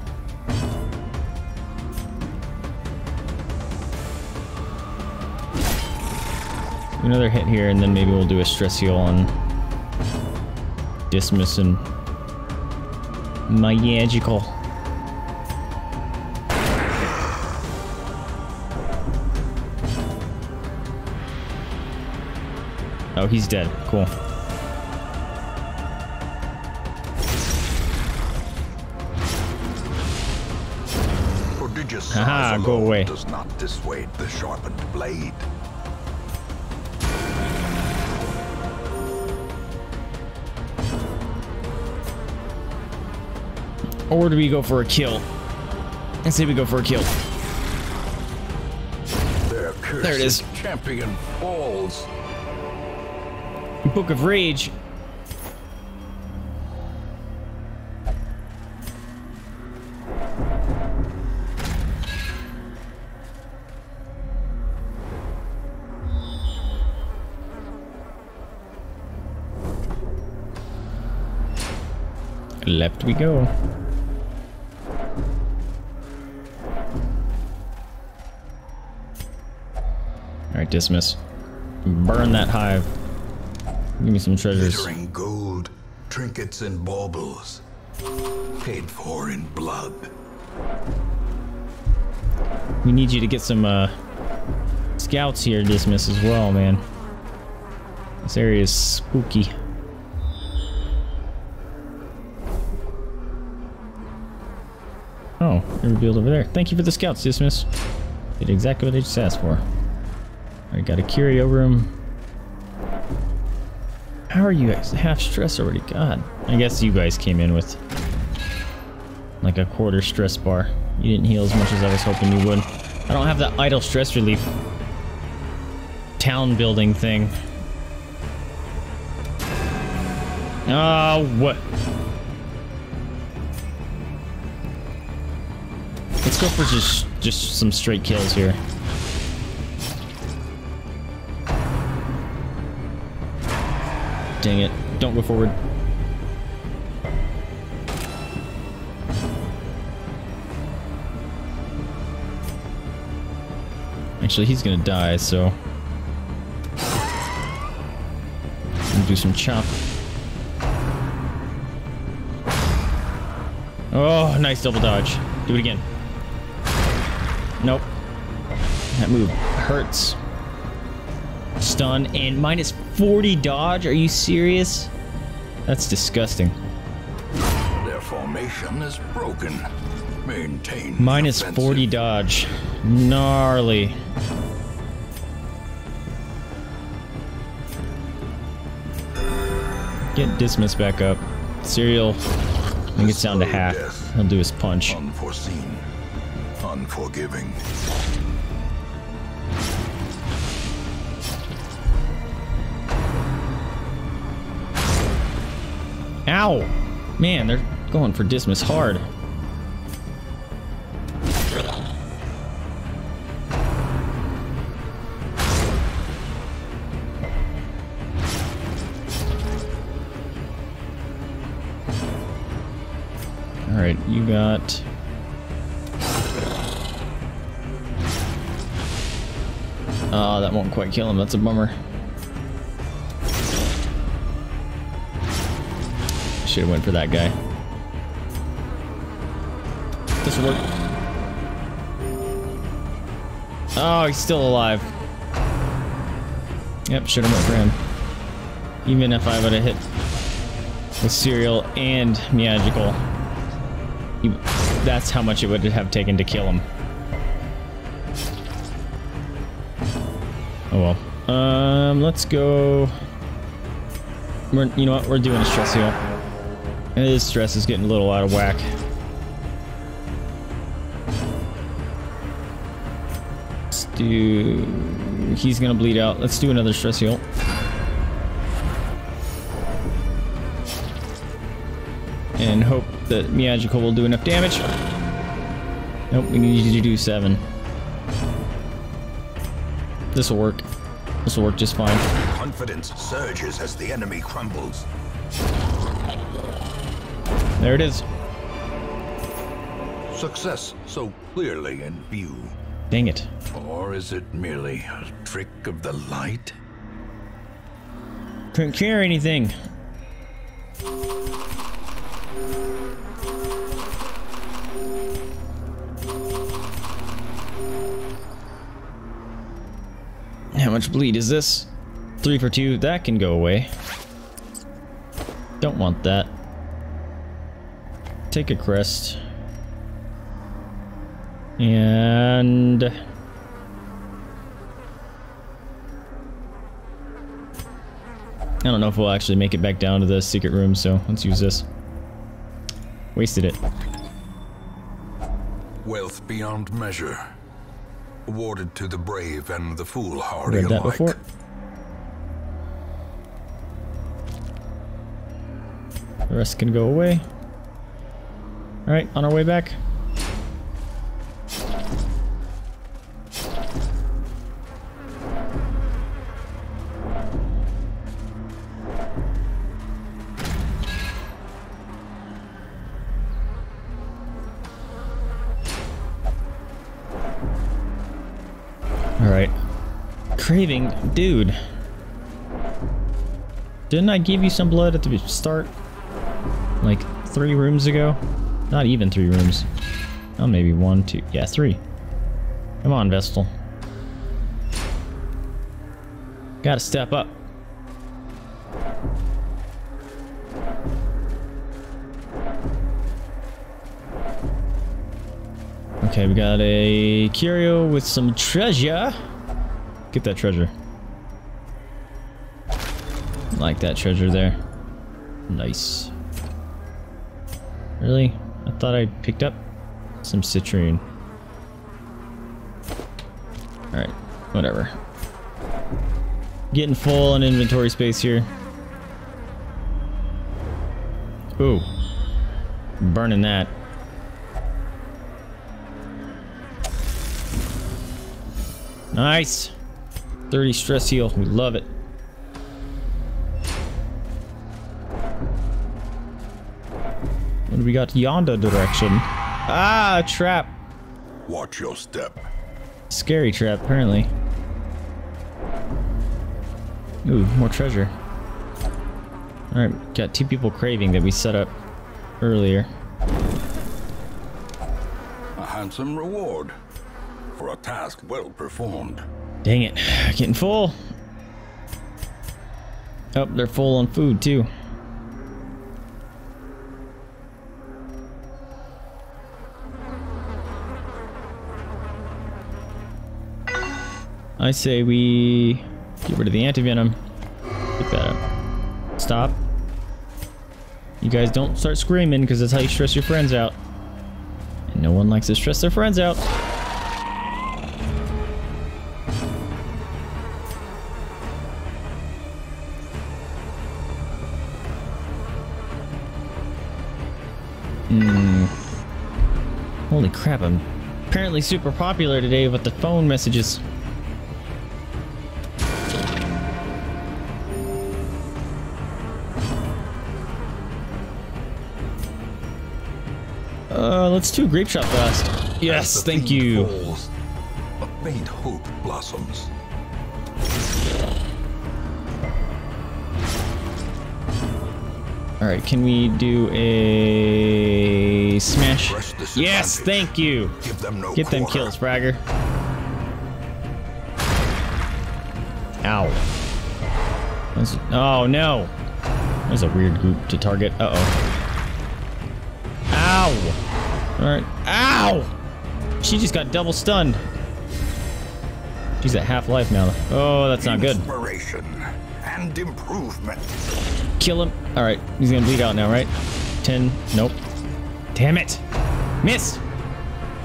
Another hit here, and then maybe we'll do a stress heal on Dismas and Magical. Oh, he's dead. Cool. Go away. does not dissuade the sharpened blade. Or do we go for a kill? I say we go for a kill. There it is. Champion falls. Book of Rage. Go. Alright, dismiss. Burn that hive. Give me some treasures. Glittering gold, trinkets and baubles. Paid for in blood. We need you to get some uh, scouts here Dismas as well, man. This area is spooky. Revealed over there. Thank you for the scouts, Dismas. Did exactly what they just asked for. Alright, got a curio room. How are you guys half stress already? God. I guess you guys came in with like a quarter stress bar. You didn't heal as much as I was hoping you would. I don't have the idle stress relief town building thing. Oh, what? Go for just just some straight kills here. Dang it. Don't go forward. Actually, he's gonna die, so... do some chop. Oh, nice double dodge. Do it again. Nope. That move hurts. Stun and minus 40 dodge? Are you serious? That's disgusting. Their formation is broken. Maintain. Minus 40 dodge. Gnarly. Get Dismas back up. Serial. I think it's down to half. He'll do his punch. Unforeseen. Unforgiving. Ow! Man, they're going for Dismas hard. Alright, you got... Oh, that won't quite kill him. That's a bummer. Should have went for that guy. This will work. Oh, he's still alive. Yep, should have went for him. Even if I would have hit with Serial and Magical, that's how much it would have taken to kill him. Um, let's go. We're, you know what? We're doing a stress heal. And his stress is getting a little out of whack. Let's do... He's gonna bleed out. Let's do another stress heal. And hope that Miyagical will do enough damage. Nope, we need you to do seven. This will work. This will work just fine. Confidence surges as the enemy crumbles. There it is. Success so clearly in view. Dang it. Or is it merely a trick of the light? Couldn't care anything. Much bleed is this? Three for two. That can go away. Don't want that. Take a crest. And... I don't know if we'll actually make it back down to the secret room, so let's use this. Wasted it. Wealth beyond measure. Awarded to the brave and the foolhardy Read that alike. before. The rest can go away. Alright, on our way back. Dude. Didn't I give you some blood at the start? Like three rooms ago? Not even three rooms. Oh, maybe one, two. Yeah, three. Come on, Vestal. Gotta step up. Okay, we got a curio with some treasure. Get that treasure. Like that treasure there. Nice. Really? I thought I picked up some citrine. Alright, whatever. Getting full on inventory space here. Ooh. Burning that. Nice. 30 stress heal. We love it. We got yonder direction? Ah, trap. Watch your step. Scary trap, apparently. Ooh, more treasure. Alright, got two people craving that we set up earlier. A handsome reward for a task well performed. Dang it, getting full. Oh, they're full on food too. I say we get rid of the anti-venom. That up. Stop. You guys don't start screaming because that's how you stress your friends out. And no one likes to stress their friends out. Hmm. Holy crap, I'm apparently super popular today with the phone messages. Do a grape shot fast. Yes, thank you. falls, a faint hope blossoms. All right, can we do a smash? Yes, thank you. Them no Get them quarter. kills, Fragger. Ow. That's- oh no. That's a weird group to target. Uh oh. Alright. Ow! She just got double stunned. She's at half life now. Oh, that's not good. Inspiration and improvement. Kill him. Alright, he's gonna bleed out now, right? 10. Nope. Damn it. Miss.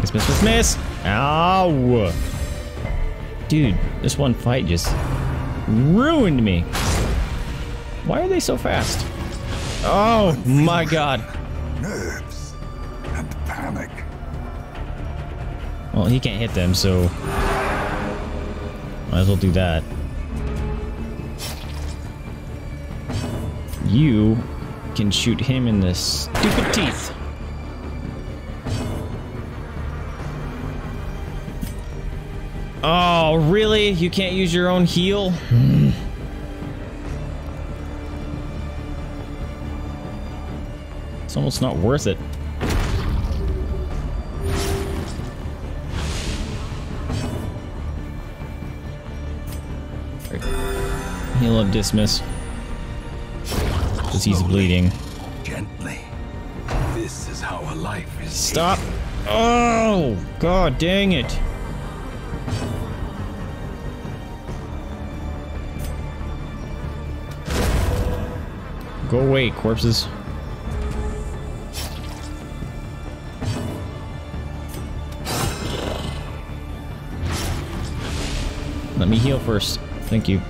Miss, miss, miss, miss. Ow. Dude, this one fight just ruined me. Why are they so fast? Oh my god. Well, he can't hit them, so might as well do that. You can shoot him in the stupid teeth. Oh, really? You can't use your own heal? Hmm. It's almost not worth it. And dismiss. Because he's bleeding. Gently. This is how a life is. Stop! Oh! God dang it! Go away, corpses. Let me heal first. Thank you.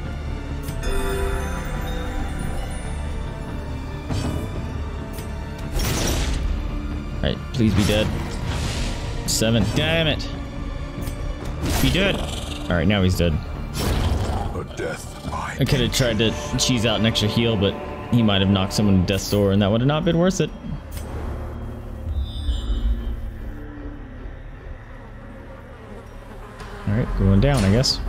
Please be dead. Seven. Damn it. Be dead. Alright, now he's dead. I could have tried to cheese out an extra heal, but he might have knocked someone to death's door, and that would have not been worth it. Alright, going down, I guess.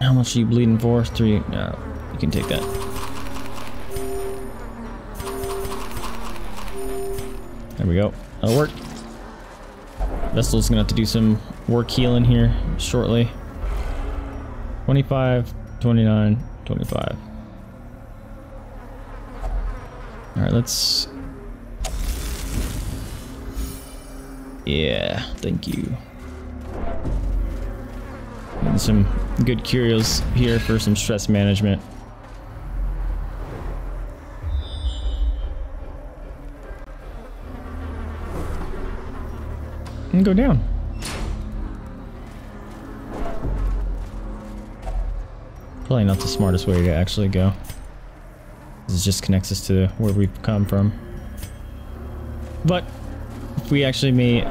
How much are you bleeding for? Three. No, you can take that. There we go. That'll work. Vestal's gonna have to do some work healing here shortly. 25, 29, 25. Alright, let's... Yeah, thank you. Some good curios here for some stress management. And go down. Probably not the smartest way to actually go. This just connects us to where we've come from. But if we actually may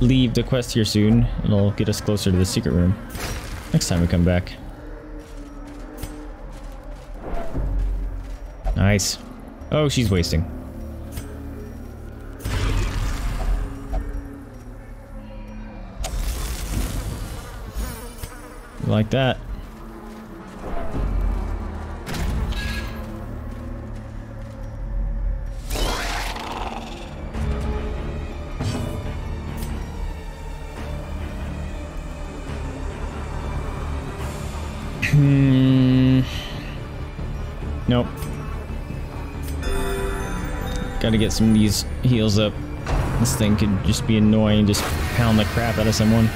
leave the quest here soon, it'll get us closer to the secret room. Next time we come back. Nice. Oh, she's wasting. Like that. Hmm. Nope. Gotta get some of these heals up. This thing could just be annoying, just pound the crap out of someone.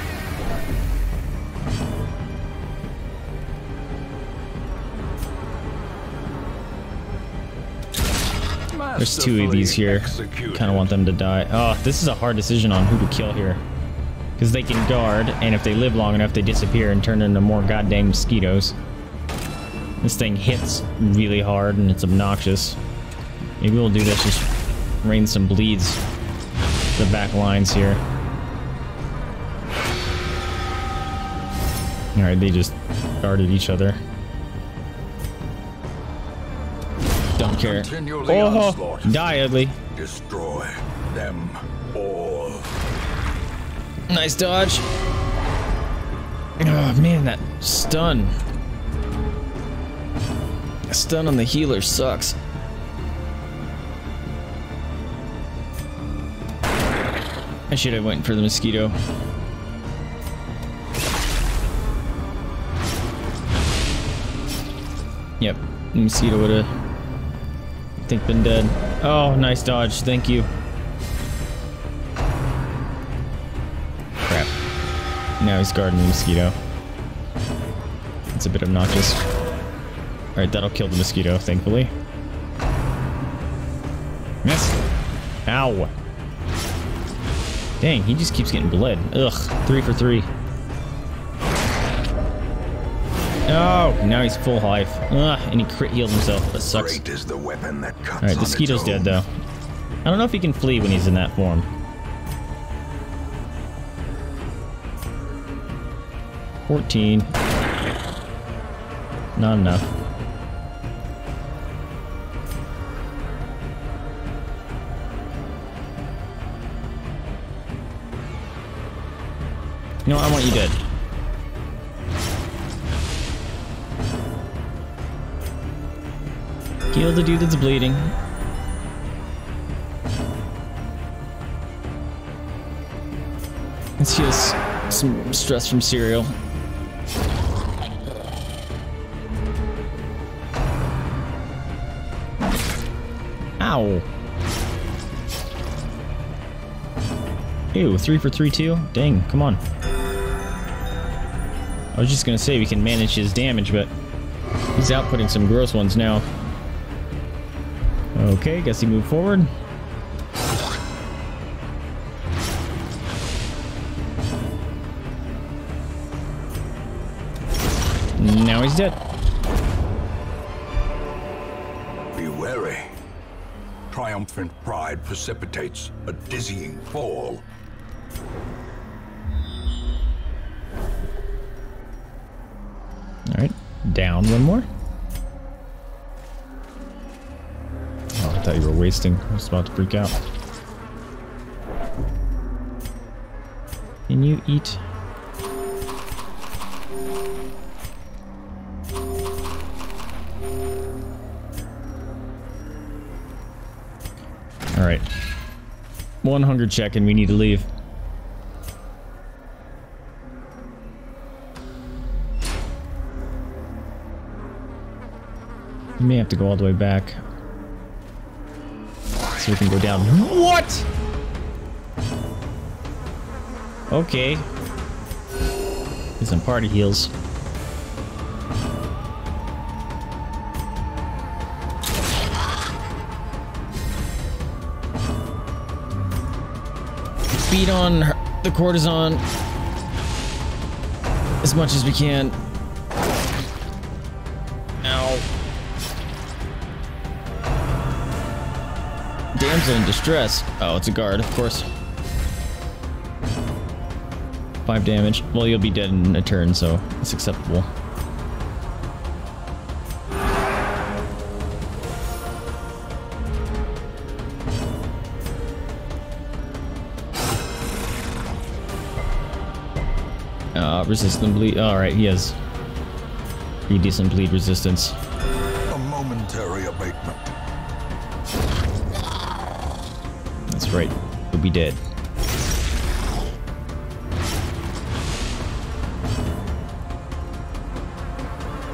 There's two of these here. Kind of want them to die. Oh, this is a hard decision on who to kill here. Because they can guard, and if they live long enough, they disappear and turn into more goddamn mosquitoes. This thing hits really hard, and it's obnoxious. Maybe we'll do this, just rain some bleeds the back lines here. Alright, they just guarded each other. Care. Oh, die, ugly. Destroy them all. Nice dodge. Oh man, that stun. The stun on the healer sucks. I should have went for the mosquito. Yep, the mosquito would have, think, been dead. Oh, nice dodge. Thank you. Crap. Now he's guarding the mosquito. It's a bit obnoxious. Alright, that'll kill the mosquito, thankfully. Miss. Ow. Dang, he just keeps getting bled. Ugh, three for three. Oh, now he's full life. Ugh, and he crit healed himself. That sucks. Great is the weapon that cuts Alright, the mosquito's dead though. I don't know if he can flee when he's in that form. Fourteen. Not enough. You know, what? I want you dead. The dude that's bleeding. Let's heal some stress from Serial. Ow. Ew, three for three two? Dang, come on. I was just gonna say we can manage his damage, but he's outputting some gross ones now. Okay, guess he moved forward. Now he's dead. Be wary. Triumphant pride precipitates a dizzying fall. Alright, down one more. wasting. I was about to freak out. Can you eat? Alright. One hunger check and we need to leave. We may have to go all the way back. We can go down. What? Okay. Get some party heals. Beat on the cortisone as much as we can. In distress. Oh, it's a guard, of course. Five damage. Well, you'll be dead in a turn, so it's acceptable. Uh, resistant bleed. Alright, he has pretty decent bleed resistance. Right. He'll be dead.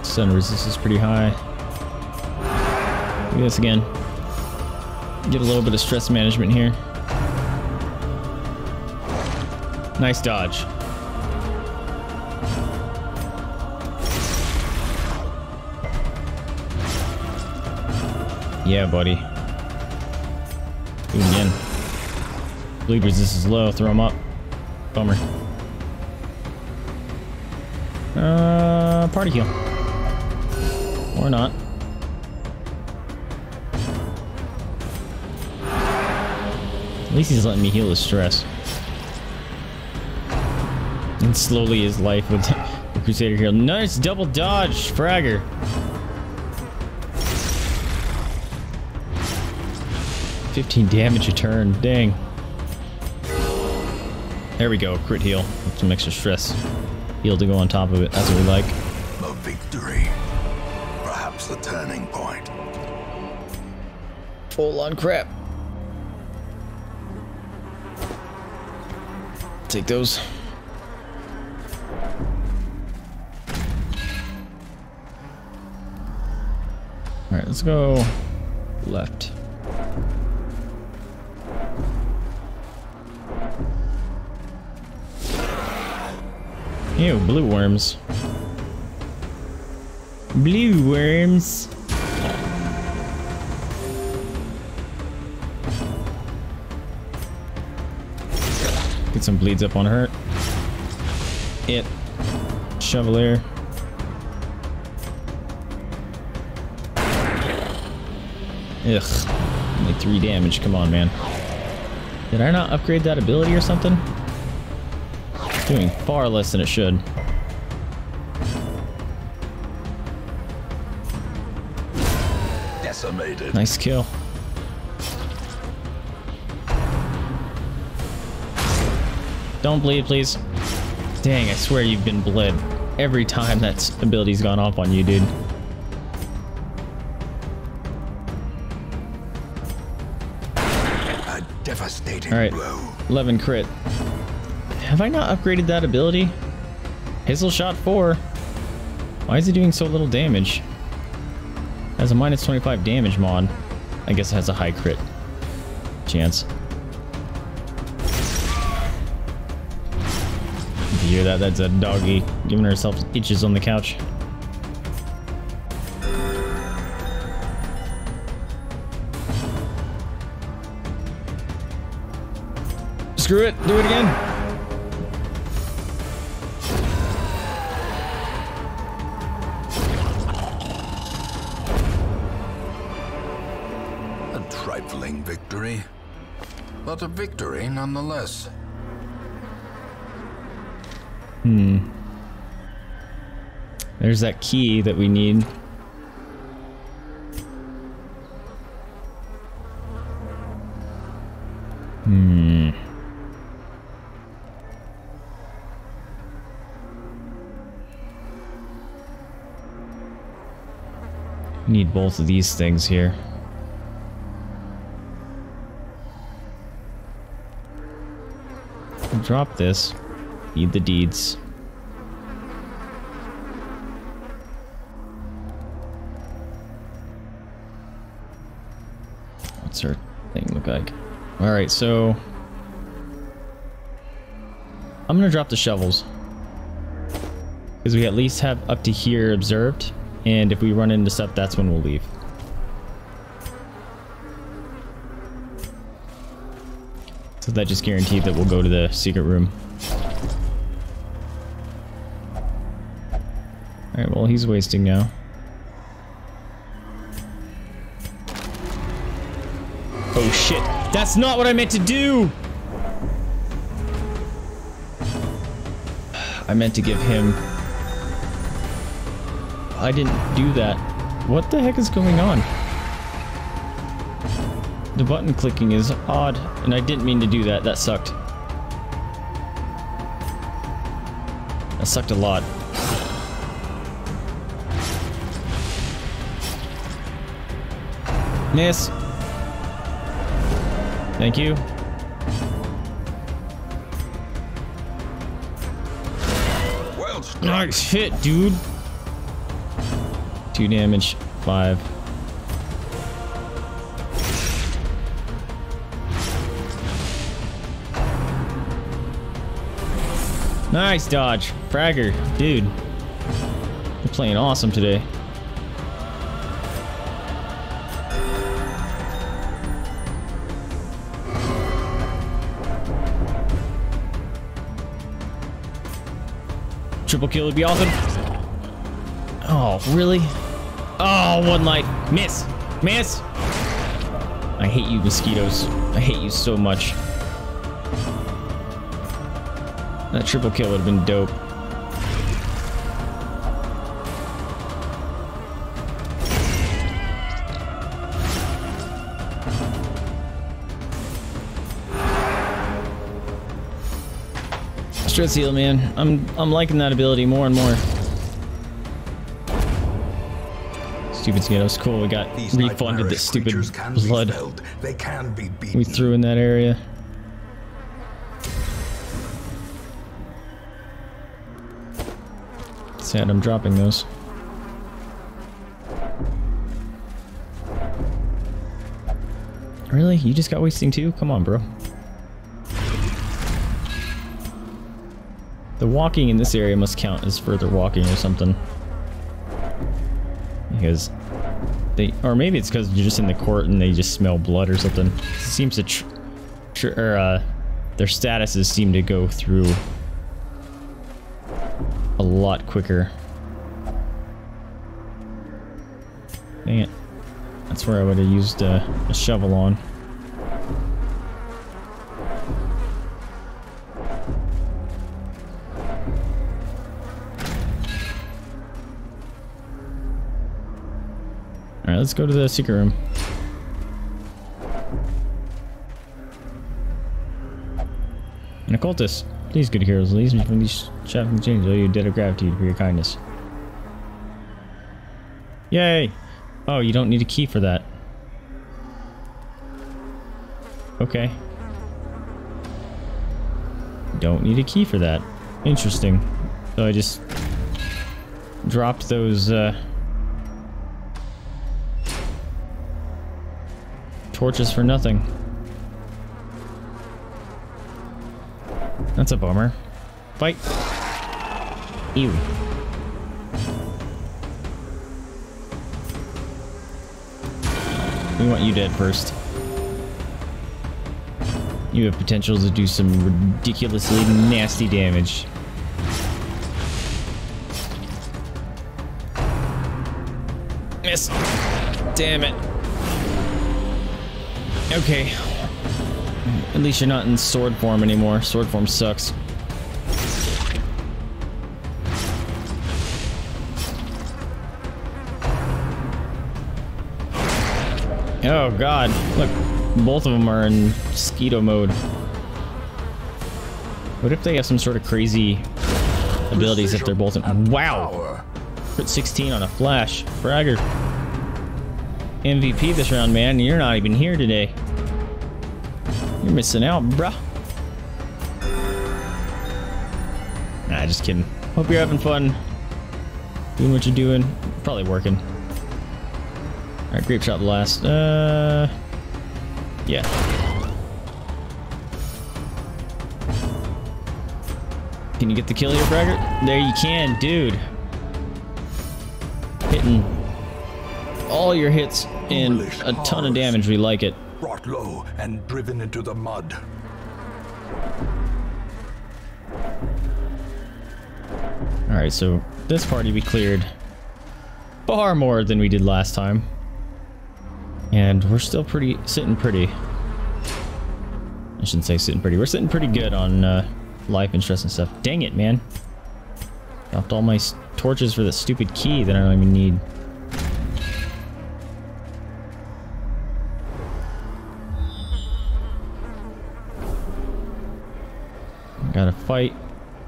Stun resistance is pretty high. Do this again. Get a little bit of stress management here. Nice dodge. Yeah, buddy. Bleed resistance is low. Throw him up. Bummer. Uh, party heal. Or not. At least he's letting me heal his stress. And slowly his life with the Crusader heal. Nice double dodge, Fragger. Fifteen damage a turn. Dang. There we go. Crit heal. With some extra stress. Heal to go on top of it. That's what we like. A victory. Perhaps the turning point. Full on crap. Take those. Alright, let's go left. Ew, blue worms. Blue worms. Get some bleeds up on her. It. Chevalier. Ugh. Only three damage. Come on, man. Did I not upgrade that ability or something? It's doing far less than it should. Decimated. Nice kill. Don't bleed, please. Dang, I swear you've been bled every time that ability's gone off on you, dude. A devastating All right, blow. 11 crit. Have I not upgraded that ability? Hazel shot 4. Why is it doing so little damage? Has a minus 25 damage mod. I guess it has a high crit chance. You hear that? That's a doggy giving herself itches on the couch. Screw it, do it again. Nonetheless. There's that key that we need. Hmm. Need both of these things here. drop this. Need the deeds. What's her thing look like? Alright, so... I'm gonna drop the shovels. Because we at least have up to here observed. And if we run into stuff, that's when we'll leave. So that just guaranteed that we'll go to the secret room. Alright, well he's wasting now. Oh shit. That's not what I meant to do! I meant to give him... I didn't do that. What the heck is going on? The button clicking is odd, and I didn't mean to do that. That sucked. That sucked a lot. Miss. Thank you. Well. Ah, nice hit, dude. Two damage, five. Nice dodge. Fragger, dude. You're playing awesome today. Triple kill would be awesome. Oh, really? Oh, one life. Miss. Miss. I hate you, mosquitoes. I hate you so much. That triple kill would have been dope. Stress heal, man. I'm I'm liking that ability more and more. Stupid mosquitoes. Cool, we got These refunded the stupid creatures can be blood. They can be we threw in that area. Sad I'm dropping those. Really? You just got wasting too? Come on, bro. The walking in this area must count as further walking or something. Because they, or maybe it's because you're just in the court and they just smell blood or something. It seems to, or uh, their statuses seem to go through lot quicker. Dang it. That's where I would have used uh, a shovel on. Alright, let's go to the secret room. An occultist. Please, good heroes, release me from these shafting chains. Oh, you debt of gratitude for your kindness. Yay! Oh, you don't need a key for that. Okay. Don't need a key for that. Interesting. So I just dropped those, uh, torches for nothing. That's a bummer. Fight. Ew. We want you dead first. You have potential to do some ridiculously nasty damage. Miss. Damn it. Okay. At least you're not in sword form anymore. Sword form sucks. Oh god. Look, both of them are in Skeeto mode. What if they have some sort of crazy abilities if they're both in... Wow! Put 16 on a flash. Fragger. MVP this round, man. You're not even here today. You're missing out, bruh. Nah, just kidding. Hope you're having fun. Doing what you're doing. Probably working. Alright, grape shot last. Uh yeah. Can you get the kill here, Braggart? There you can, dude. Hitting all your hits and a ton of damage. We like it. Brought low and driven into the mud. Alright, so this party we cleared far more than we did last time. And we're still pretty, sitting pretty. I shouldn't say sitting pretty. We're sitting pretty good on uh, life and stress and stuff. Dang it, man. Dropped all my torches for the stupid key that I don't even need.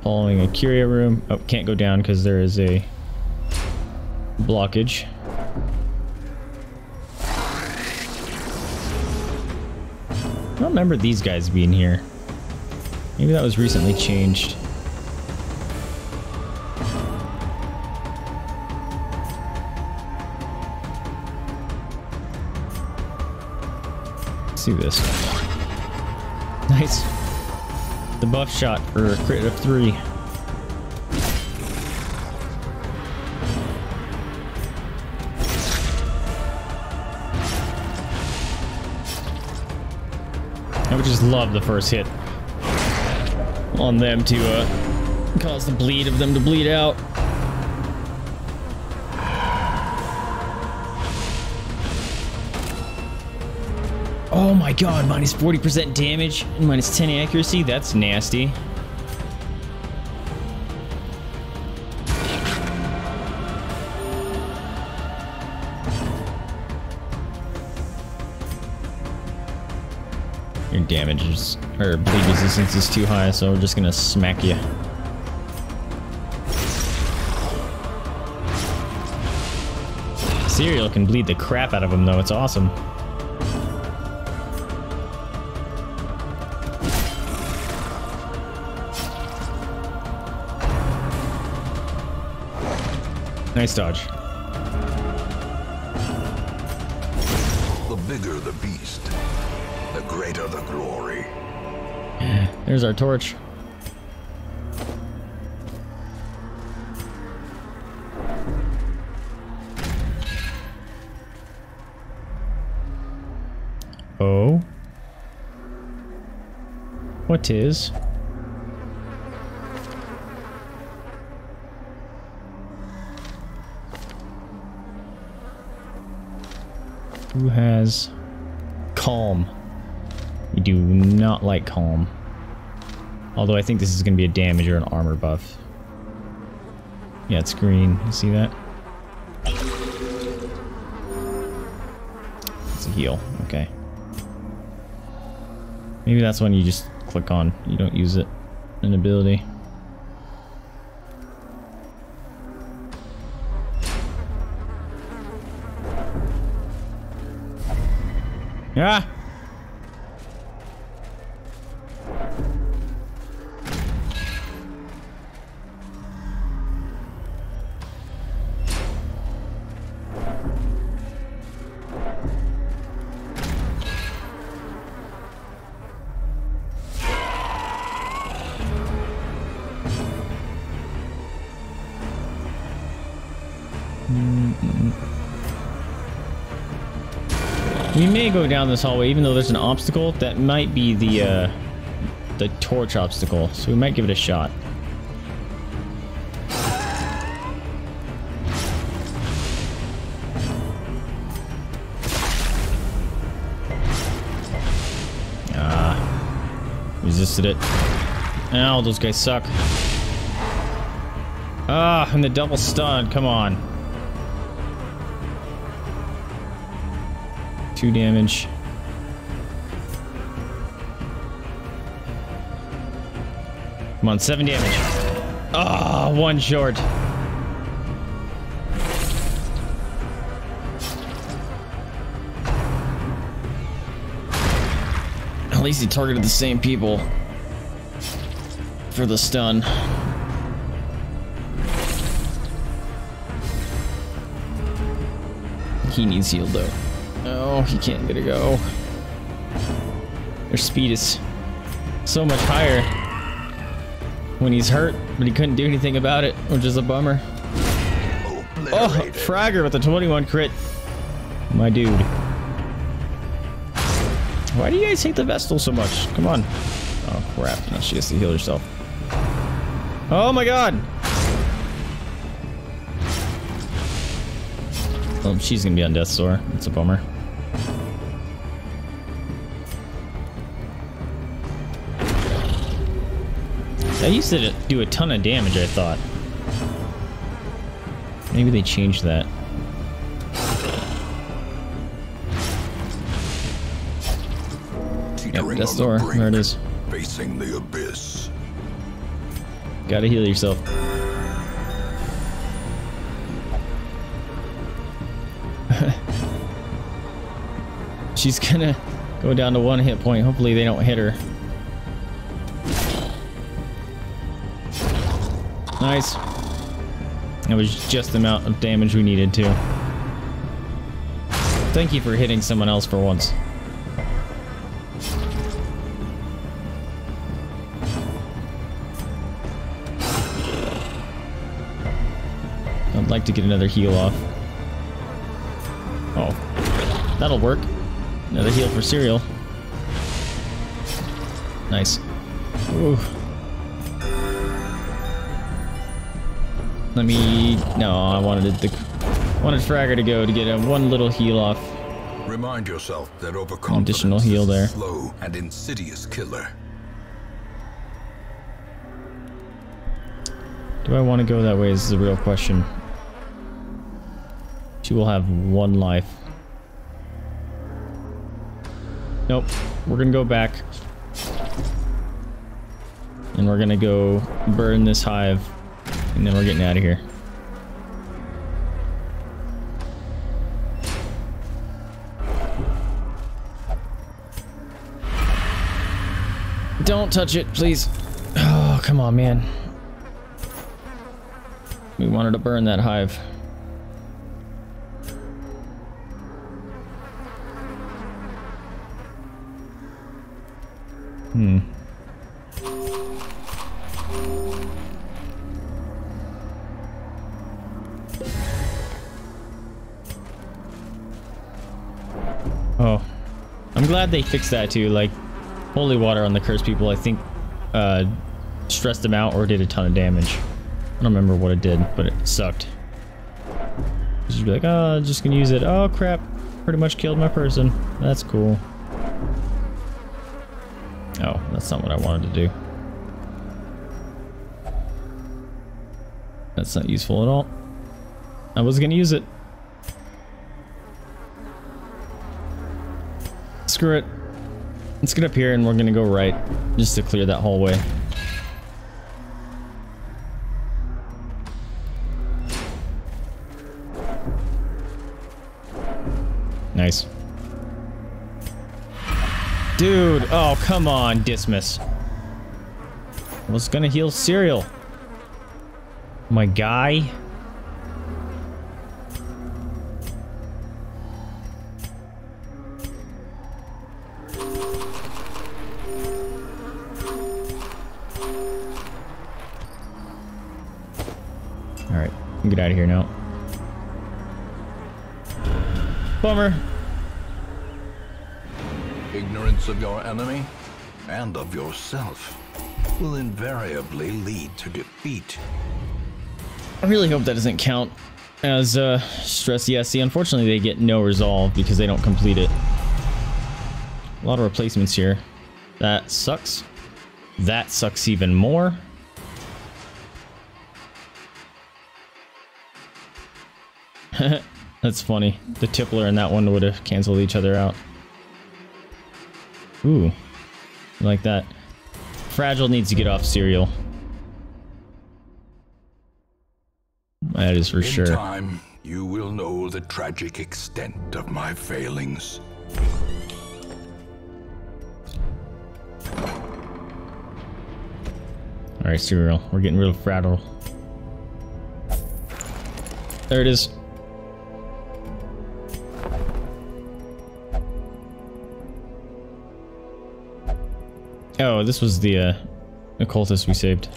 Following a curio room. Oh, can't go down because there is a blockage. I don't remember these guys being here. Maybe that was recently changed. Let's see this. Nice. The buff shot for a crit of three. I would just love the first hit on them to uh, cause the bleed of them to bleed out. My god, minus 40% damage and minus 10 accuracy? That's nasty. Your damage is, or bleed resistance is too high, so we're just gonna smack you. Serial can bleed the crap out of him though, it's awesome. Nice dodge. The bigger the beast, the greater the glory. There's our torch. Oh. What is? Who has calm? We do not like calm. Although I think this is going to be a damage or an armor buff. Yeah, it's green. You see that? It's a heal. Okay. Maybe that's one you just click on. You don't use it. An ability. Yeah. Go down this hallway, even though there's an obstacle. That might be the uh, the torch obstacle, so we might give it a shot. Ah, resisted it. Ow, those guys suck. Ah, and the double stun. Come on. Two damage. Come on, seven damage. Ah, one short. At least he targeted the same people for the stun. He needs healed though. No, he can't get a go. Their speed is so much higher. when he's hurt, but he couldn't do anything about it, which is a bummer. Oh, Fragger with a 21 crit. My dude. Why do you guys hate the Vestal so much? Come on. Oh, crap. Now she has to heal herself. Oh my god! Oh, she's gonna be on Death's Door. It's a bummer. That used to do a ton of damage, I thought. Maybe they changed that. Yep, Death's Door. The there it is. Facing the abyss. Gotta heal yourself. She's gonna go down to one hit point. Hopefully they don't hit her. Nice. That was just the amount of damage we needed to. Thank you for hitting someone else for once. I'd like to get another heal off. Oh, that'll work. Another heal for Serial. Nice. Ooh. Let me... No, I wanted the... wanted Fragger to go to get a one little heal off. Remind yourself that additional heal there. slow and insidious killer. Do I want to go that way is the real question. She will have one life. Nope. We're gonna go back. And we're gonna go burn this hive. And then we're getting out of here. Don't touch it, please. Oh, come on, man. We wanted to burn that hive. Glad they fixed that too. Like, holy water on the cursed people, I think, uh, stressed them out or did a ton of damage. I don't remember what it did, but it sucked. Just be like, oh, just gonna use it. Oh crap, pretty much killed my person. That's cool. Oh, that's not what I wanted to do. That's not useful at all. I was gonna use it. Screw it. Let's get up here and we're gonna go right, just to clear that hallway. Nice. Dude, oh, come on, Dismas. I was gonna heal Serial. My guy. Here now. Bummer ignorance of your enemy and of yourself will invariably lead to defeat. I really hope that doesn't count as uh, stress. Yeah, see, unfortunately they get no resolve because they don't complete it. A lot of replacements here. That sucks. That sucks even more. That's funny. The Tippler and that one would have canceled each other out. Ooh. like that. Fragile needs to get off cereal. That is for In sure. time, you will know the tragic extent of my failings. Alright, cereal. We're getting rid of Fragile. There it is. Oh, this was the uh, occultist we saved.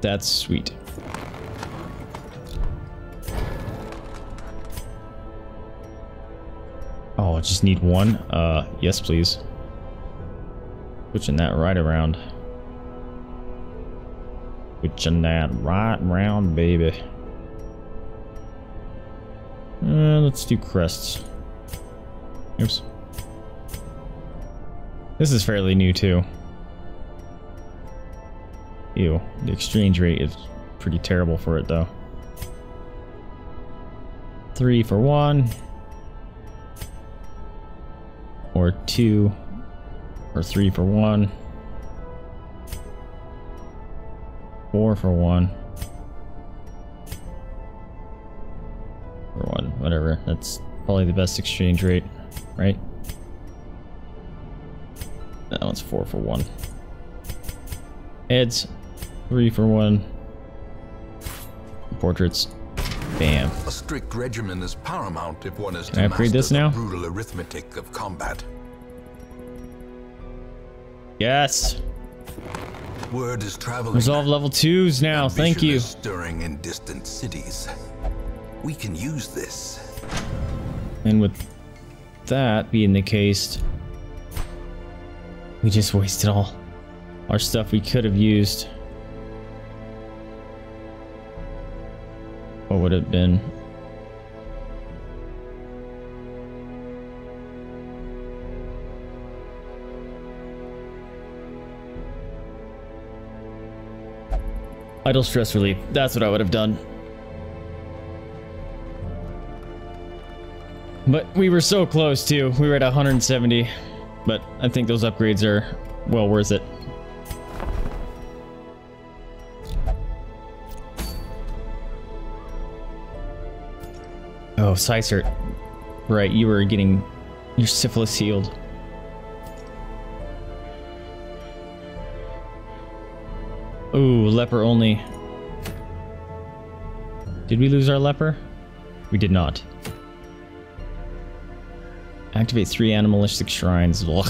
That's sweet. Oh, I just need one? Uh, yes please. Switching that right around. Switching that right round, baby. Uh, let's do crests. Oops. This is fairly new too. Ew, the exchange rate is pretty terrible for it though. Three for one. Or two. Or three for one. Four for one. Whatever. That's probably the best exchange rate, right? That one's four for one. Heads, three for one. Portraits, bam. A strict regimen is paramount if one is Can I to upgrade master this now? brutal arithmetic of combat. Yes. Word is traveling. Resolve level twos now. Thank you. Stirring in distant cities. We can use this. And with that being the case, we just wasted all our stuff we could have used. What would have been? Idle stress relief. That's what I would have done. But we were so close too. We were at 170. But I think those upgrades are well worth it. Oh, Sicert. Right, you were getting your syphilis healed. Ooh, leper only. Did we lose our leper? We did not. Activate three animalistic shrines. Ugh.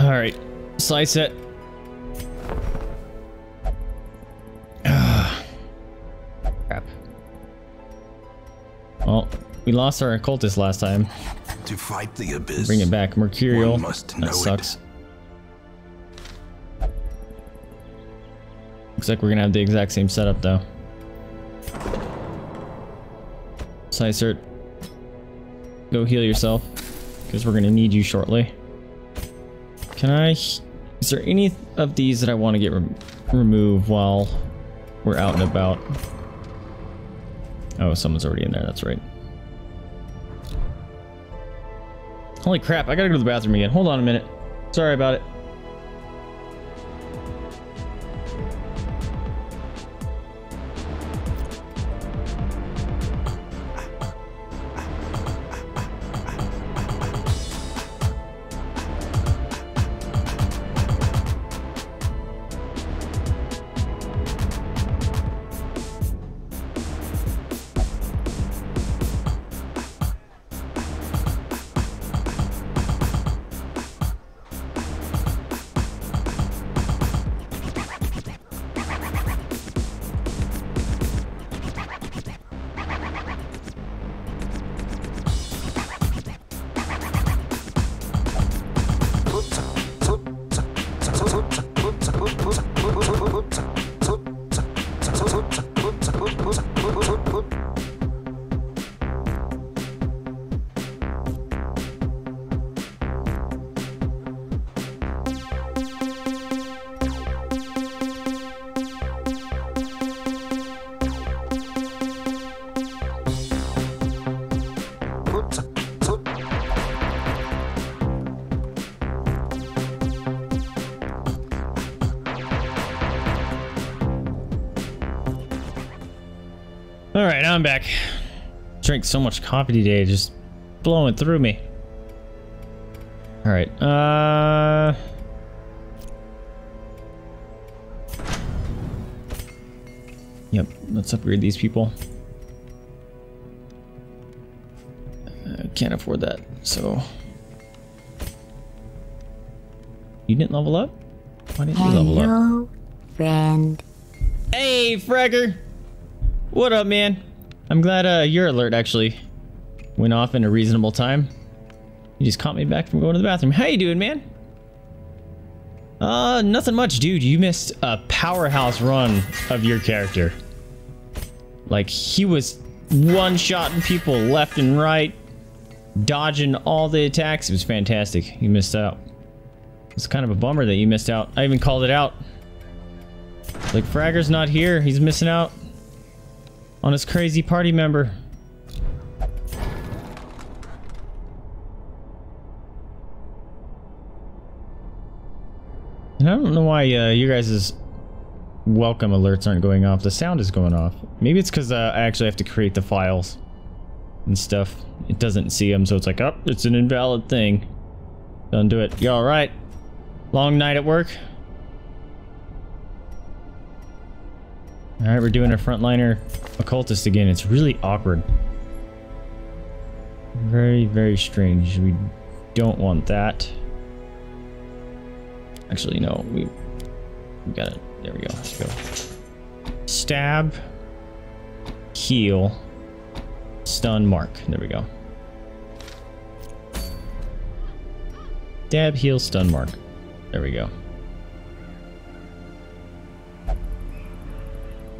Alright. Slice it. Ah. Crap. Well, we lost our occultist last time. To fight the abyss. Bring it back. Mercurial. One must know That it. Looks like we're gonna have the exact same setup though. Sicert, go heal yourself, because we're gonna need you shortly. Can I? Is there any of these that I want to get rem removed while we're out and about? Oh, someone's already in there. That's right. Holy crap! I gotta go to the bathroom again. Hold on a minute. Sorry about it. So much coffee today, just blowing through me. All right, uh. Yep, let's upgrade these people. I can't afford that, so... You didn't level up? Why didn't you level up? Hello, friend. Hey, Fragger! What up, man? I'm glad uh, your alert actually went off in a reasonable time. You just caught me back from going to the bathroom. How you doing, man? Uh, nothing much, dude. You missed a powerhouse run of your character. Like, he was one-shotting people left and right, dodging all the attacks. It was fantastic. You missed out. It's kind of a bummer that you missed out. I even called it out. Like, Fragger's not here. He's missing out on his crazy party member. And I don't know why uh, you guys' welcome alerts aren't going off. The sound is going off. Maybe it's because uh, I actually have to create the files and stuff. It doesn't see them, so it's like, oh, it's an invalid thing. Don't do it. You alright? Long night at work? Alright, we're doing a frontliner occultist again. It's really awkward. Very, very strange. We don't want that. Actually, no. We, we got it. There we go. Let's go. Stab. Heal. Stun mark. There we go. Stab, heal, stun mark. There we go.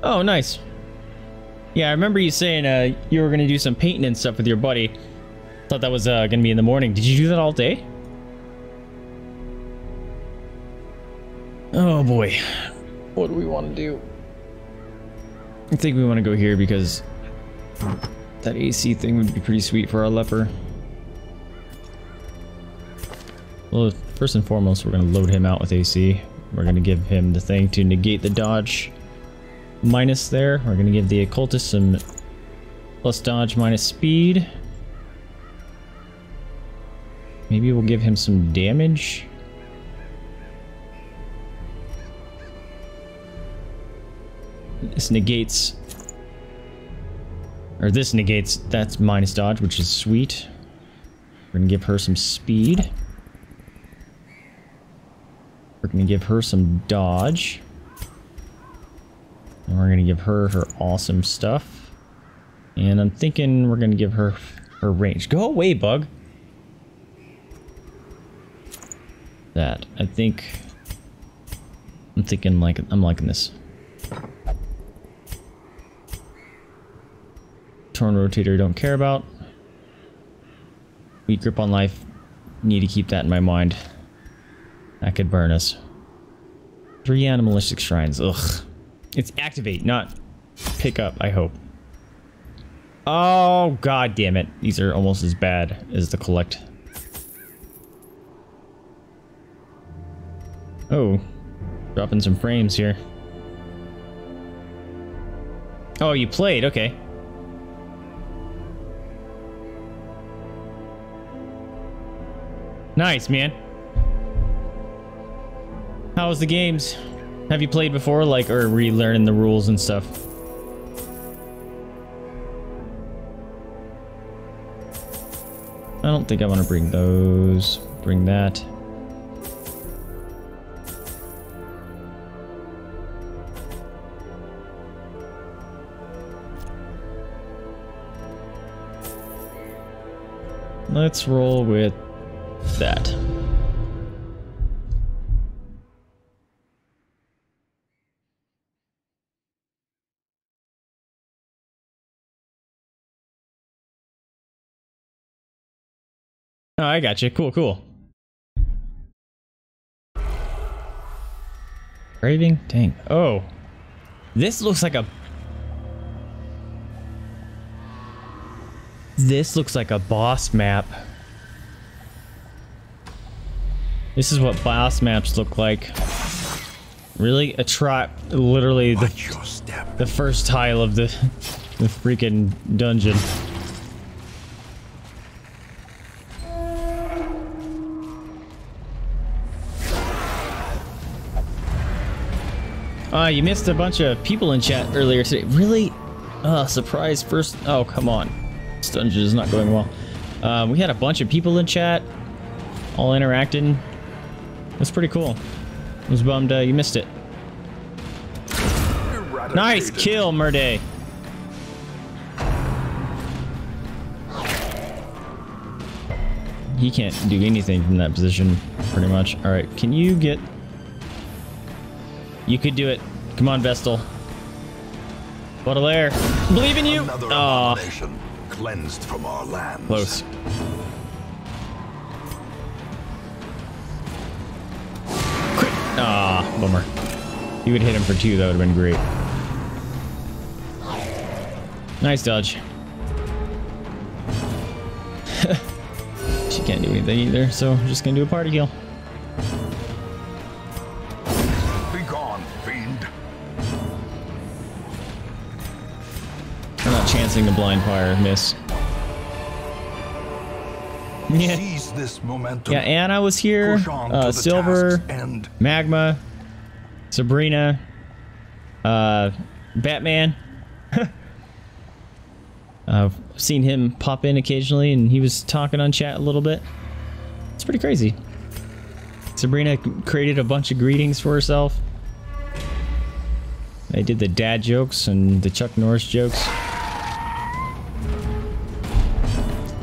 Oh, nice. Yeah, I remember you saying uh, you were going to do some painting and stuff with your buddy. Thought that was uh, going to be in the morning. Did you do that all day? Oh boy. What do we want to do? I think we want to go here because that AC thing would be pretty sweet for our leper. Well, first and foremost, we're going to load him out with AC. We're going to give him the thing to negate the dodge minus there. We're going to give the occultist some plus dodge minus speed. Maybe we'll give him some damage. This negates... Or this negates, that's minus dodge, which is sweet. We're gonna give her some speed. We're gonna give her some dodge. And we're gonna give her her awesome stuff. And I'm thinking we're gonna give her her range. Go away, bug! That. I think... I'm thinking like... I'm liking this. Torn rotator don't care about. Weak grip on life. Need to keep that in my mind. That could burn us. Three animalistic shrines. Ugh. It's activate, not pick up, I hope. Oh, god damn it. These are almost as bad as the collect. Oh. Dropping some frames here. Oh, you played, okay. Nice, man. How was the games? Have you played before, like, or relearning the rules and stuff? I don't think I want to bring those. Bring that. Let's roll with that. Oh, I got you. Cool, cool. Craving? Dang. Oh. This looks like a... This looks like a boss map. This is what boss maps look like. Really? A trap, literally the, the first tile of the, the freaking dungeon. Uh, you missed a bunch of people in chat earlier today. Really? Uh, surprise first. Oh, come on. This dungeon is not going well. Uh, we had a bunch of people in chat, all interacting. That's pretty cool. I was bummed uh, you missed it. Nice kill, Murday. He can't do anything from that position, pretty much. All right, can you get... You could do it. Come on, Vestal. Baudelaire. Believe in you. Another abomination cleansed from our lands. close. Quick. Ah, bummer. You would hit him for two, that would have been great. Nice dodge. she can't do anything either, so I'm just gonna do a party kill. A blind fire miss. Yeah, Seize this momentum. yeah. Anna was here. Push on to Uh, Silver. Magma, Sabrina, uh, Batman. I've seen him pop in occasionally, and he was talking on chat a little bit. It's pretty crazy. Sabrina created a bunch of greetings for herself. They did the dad jokes and the Chuck Norris jokes.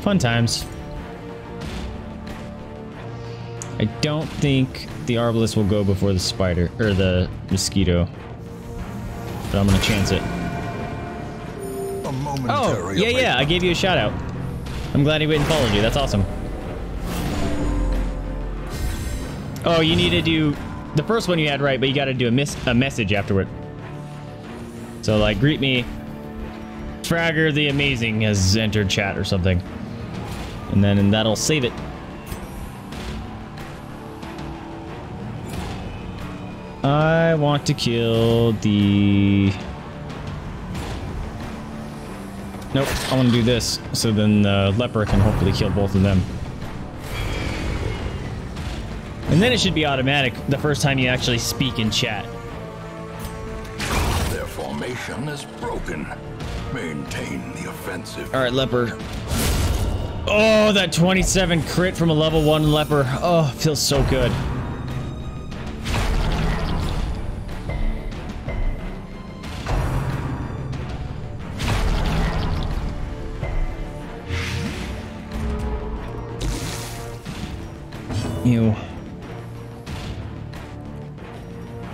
Fun times. I don't think the Arbalest will go before the spider, or the mosquito. But I'm gonna chance it. A Oh, yeah, yeah, I gave you a shout out. I'm glad he went and followed you. That's awesome. Oh, you need to do the first one you had right, but you got to do a miss a message afterward. So like, greet me. Fragger the Amazing has entered chat or something, and then and that'll save it. I want to kill the. Nope, I want to do this, so then the leper can hopefully kill both of them. And then it should be automatic the first time you actually speak in chat. Their formation is broken. Maintain the offensive. Alright, leper. Oh, that 27 crit from a level 1 leper. Oh, feels so good. Ew.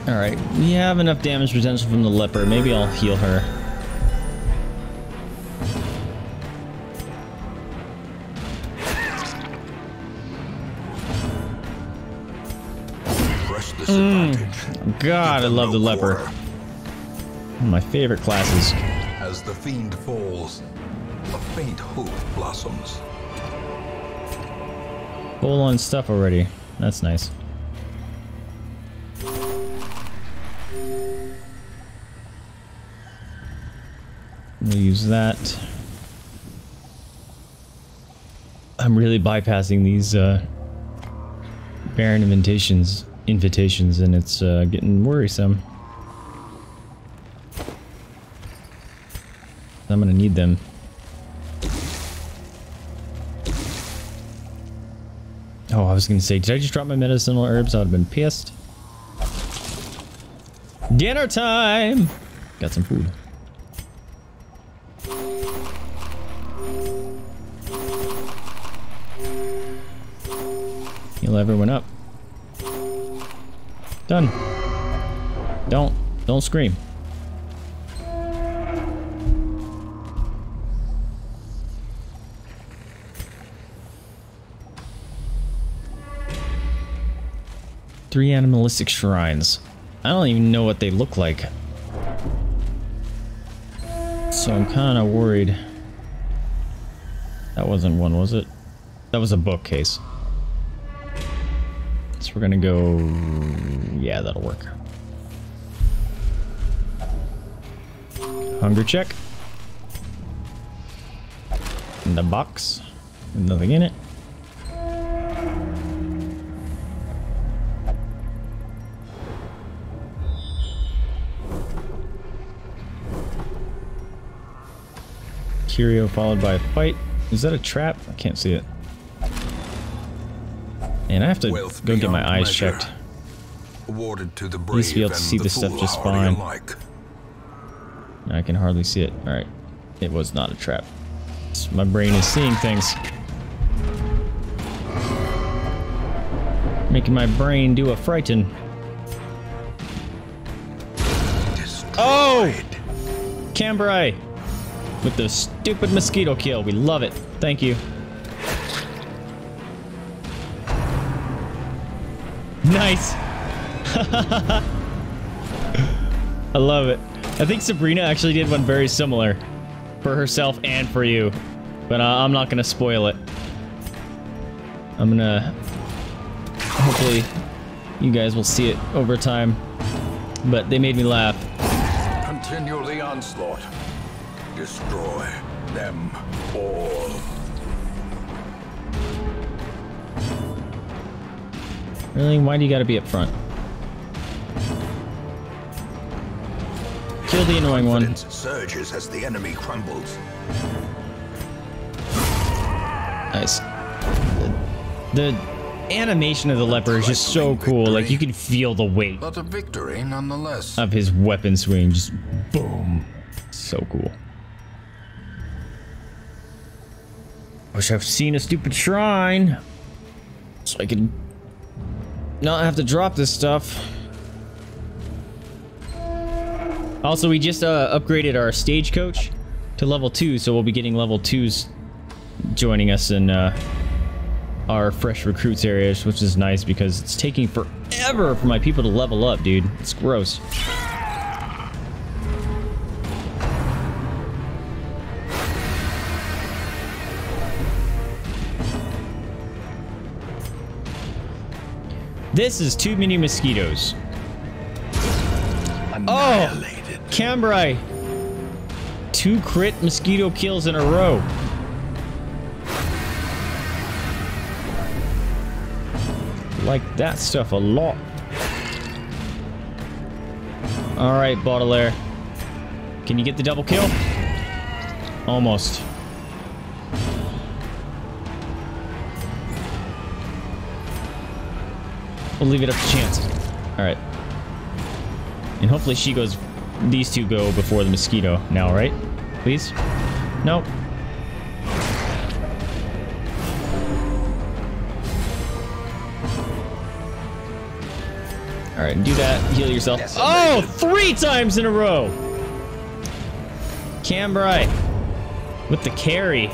Alright, we have enough damage potential from the leper. Maybe I'll heal her. God, I love the leper. One of my favorite classes. As the fiend falls, a faint hope blossoms. Full on stuff already. That's nice. We'll use that. I'm really bypassing these uh, Baron invitations, invitations, and it's uh, getting worrisome. I'm gonna need them. Oh, I was gonna say, did I just drop my medicinal herbs? I would have been pissed. Dinner time! Got some food. Heal everyone up. Done. Don't, don't scream. Three animalistic shrines. I don't even know what they look like. So I'm kind of worried. That wasn't one, was it? That was a bookcase. So we're gonna go... Yeah, that'll work. Hunger check. In the box. Nothing in it. Curio followed by a fight. Is that a trap? I can't see it. And I have to Wealth go get my eyes measure. checked. Awarded to the brave Used to be able to see this stuff just fine. alike. I can hardly see it. Alright. It was not a trap. My brain is seeing things. Making my brain do a frighten. Oh! Cambrai! With the stupid mosquito kill. We love it. Thank you. Nice! I love it. I think Sabrina actually did one very similar for herself and for you, but uh, I'm not gonna spoil it. I'm gonna hopefully you guys will see it over time, but they made me laugh. Continue the onslaught. Destroy them all. Really, why do you gotta be up front? Kill the annoying one. Surges as the enemy crumbles. Nice. The, the animation of the leper is just so cool. Like you can feel the weight But a victory nonetheless. of his weapon swing. Just boom. So cool. Wish I've seen a stupid shrine. So I could not have to drop this stuff. Also, we just uh, upgraded our stagecoach to level 2, so we'll be getting level 2s joining us in uh, our fresh recruits areas, which is nice because it's taking forever for my people to level up, dude. It's gross. This is too many mosquitoes. Oh! Cambrai! Two crit mosquito kills in a row. Like that stuff a lot. Alright, Baudelaire. Can you get the double kill? Almost. We'll leave it up to chance. Alright. And hopefully she goes... These two go before the mosquito now, right? Please? Nope. Alright, do that. Heal yourself. Oh! Three times in a row! Cambrai. With the carry.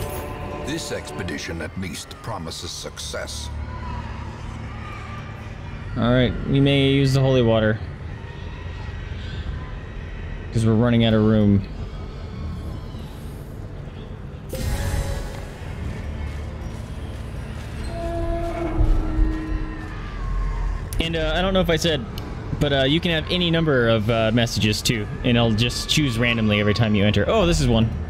This expedition at least promises success. Alright, we may use the holy water. Because we're running out of room. And uh, I don't know if I said, but uh, you can have any number of uh, messages too, and I'll just choose randomly every time you enter. Oh, this is one.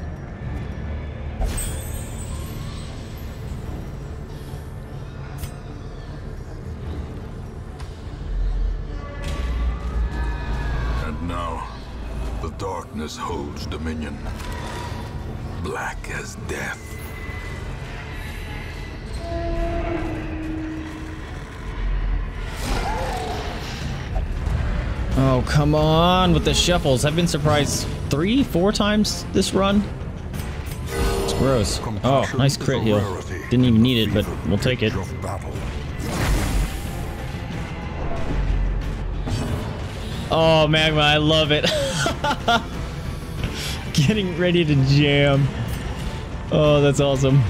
Come on with the shuffles. I've been surprised three, four times this run. It's gross. Oh, nice crit heal. Didn't even need it, but we'll take it. Oh, Magma, I love it. Getting ready to jam. Oh, that's awesome.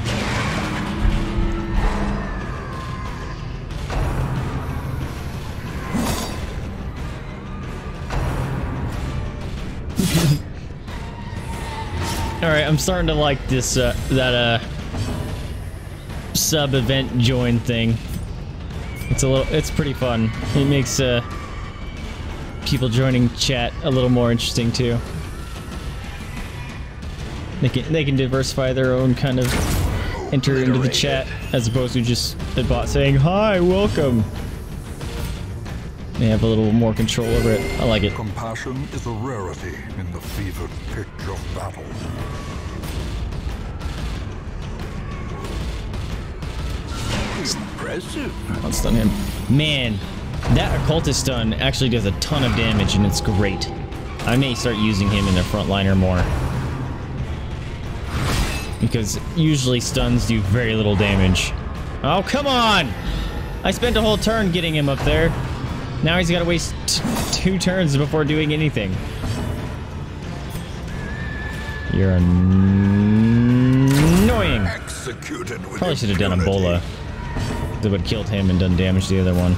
I'm starting to like this uh, that uh sub event join thing. It's a little it's pretty fun. It makes uh people joining chat a little more interesting too. They can they can diversify their own kind of enter into the chat as opposed to just a bot saying hi, welcome. They have a little more control over it. I like it. Compassion is a rarity in the fevered pitch of battle. Impressive. I'll stun him. Man, that occultist stun actually does a ton of damage and it's great. I may start using him in the frontliner more. Because usually stuns do very little damage. Oh, come on! I spent a whole turn getting him up there. Now he's got to waste two turns before doing anything. You're annoying. Executed with Probably should have done impunity. Ebola. That would killed him and done damage to the other one.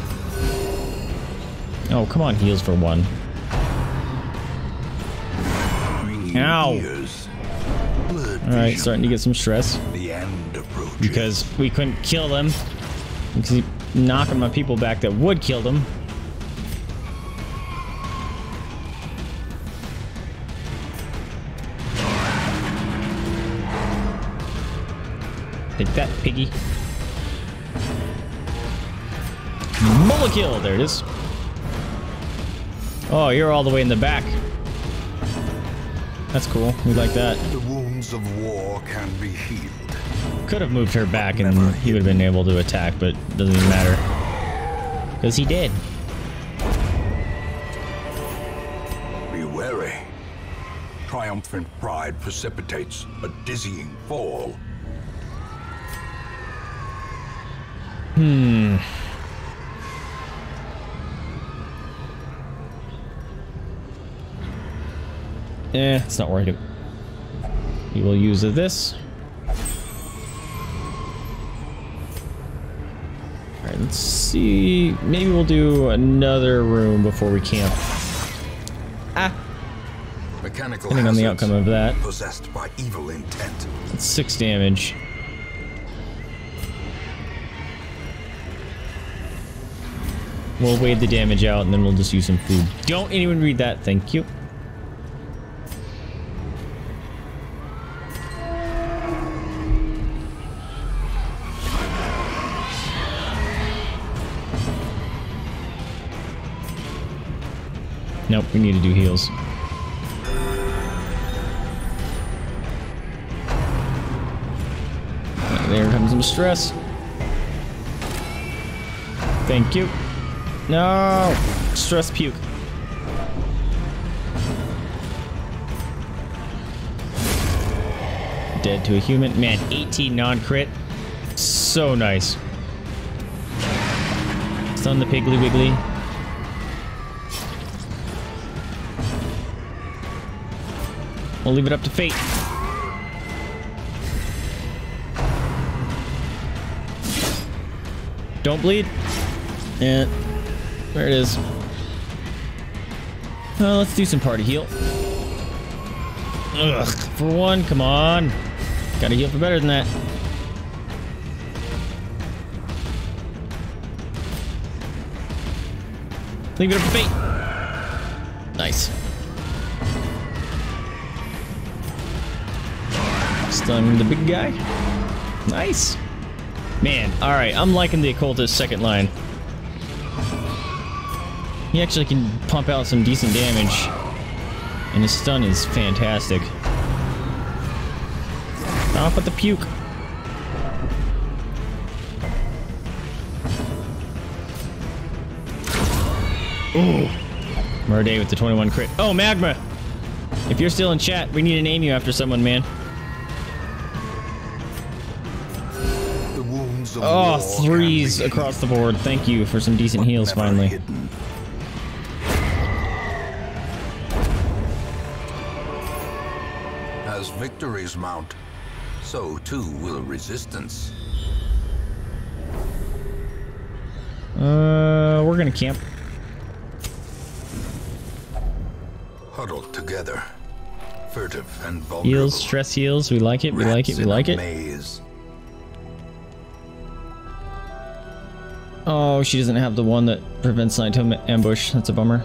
Oh, come on, heals for one. Ow. Alright, starting to get some stress. Because we couldn't kill them. Because he knocking my people back that would kill them. Take that, piggy. Mullah kill! There it is. Oh, you're all the way in the back. That's cool. We like that. The wounds of war can be healed. Could have moved her back and he would have been able to attack, but doesn't even matter. Because he did. Be wary. Triumphant pride precipitates a dizzying fall. Hmm. Eh, it's not worth it. We will use this. Alright, let's see. Maybe we'll do another room before we camp. Ah, Mechanical depending on the outcome of that. Possessed by evil intent. It's six damage. We'll wade the damage out and then we'll just use some food. Don't anyone read that, thank you. Nope, we need to do heals. There comes some stress. Thank you. No! Stress puke. Dead to a human. Man, 18 non-crit. So nice. Stun the Piggly Wiggly. We'll leave it up to fate. Don't bleed. And there it is. Uh, let's do some party heal. Ugh, for one, come on. Gotta heal for better than that. Leave it up to fate. Nice. Stun the big guy. Nice. Man, alright, I'm liking the occultist second line. He actually can pump out some decent damage. And his stun is fantastic. Off with the puke. Ooh. Murday with the 21 crit. Oh, Magma! If you're still in chat, we need to name you after someone, man. Wounds Oh, threes across the board. Thank you for some decent heals finally. hidden. As victories mount, so too will resistance. Uh, we're gonna camp. Huddled together, furtive and vulnerable. Heals, stress heals. We like it. We like it. We like it. Maze. Oh, she doesn't have the one that prevents nighttime ambush. That's a bummer.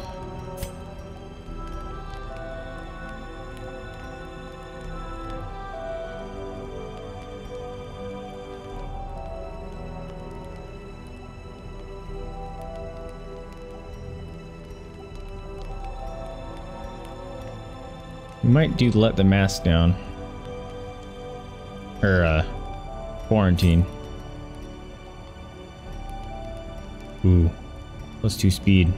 We might do let the mask down. Or, uh, quarantine. Plus two speed.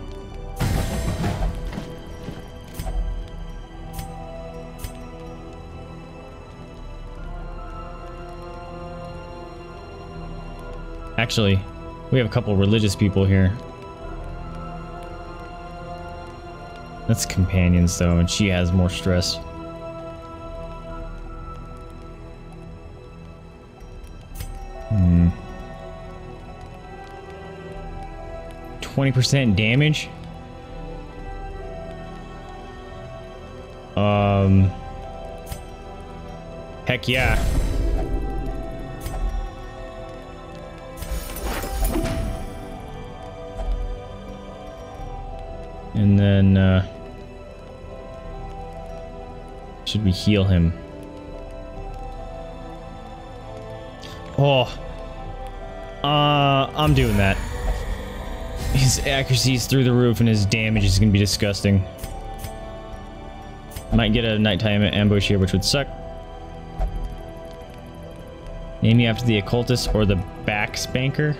Actually, we have a couple religious people here. That's companions though, and she has more stress. 20% damage? Um. Heck yeah. And then, uh, should we heal him? Oh, uh, I'm doing that. His accuracy is through the roof and his damage is going to be disgusting. Might get a nighttime ambush here, which would suck. Name me after the occultist or the back spanker.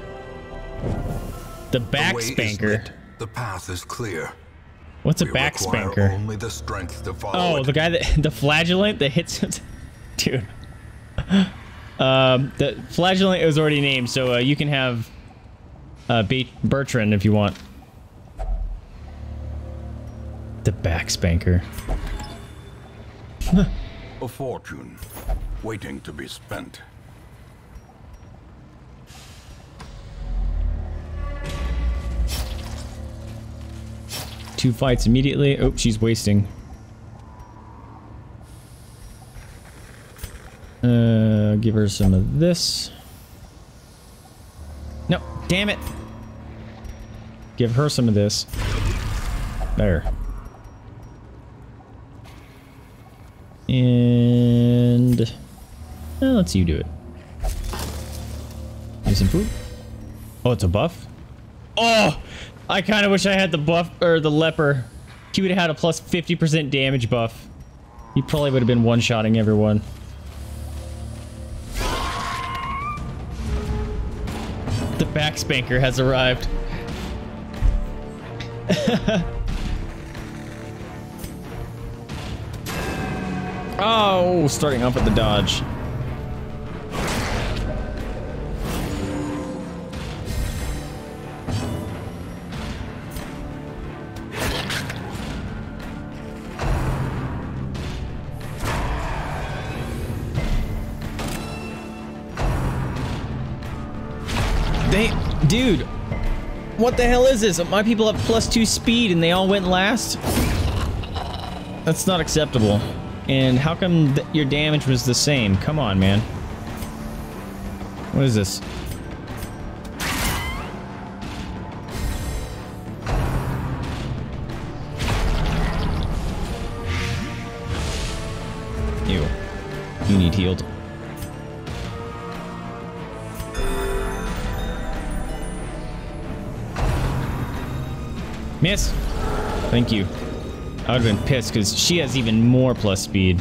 The back the spanker. The path is clear. What's a We back require spanker? Only the strength to follow Oh, it. the guy that the flagellant that hits dude. Um, the flagellant is already named, so uh, you can have uh, Be- Bertrand if you want. The back spanker. A fortune, waiting to be spent. Two fights immediately. Oh, she's wasting. Uh, give her some of this. No, damn it. Give her some of this. There. And uh, let's you do it. Give me some food. Oh, it's a buff. Oh, I kind of wish I had the buff or the leper. He would have had a plus 50% damage buff. He probably would have been one-shotting everyone. The back spanker has arrived. oh, starting off with the dodge. What the hell is this? My people have plus two speed and they all went last? That's not acceptable. And how come your damage was the same? Come on, man. What is this? Ew. You need healed. Miss. Thank you. I would have been pissed because she has even more plus speed.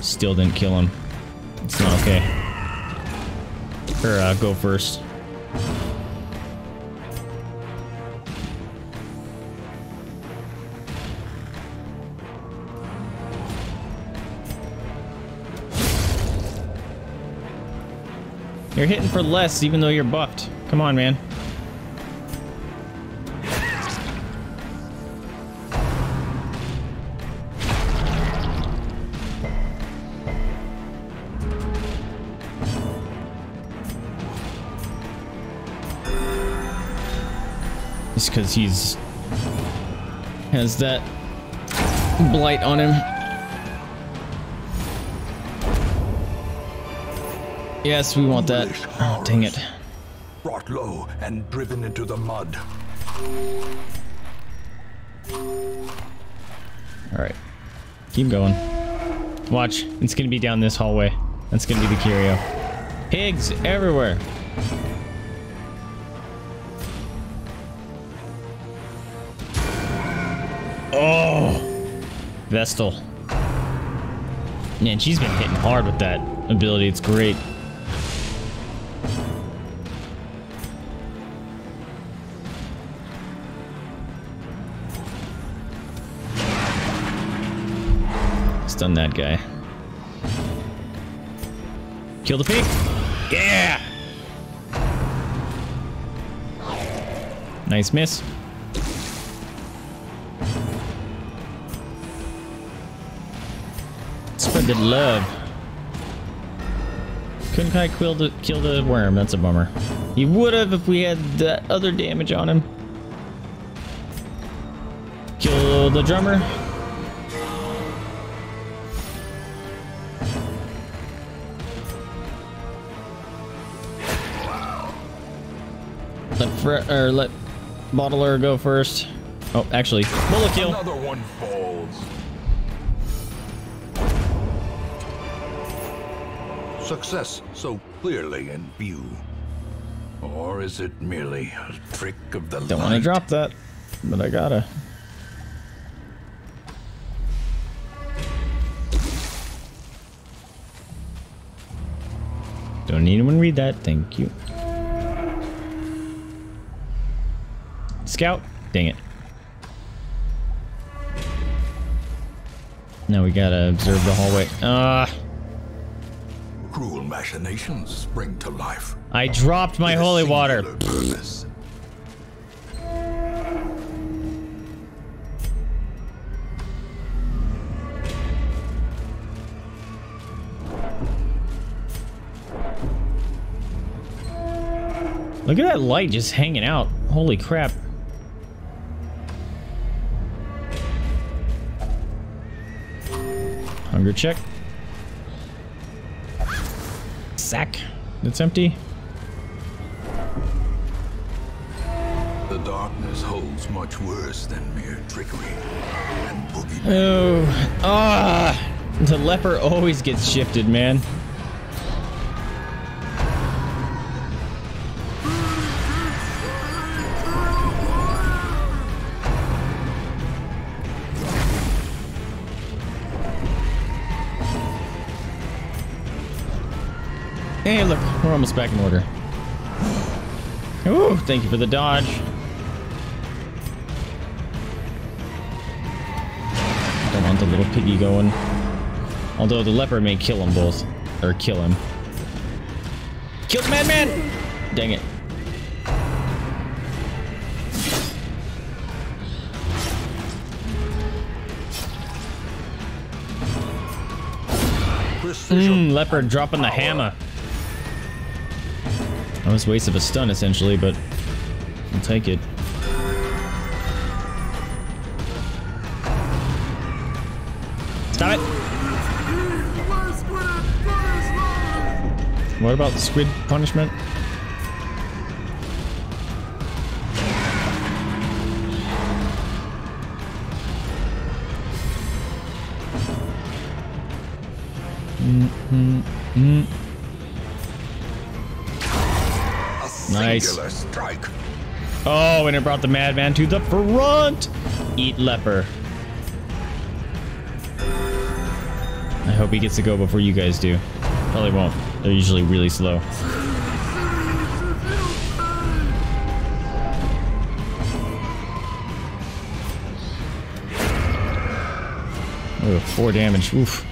Still didn't kill him. It's not okay. Or uh, go first. You're hitting for less even though you're buffed. Come on, man. Because he's has that blight on him. Yes, we want that. Oh, dang it. Brought low and driven into the mud. Alright. Keep going. Watch. It's gonna be down this hallway. That's gonna be the curio. Pigs everywhere. Vestal. Man, she's been hitting hard with that ability. It's great. Stun that guy. Kill the pig. Yeah! Nice miss. Spread the love. Couldn't quite kill the, kill the worm. That's a bummer. He would have if we had that other damage on him. Kill the drummer. Let Fre or let Bottler go first. Oh, actually, bullet kill. Another one falls. Success so clearly in view. Or is it merely a trick of the Don't want to drop that, but I gotta. Don't need anyone read that. Thank you. Scout. Dang it. Now we gotta observe the hallway. Ah, Cruel machinations spring to life. I dropped my holy water. purpose. Look at that light just hanging out. Holy crap. Hunger check. Sack. That's empty. The darkness holds much worse than mere trickery and boogie. Oh. Ah. The leper always gets shifted, man. Almost back in order. Ooh, thank you for the dodge. Don't want the little piggy going. Although the leper may kill them both. Or kill him. Kill the madman! Dang it. Mm, leper dropping the hammer. Was waste of a stun, essentially, but I'll take it. Stop it! What about the squid punishment? Nice. strike. Oh, and it brought the madman to the front! Eat leper. I hope he gets to go before you guys do. Probably won't. They're usually really slow. Oh, four damage. Oof.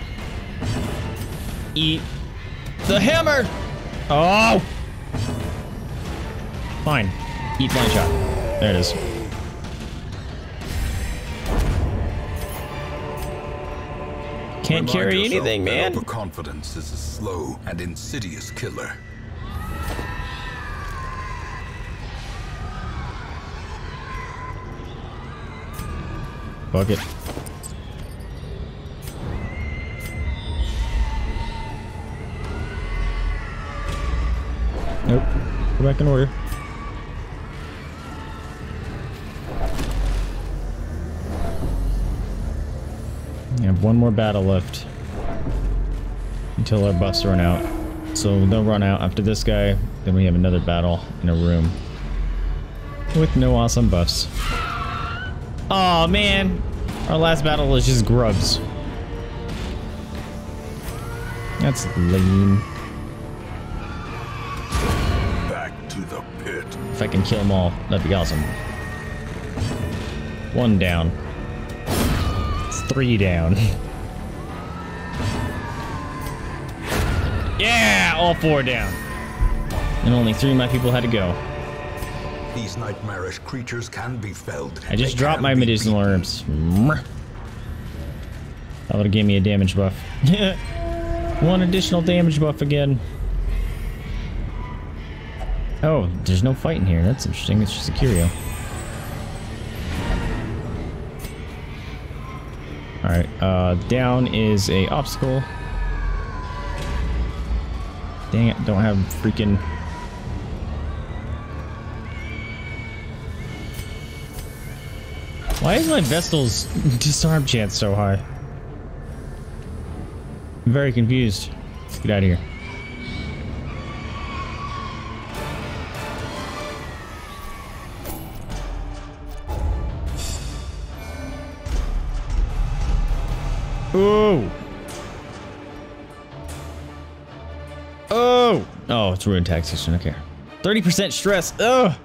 Eat the hammer! Oh! Fine. Eat blind shot. There it is. Can't Remind carry anything, man. Overconfidence is a slow and insidious killer. Bucket. Nope. Go back in order. One more battle left until our buffs run out. So they'll run out after this guy. Then we have another battle in a room with no awesome buffs. Oh man, our last battle is just grubs. That's lame. Back to the pit. If I can kill them all, that'd be awesome. One down three down. yeah, all four down. And only three of my people had to go. These nightmarish creatures can be felled. I just they dropped my medicinal beaten. herbs. That would have gave me a damage buff. One additional damage buff again. Oh, there's no fight in here. That's interesting. It's just a curio. Alright, uh, down is a obstacle. Dang it, don't have freaking... Why is my Vestal's disarm chance so high? I'm very confused. Let's get out of here. It's ruined taxation. Okay. 30% stress. Ugh.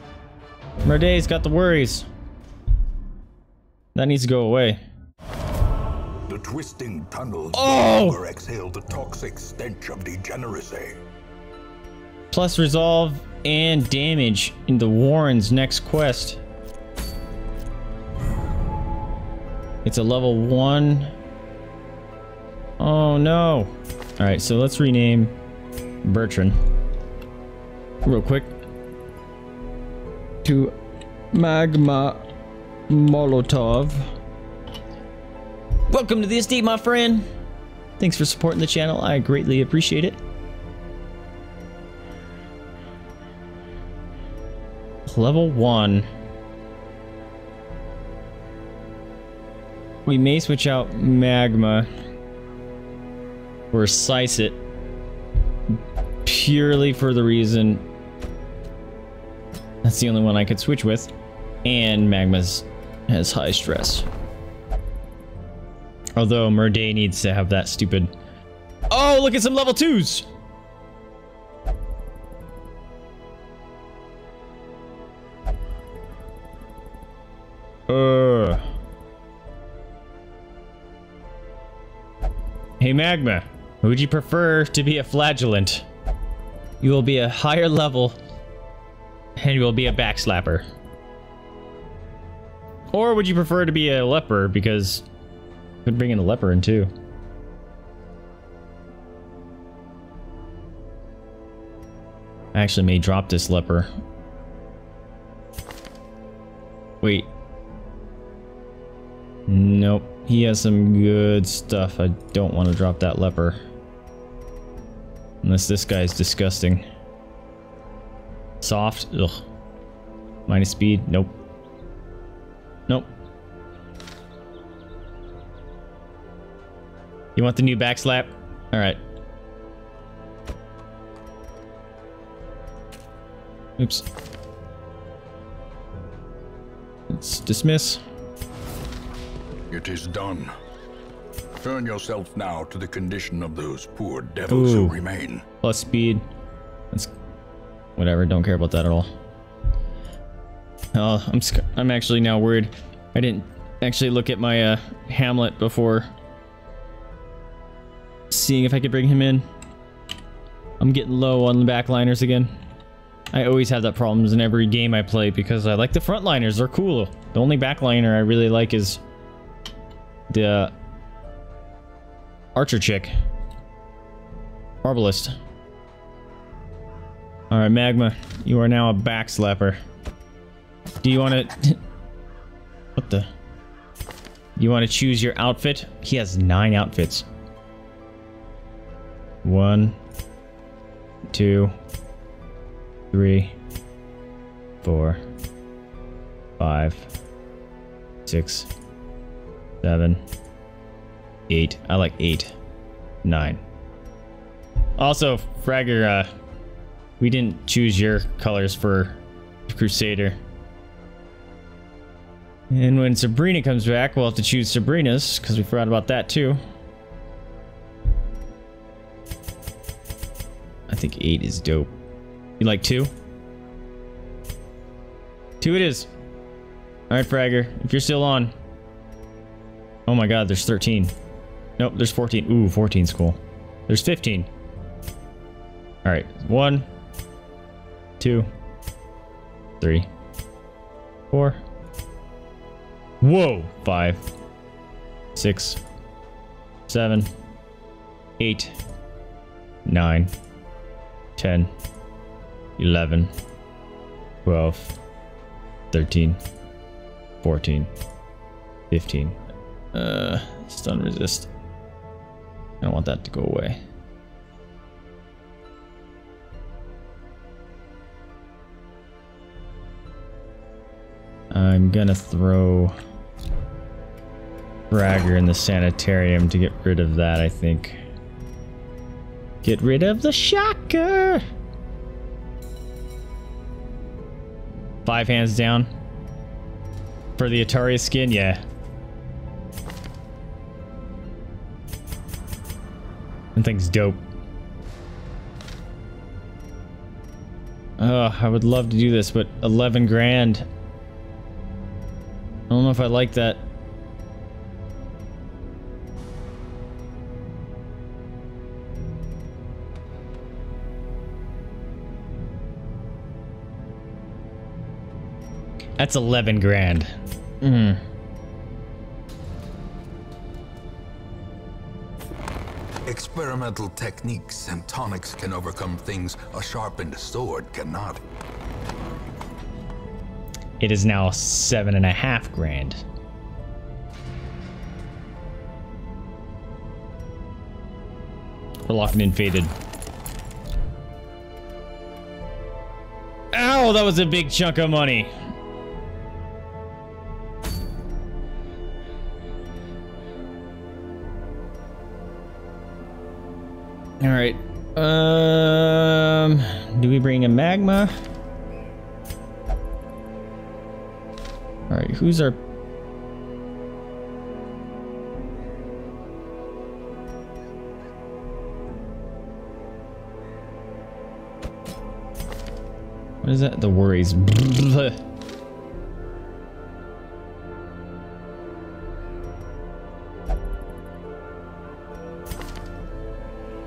Murday's got the worries. That needs to go away. The twisting tunnels Oh! no exhale the toxic stench of degeneracy. Plus resolve and damage in the Warren's next quest. It's a level one. Oh no. Alright, so let's rename Bertrand. Real quick. To Magma Molotov. Welcome to the estate, my friend. Thanks for supporting the channel. I greatly appreciate it. Level 1. We may switch out Magma or Sice it purely for the reason that's the only one I could switch with. And Magma's has high stress. Although Murday needs to have that stupid... Oh, look at some level 2s! Uh. Hey Magma, would you prefer to be a flagellant? You will be a higher level and you will be a backslapper. Or would you prefer to be a leper because could bring in a leper in too. I actually may drop this leper. Wait. Nope. He has some good stuff. I don't want to drop that leper. Unless this guy's disgusting. Soft. Ugh. Minus speed. Nope. Nope. You want the new backslap? Alright. Oops. Let's dismiss. It is done. Turn yourself now to the condition of those poor devils who remain. Plus speed. Whatever. Don't care about that at all. Oh, I'm I'm actually now worried. I didn't actually look at my uh, Hamlet before seeing if I could bring him in. I'm getting low on the backliners again. I always have that problems in every game I play because I like the frontliners. They're cool. The only backliner I really like is the uh, archer chick. Arbalest. Alright, Magma. You are now a backslapper. Do you want to... what the... You want to choose your outfit? He has nine outfits. One, two, three, four, five, six, seven, eight. I like eight. Nine. Also, Fragger, uh, we didn't choose your colors for Crusader. And when Sabrina comes back, we'll have to choose Sabrina's, because we forgot about that too. I think eight is dope. You like two? Two it is. Alright, Fragger, if you're still on. Oh my god, there's 13. Nope, there's 14. Ooh, 14's cool. There's 15. All right, one, two, three, four. Whoa, five, six, seven, eight, nine, ten, eleven, twelve, thirteen, fourteen, fifteen. Uh, stun resist. I don't want that to go away. I'm gonna throw Bragger in the sanitarium to get rid of that, I think. Get rid of the shocker! Five hands down. For the Atari skin, yeah. That thing's dope. Oh, I would love to do this, but 11 grand. I don't know if I like that. That's 11 grand. Mm. Experimental techniques and tonics can overcome things a sharpened sword cannot. It is now seven and a half grand. We're locking in faded. Ow, that was a big chunk of money. All right. Um, do we bring a magma? All right, who's our What is that? The worries.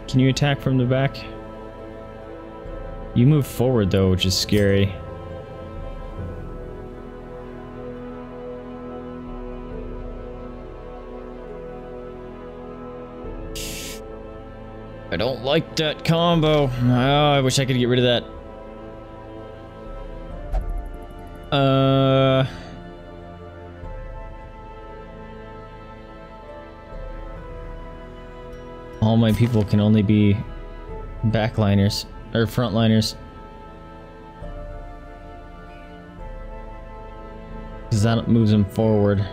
Can you attack from the back? You move forward though, which is scary. Like that combo. Oh, I wish I could get rid of that. Uh... All my people can only be backliners or frontliners. Because that moves them forward.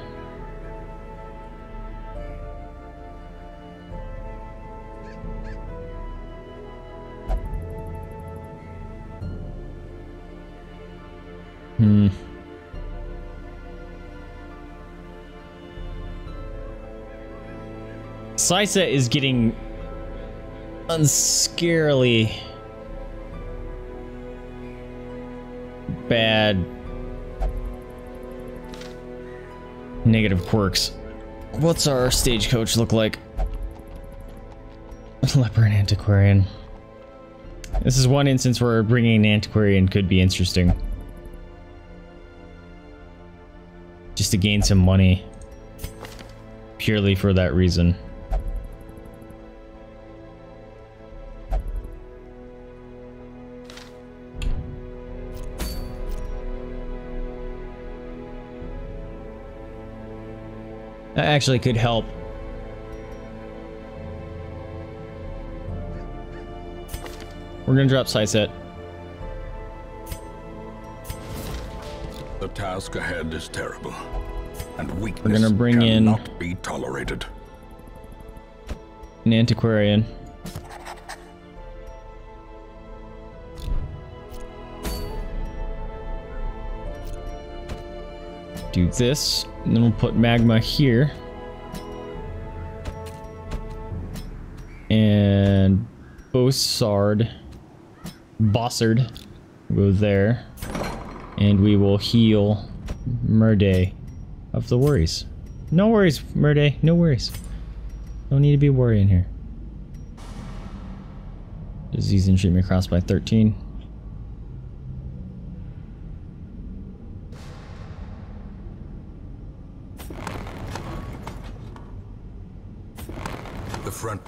Sisa is getting unscarily bad negative quirks. What's our stagecoach look like? Leper and Antiquarian. This is one instance where bringing an Antiquarian could be interesting. Just to gain some money. Purely for that reason. Actually could help. We're gonna drop Syset. The task ahead is terrible, and weakness gonna bring in- cannot be tolerated. An antiquarian. Do this, and then we'll put magma here. And Bossard, Bossard, go there. And we will heal Murday of the worries. No worries, Murday, no worries. Don't need to be worrying here. Disease and treatment crossed by 13.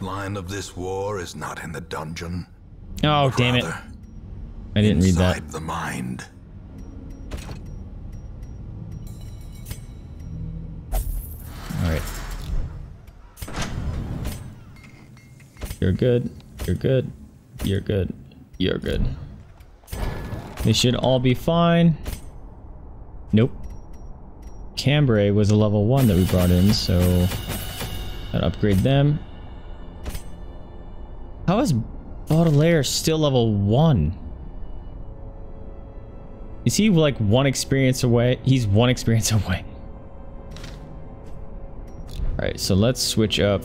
Line of this war is not in the dungeon. Oh, damn it. I didn't read that. the mind. Alright. You're good. You're good. You're good. You're good. They should all be fine. Nope. Cambrai was a level 1 that we brought in, so... Gotta upgrade them. How is Baudelaire still level 1? Is he like one experience away? He's one experience away. Alright, so let's switch up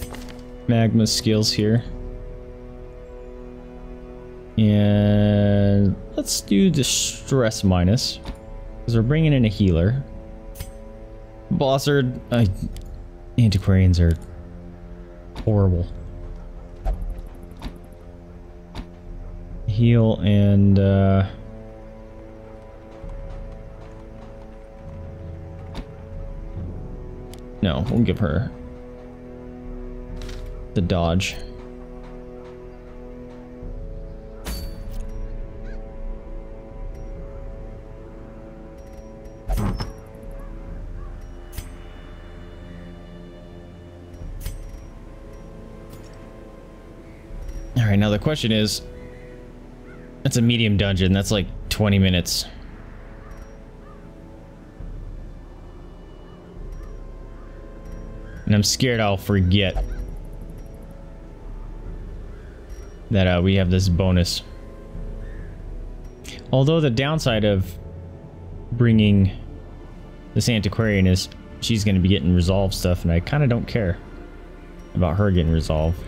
Magma's skills here. And let's do the stress minus. Because we're bringing in a healer. Bossard, uh, antiquarians are horrible. Heal and, uh... No, we'll give her the dodge. All right, now the question is, that's a medium dungeon. That's like 20 minutes. And I'm scared I'll forget that uh, we have this bonus. Although the downside of bringing this antiquarian is she's going to be getting resolved stuff, and I kind of don't care about her getting resolved.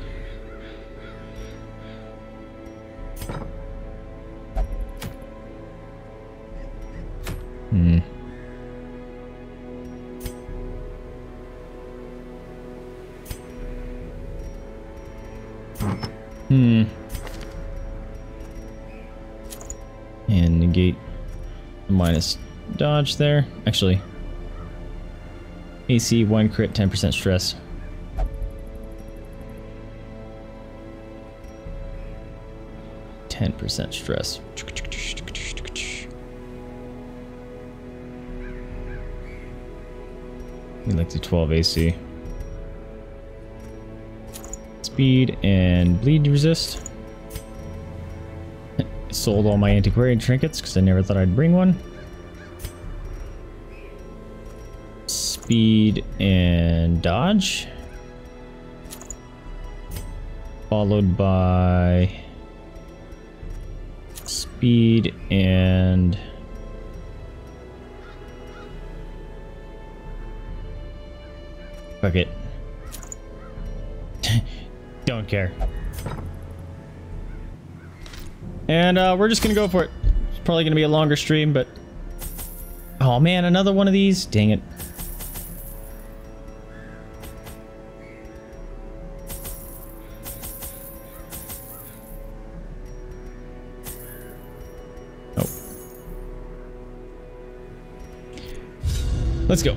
Dodge there. Actually, AC 1 crit, 10% stress. Ten percent stress. We like the 12 AC. Speed and bleed resist. Sold all my antiquarian trinkets because I never thought I'd bring one. Speed and dodge. Followed by speed and fuck it. Don't care. And uh, we're just gonna go for it. It's probably gonna be a longer stream, but oh man, another one of these. Dang it. Let's go.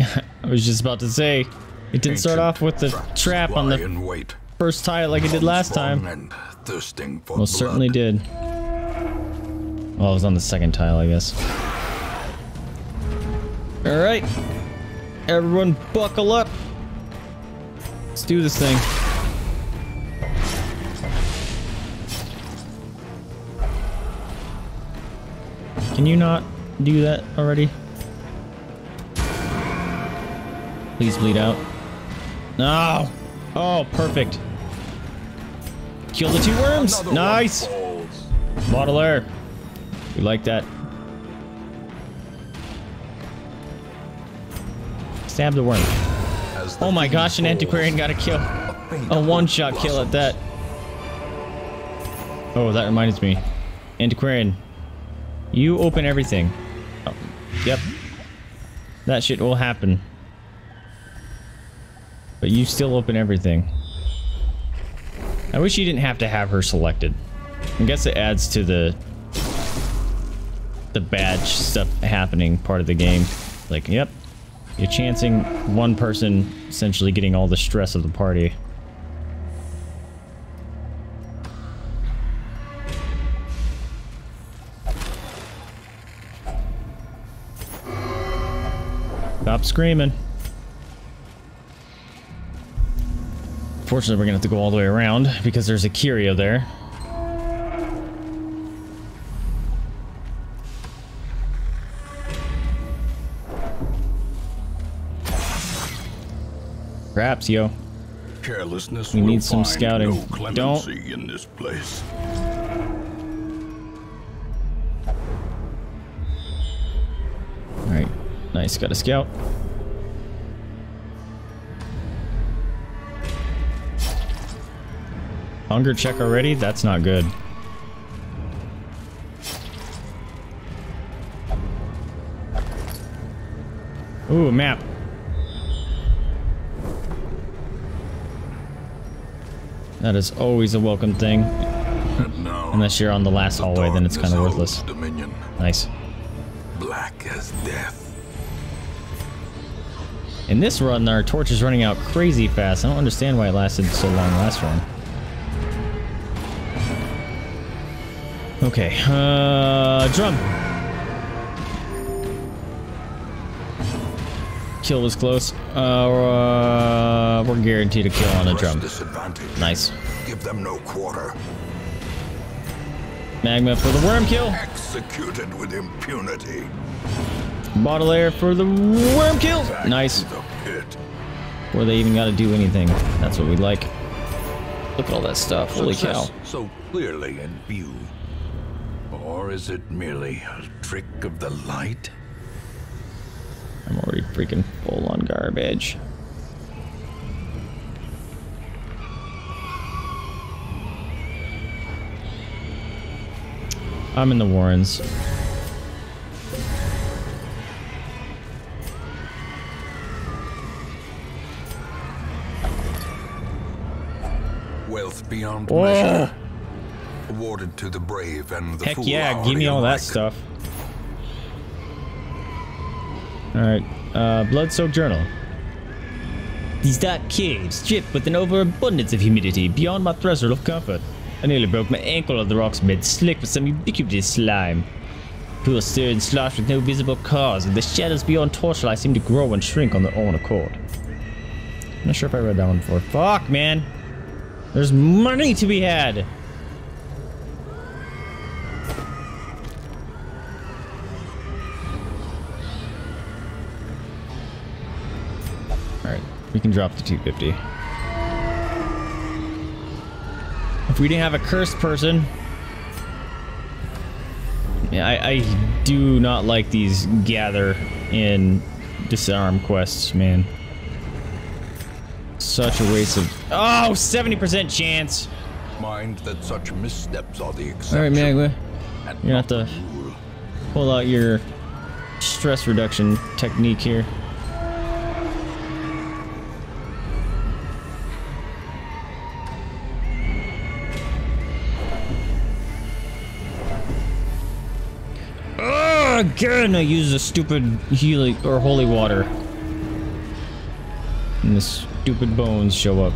I was just about to say, it didn't start off with the trap on the wait, first tile like it did last time. And thirsting for Most blood. certainly did. Well, it was on the second tile, I guess. Alright. Everyone buckle up. Let's do this thing. Can you not do that already? Please bleed out. No! Oh, perfect. Kill the two worms! Another Nice! falls. Baudelaire. We like that. Stab the worm. The Oh my gosh, an antiquarian got a kill. a faint A hope one-shot kill at that. Oh, that reminds me. Antiquarian, you open everything. Oh, yep. That shit will happen. But you still open everything. I wish you didn't have to have her selected. I guess it adds to the the badge stuff happening part of the game. Like, yep, you're chancing one person essentially getting all the stress of the party. Stop screaming. Fortunately, we're gonna have to go all the way around because there's a curio there. Perhaps, yo. Carelessness We need some scouting. No clemency in this place. Alright. Nice, got a scout. Hunger check already? That's not good. Ooh, a map. That is always a welcome thing. Unless you're on the last hallway, then it's kind of worthless. Dominion, Nice. black as death. In this run, our torch is running out crazy fast. I don't understand why it lasted so long last run. Okay, uh, drum. Kill was close. Uh, uh, we're guaranteed a kill on a drum. Nice. Give them no quarter. Magma for the worm kill. Executed with impunity. Baudelaire for the worm kill. Back Nice. to the pit. Before they even got to do anything. That's what we like. Look at all that stuff. Holy cow. So clearly in view. Or is it merely a trick of the light? I'm already freaking full on garbage. I'm in the Warrens. Wealth beyond Whoa! measure. Awarded to the brave and the Heck foolhardy yeah, give me all that stuff. Alright, uh, Blood-Soaked Journal. These dark caves drip with an overabundance of humidity beyond my threshold of comfort. I nearly broke my ankle on the rocks bed, slick with some ubiquitous slime. Pool stirred and sloshed with no visible cause, and the shadows beyond torchlight seem to grow and shrink on their own accord. I'm not sure if I read that one before. Fuck, man! There's money to be had! We can drop the 250. If we didn't have a cursed person... Yeah, I, I do not like these gather and disarm quests, man. Such a waste of... Oh, 70% chance! Mind that such missteps are the exception. Alright, Magma. and You're gonna have to pull out your stress reduction technique here. Again, I use the stupid healing or holy water. And the stupid bones show up.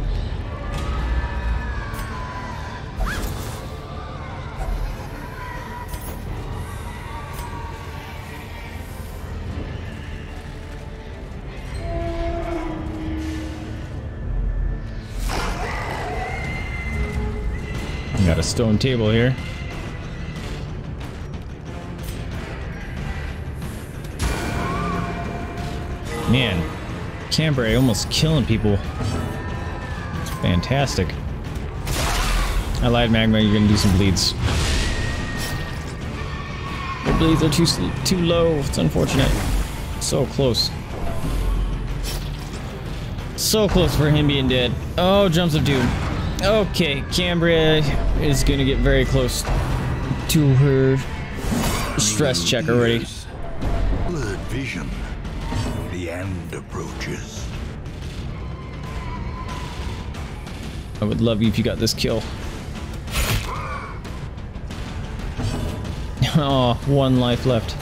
Got a stone table here. Man, Cambrai almost killing people. Fantastic. I lied, Magma. You're gonna do some bleeds. The bleeds are too too low. It's unfortunate. So close. So close for him being dead. Oh, jumps of doom. Okay, Cambria is gonna get very close to her stress check already. Vision. Approaches. I would love you if you got this kill. Oh, one life left.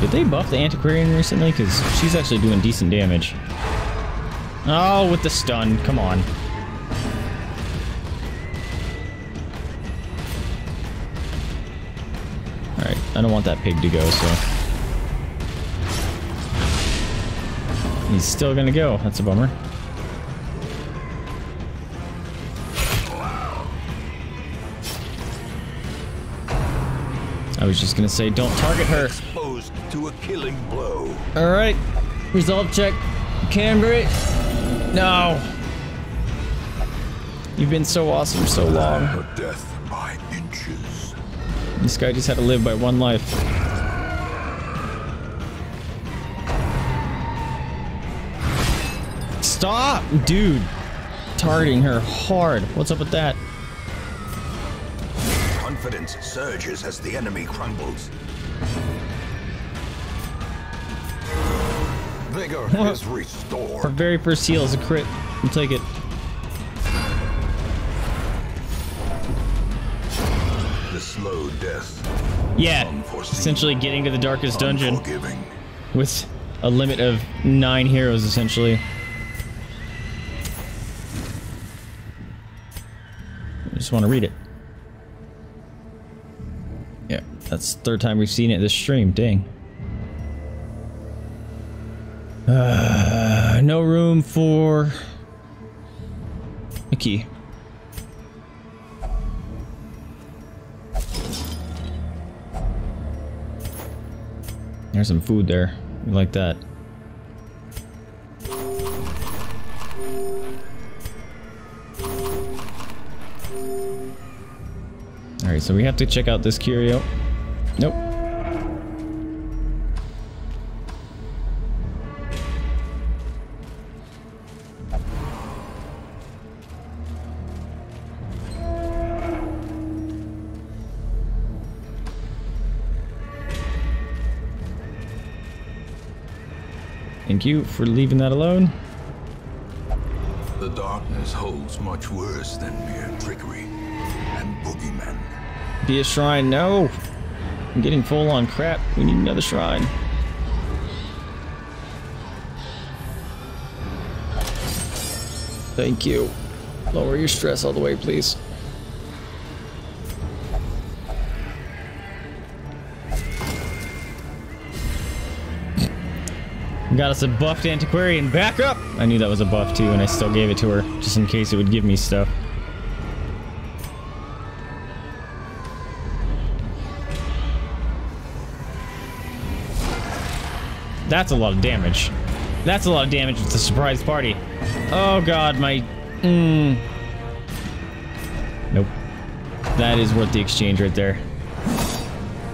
Did they buff the Antiquarian recently? Because she's actually doing decent damage. Oh, with the stun. Come on. I don't want that pig to go, so... He's still gonna go. That's a bummer. I was just gonna say, don't target her. Exposed to a killing blow. All right, resolve check. Cambry. No. You've been so awesome so long. This guy just had to live by one life. Stop, dude. Targeting her hard. What's up with that? Confidence surges as the enemy crumbles. Vigor is Our restored. very first heal is a crit. We'll take it. Death. Yeah, Unforeseen. essentially getting to the darkest dungeon with a limit of nine heroes, essentially. I just want to read it. Yeah, that's the third time we've seen it this stream. Dang. Uh, no room for a key. There's some food there. Like that. Alright, so we have to check out this curio. Nope. Thank you for leaving that alone. The darkness holds much worse than mere trickery and boogeymen. Be a shrine. No! I'm getting full on crap. We need another shrine. Thank you. Lower your stress all the way, please. Got us a buffed antiquarian. Back up! I knew that was a buff too, and I still gave it to her, just in case it would give me stuff. That's a lot of damage. That's a lot of damage with the surprise party. Oh god, my... Mm. Nope. That is worth the exchange right there.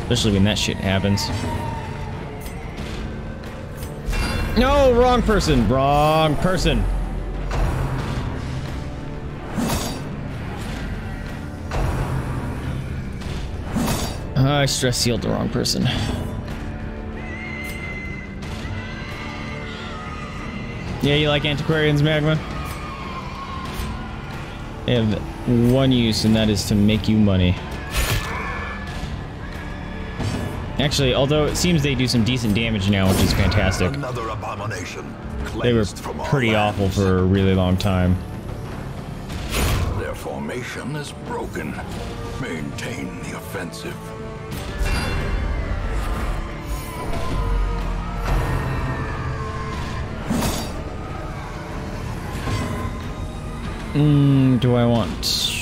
Especially when that shit happens. No, wrong person. Wrong person. I stress sealed the wrong person. Yeah, you like antiquarians, Magma? They have one use, and that is to make you money. Actually, although it seems they do some decent damage now, which is fantastic. Another abomination. They were cleansed from our pretty awful for a really long time. Their formation is broken. Maintain the offensive. Mm, do I want...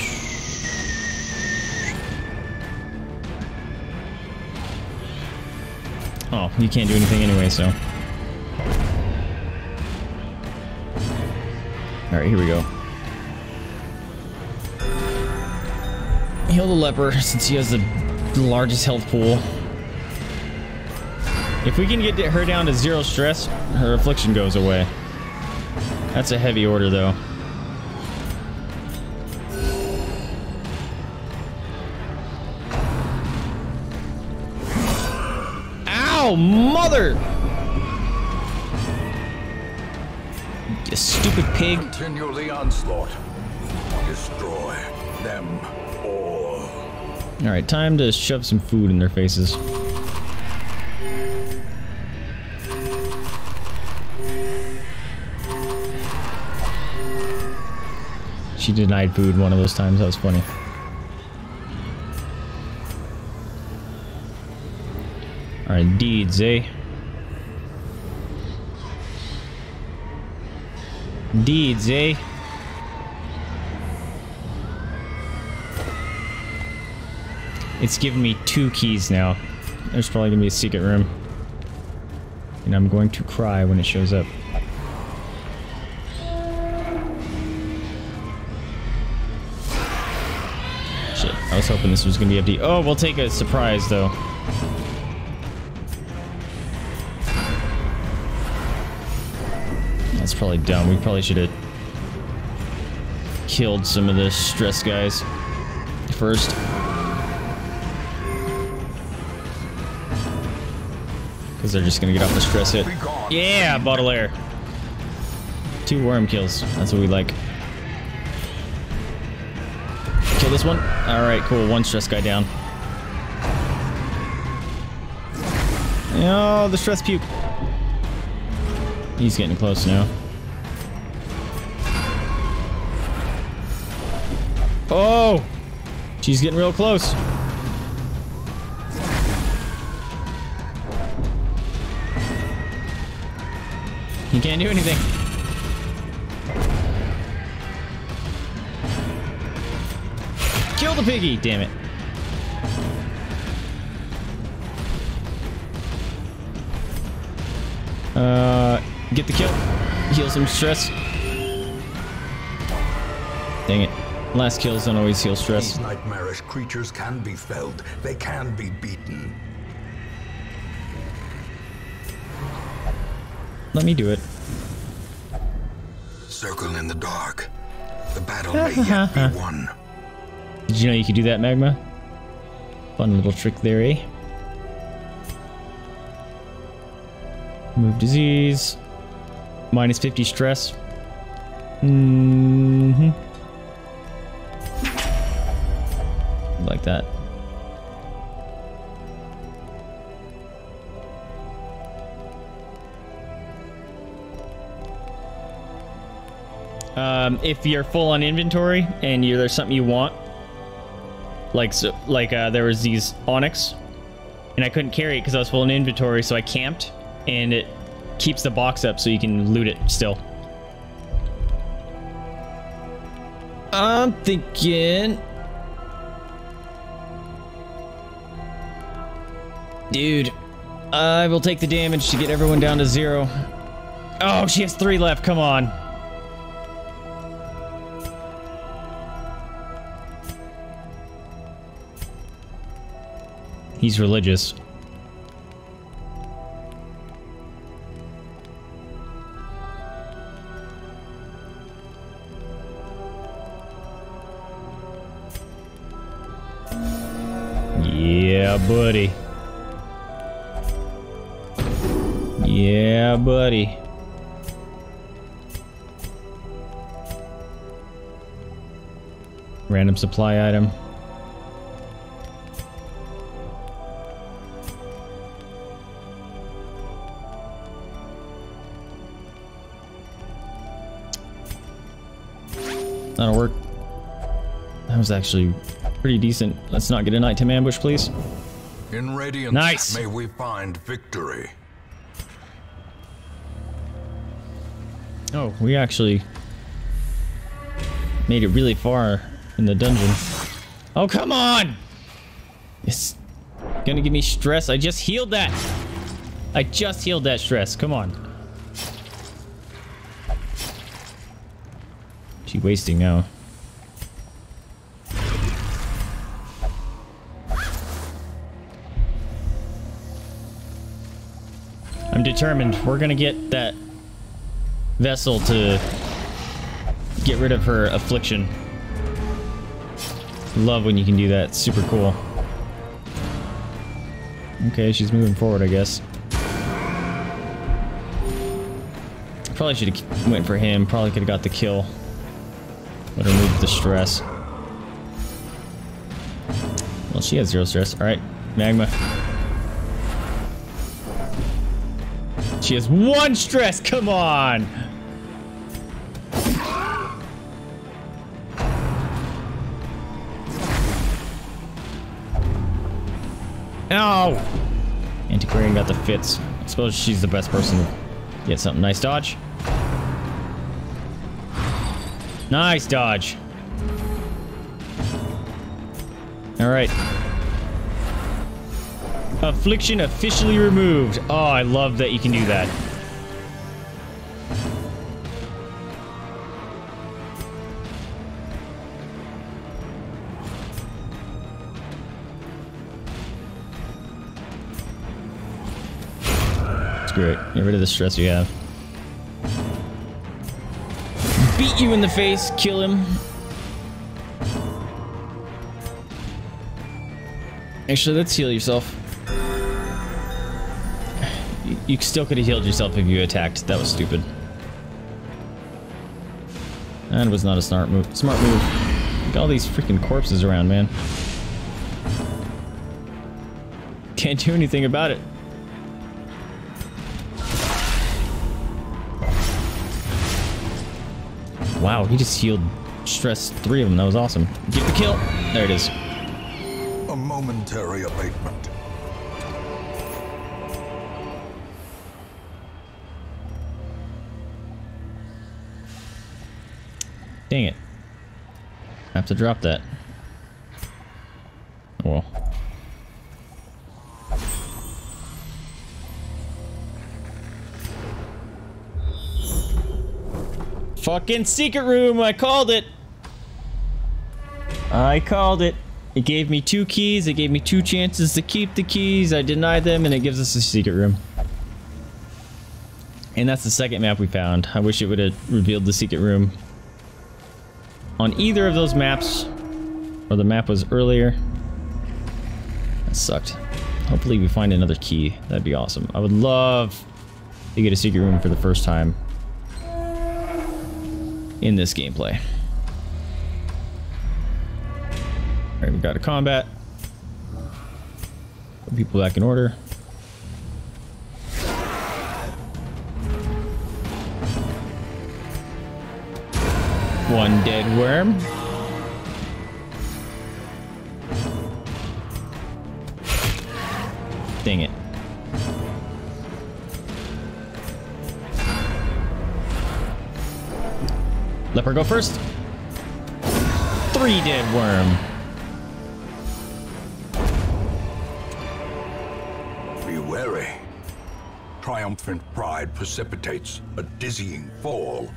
you can't do anything anyway, so... Alright, here we go. Heal the leper, since he has the largest health pool. If we can get her down to zero stress, her affliction goes away. That's a heavy order, though. Ow, mother! You stupid pig. Continue the onslaught. Destroy them all. Alright, time to shove some food in their faces. She denied food one of those times. That was funny. Alright, deeds, eh? Deeds, eh? It's given me two keys now. There's probably gonna be a secret room. And I'm going to cry when it shows up. Shit, I was hoping this was gonna be empty. Oh, we'll take a surprise though. Probably dumb. We probably should have killed some of the stress guys first. Because they're just gonna get off the stress hit. Yeah, Baudelaire. Two worm kills. That's what we like. Kill this one. Alright, cool. One stress guy down. Oh, the stress puke. He's getting close now. Oh! She's getting real close. He can't do anything. Kill the piggy, damn it. Uh, get the kill. Heal some stress. Dang it. Last kills don't always heal stress. These nightmarish creatures can be felled. They can be beaten. Let me do it. Circle in the dark. The battle may yet be won. Did you know you could do that, Magma? Fun little trick there, eh? Move disease. Minus 50 stress. Mm-hmm. Like that. Um, if you're full on inventory and you there's something you want, like so, like uh, there was these onyx, and I couldn't carry it because I was full in inventory, so I camped, and it keeps the box up so you can loot it still. I'm thinking, dude, I will take the damage to get everyone down to zero. Oh, she has three left. Come on. He's religious. Yeah, buddy. Yeah, buddy. Random supply item. That'll work. That was actually pretty decent. Let's not get a nighttime ambush, please. In radiance, Nice. may we find victory. Oh, we actually made it really far in the dungeon. Oh, come on! It's gonna give me stress. I just healed that. I just healed that stress. Come on. She wasting now. I'm determined. We're gonna get that vestal to get rid of her affliction. Love when you can do that. Super cool. Okay, she's moving forward, I guess. Probably should have went for him. Probably could have got the kill. Would have removed the stress. Well, she has zero stress. All right, magma. She has one stress. Come on. Ow! Antiquarian got the fits. I suppose she's the best person to get something. Nice dodge. Nice dodge. Alright. Affliction officially removed. Oh, I love that you can do that. Screw it. Get rid of the stress you have. Beat you in the face, kill him. Actually, let's heal yourself. You, still could have healed yourself if you attacked. That was stupid. That was not a smart move. Smart move. Look at all these freaking corpses around, man. Can't do anything about it. Wow, he just healed stress three of them. That was awesome. Get the kill. There it is. A momentary abatement. Have to drop that. Well. Fucking secret room! I called it! I called it. It gave me two keys. It gave me two chances to keep the keys. I denied them, and it gives us a secret room. And that's the second map we found. I wish it would have revealed the secret room on either of those maps, or the map was earlier. That sucked. Hopefully we find another key. That'd be awesome. I would love to get a secret room for the first time in this gameplay. Alright, we got a combat. Put people back in order. One dead worm. Dang it. Leper go first. Three dead worm. Be wary. Triumphant pride precipitates a dizzying fall.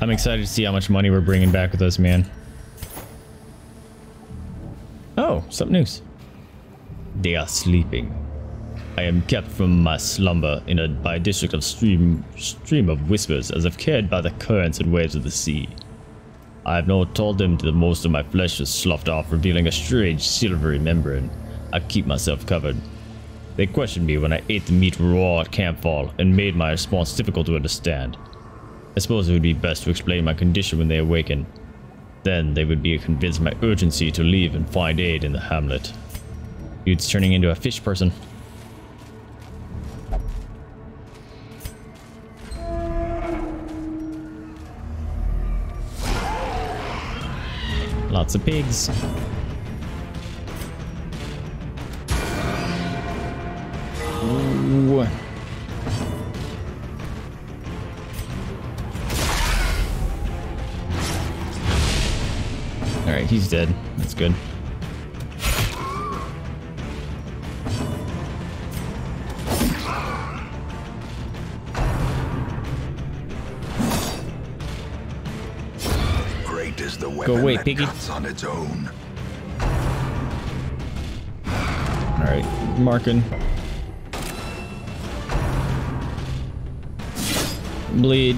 I'm excited to see how much money we're bringing back with us, man. Oh, something news. They are sleeping. I am kept from my slumber in a by a district of stream stream of whispers, as if carried by the currents and waves of the sea. I have not told them that most of my flesh is sloughed off, revealing a strange silvery membrane. I keep myself covered. They questioned me when I ate the meat raw at campfall and made my response difficult to understand. I suppose it would be best to explain my condition when they awaken. Then they would be convinced of my urgency to leave and find aid in the hamlet. Dude's turning into a fish person. Lots of pigs. Ooh. Alright, he's dead. That's good. Great is the weapon Go away, that piggy. on its own. Alright, marking. Bleed.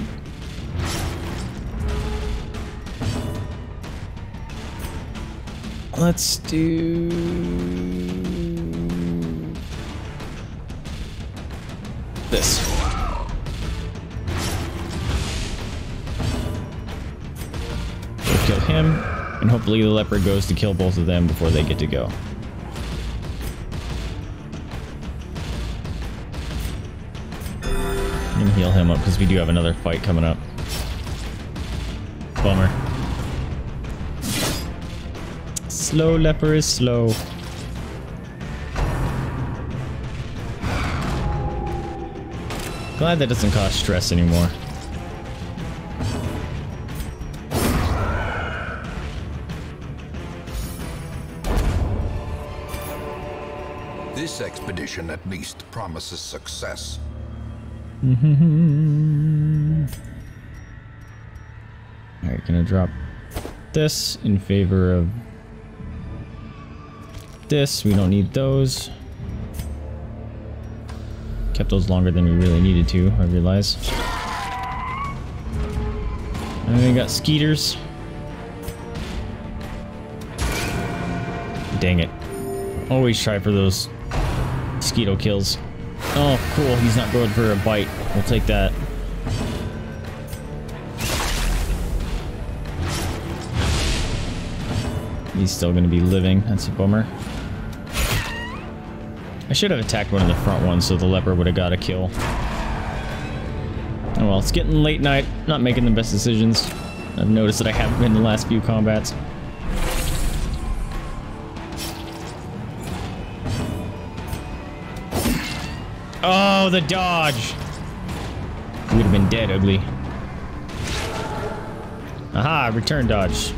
Let's do this. We'll kill him, and hopefully the leper goes to kill both of them before they get to go. And heal him up because we do have another fight coming up. Bummer. Slow leper is slow. Glad that doesn't cause stress anymore. This expedition at least promises success. Mm-hmm. Alright, gonna drop this in favor of this. We don't need those. Kept those longer than we really needed to, I realize. And we got skeeters. Dang it. Always try for those mosquito kills. Oh, cool. He's not going for a bite. We'll take that. He's still going to be living. That's a bummer. I should have attacked one of the front ones so the leper would have got a kill. Oh well, it's getting late night. Not making the best decisions. I've noticed that I haven't been in the last few combats. Oh, the dodge! Would have been dead, ugly. Aha, return dodge.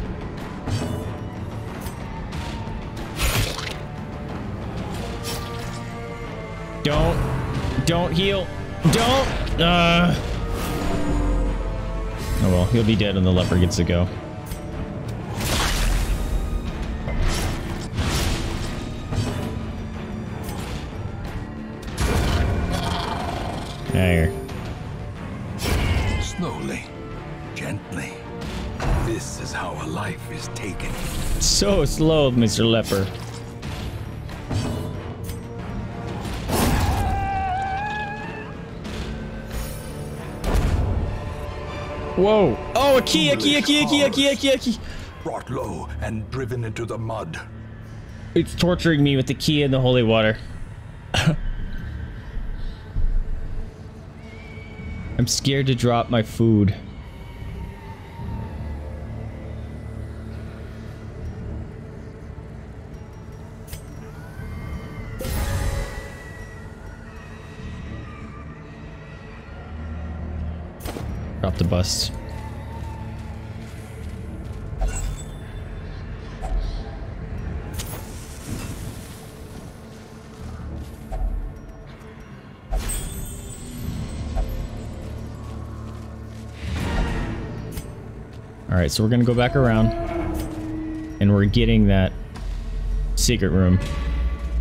Don't. Don't heal. Don't. Uh. Oh well, he'll be dead when the leper gets to go. There. Slowly, gently. This is how a life is taken. So slow, Mr. Leper. Whoa. Oh, a key, a key, a key, a key, a key, a key, a key. Brought low and driven into the mud. It's torturing me with the key and the holy water. I'm scared to drop my food. The bust. Alright, so we're gonna go back around. And we're getting that secret room.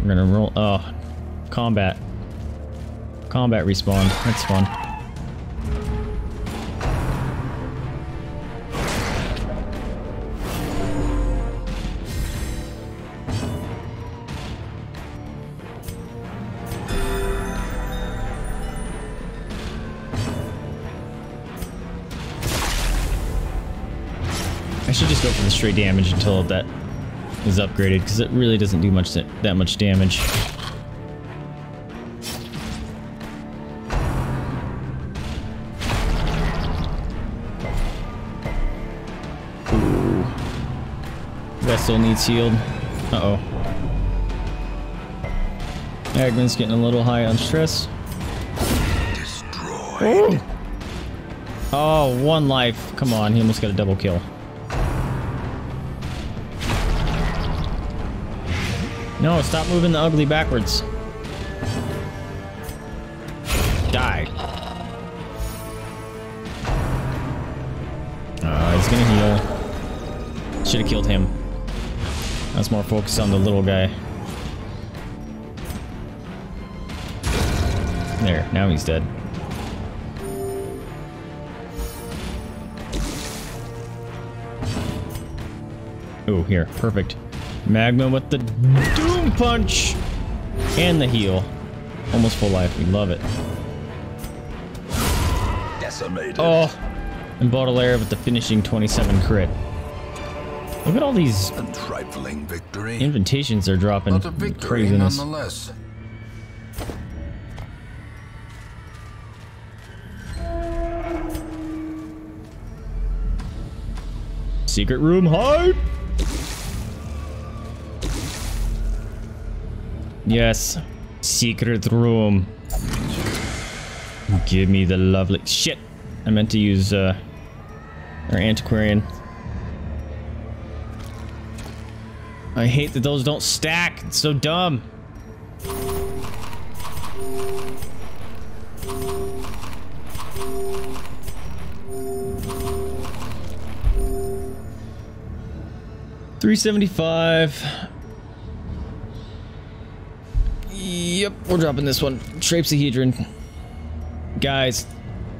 We're gonna roll. Oh, combat. Combat respawn. That's fun. Straight damage until that is upgraded because it really doesn't do much that much damage. Ooh. Vestal needs healed. Uh-oh. Agman's getting a little high on stress. Destroyed. Oh, one life. Come on, he almost got a double kill. No, stop moving the ugly backwards. Die. Uh, he's gonna heal. Should've killed him. That's more focused on the little guy. There, now he's dead. Oh, here, perfect. Magma with the... Doom Punch! And the heal. Almost full life. We love it. Decimated. Oh! And Baudelaire with the finishing 27 crit. Look at all these A trifling victory. invitations they're dropping. a victory Craziness. nonetheless. Secret room hide! Yes. Secret room. Give me the lovely... Shit! I meant to use, uh... Our antiquarian. I hate that those don't stack. It's so dumb. Three seventy-five. We're dropping this one. Trapezohedron. Guys,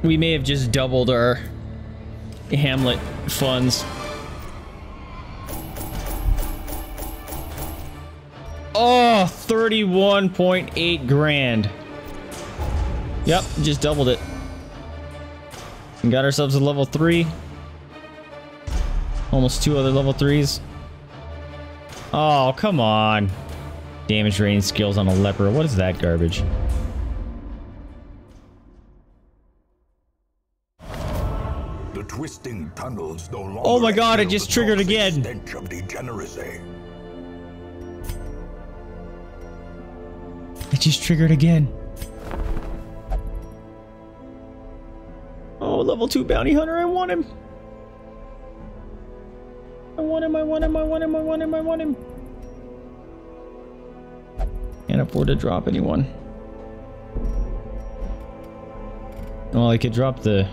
we may have just doubled our Hamlet funds. Oh, 31.8 grand. Yep, just doubled it. And got ourselves a level 3. Almost two other level 3s. Oh, come on. Damage range skills on a leper. What is that garbage? The twisting tunnels no longer Oh my God, it just triggered again. Stench of degeneracy. It just triggered again. Oh, level 2 bounty hunter, I want him. I want him, I want him, I want him, I want him, I want him. Can't afford to drop anyone. Well, I could drop the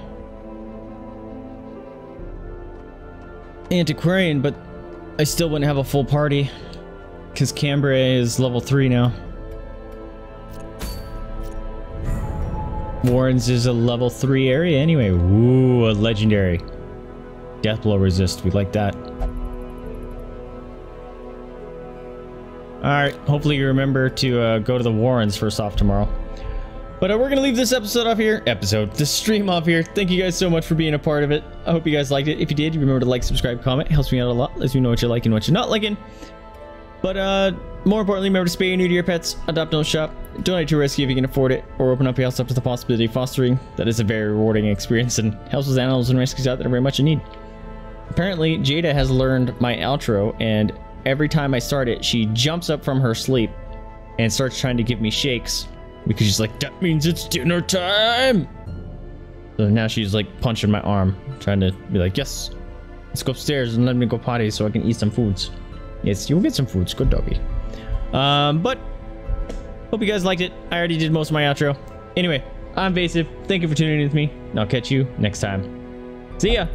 antiquarian, but I still wouldn't have a full party. Because Cambrai is level 3 now. Warren's is a level 3 area anyway. Ooh, a legendary. Death blow resist. We like that. Alright, hopefully you remember to uh, go to the Warrens first off tomorrow. But uh, we're going to leave this episode off here. Episode. This stream off here. Thank you guys so much for being a part of it. I hope you guys liked it. If you did, remember to like, subscribe, comment. It helps me out a lot. Lets me know what you're liking, what you're not liking. But uh, more importantly, remember to spay and neuter your pets, adopt, don't shop, donate to rescue if you can afford it, or open up your house up to the possibility of fostering. That is a very rewarding experience and helps with animals and rescues out that are very much in need. Apparently, Jada has learned my outro, and every time I start it, she jumps up from her sleep and starts trying to give me shakes because she's like, "That means it's dinner time." So now she's like punching my arm, trying to be like, "Yes, let's go upstairs and let me go potty so I can eat some foods." Yes, you'll get some foods. Good doggy. Um, but hope you guys liked it. I already did most of my outro. Anyway, I'm Vaesive. Thank you for tuning in with me. And I'll catch you next time. See ya.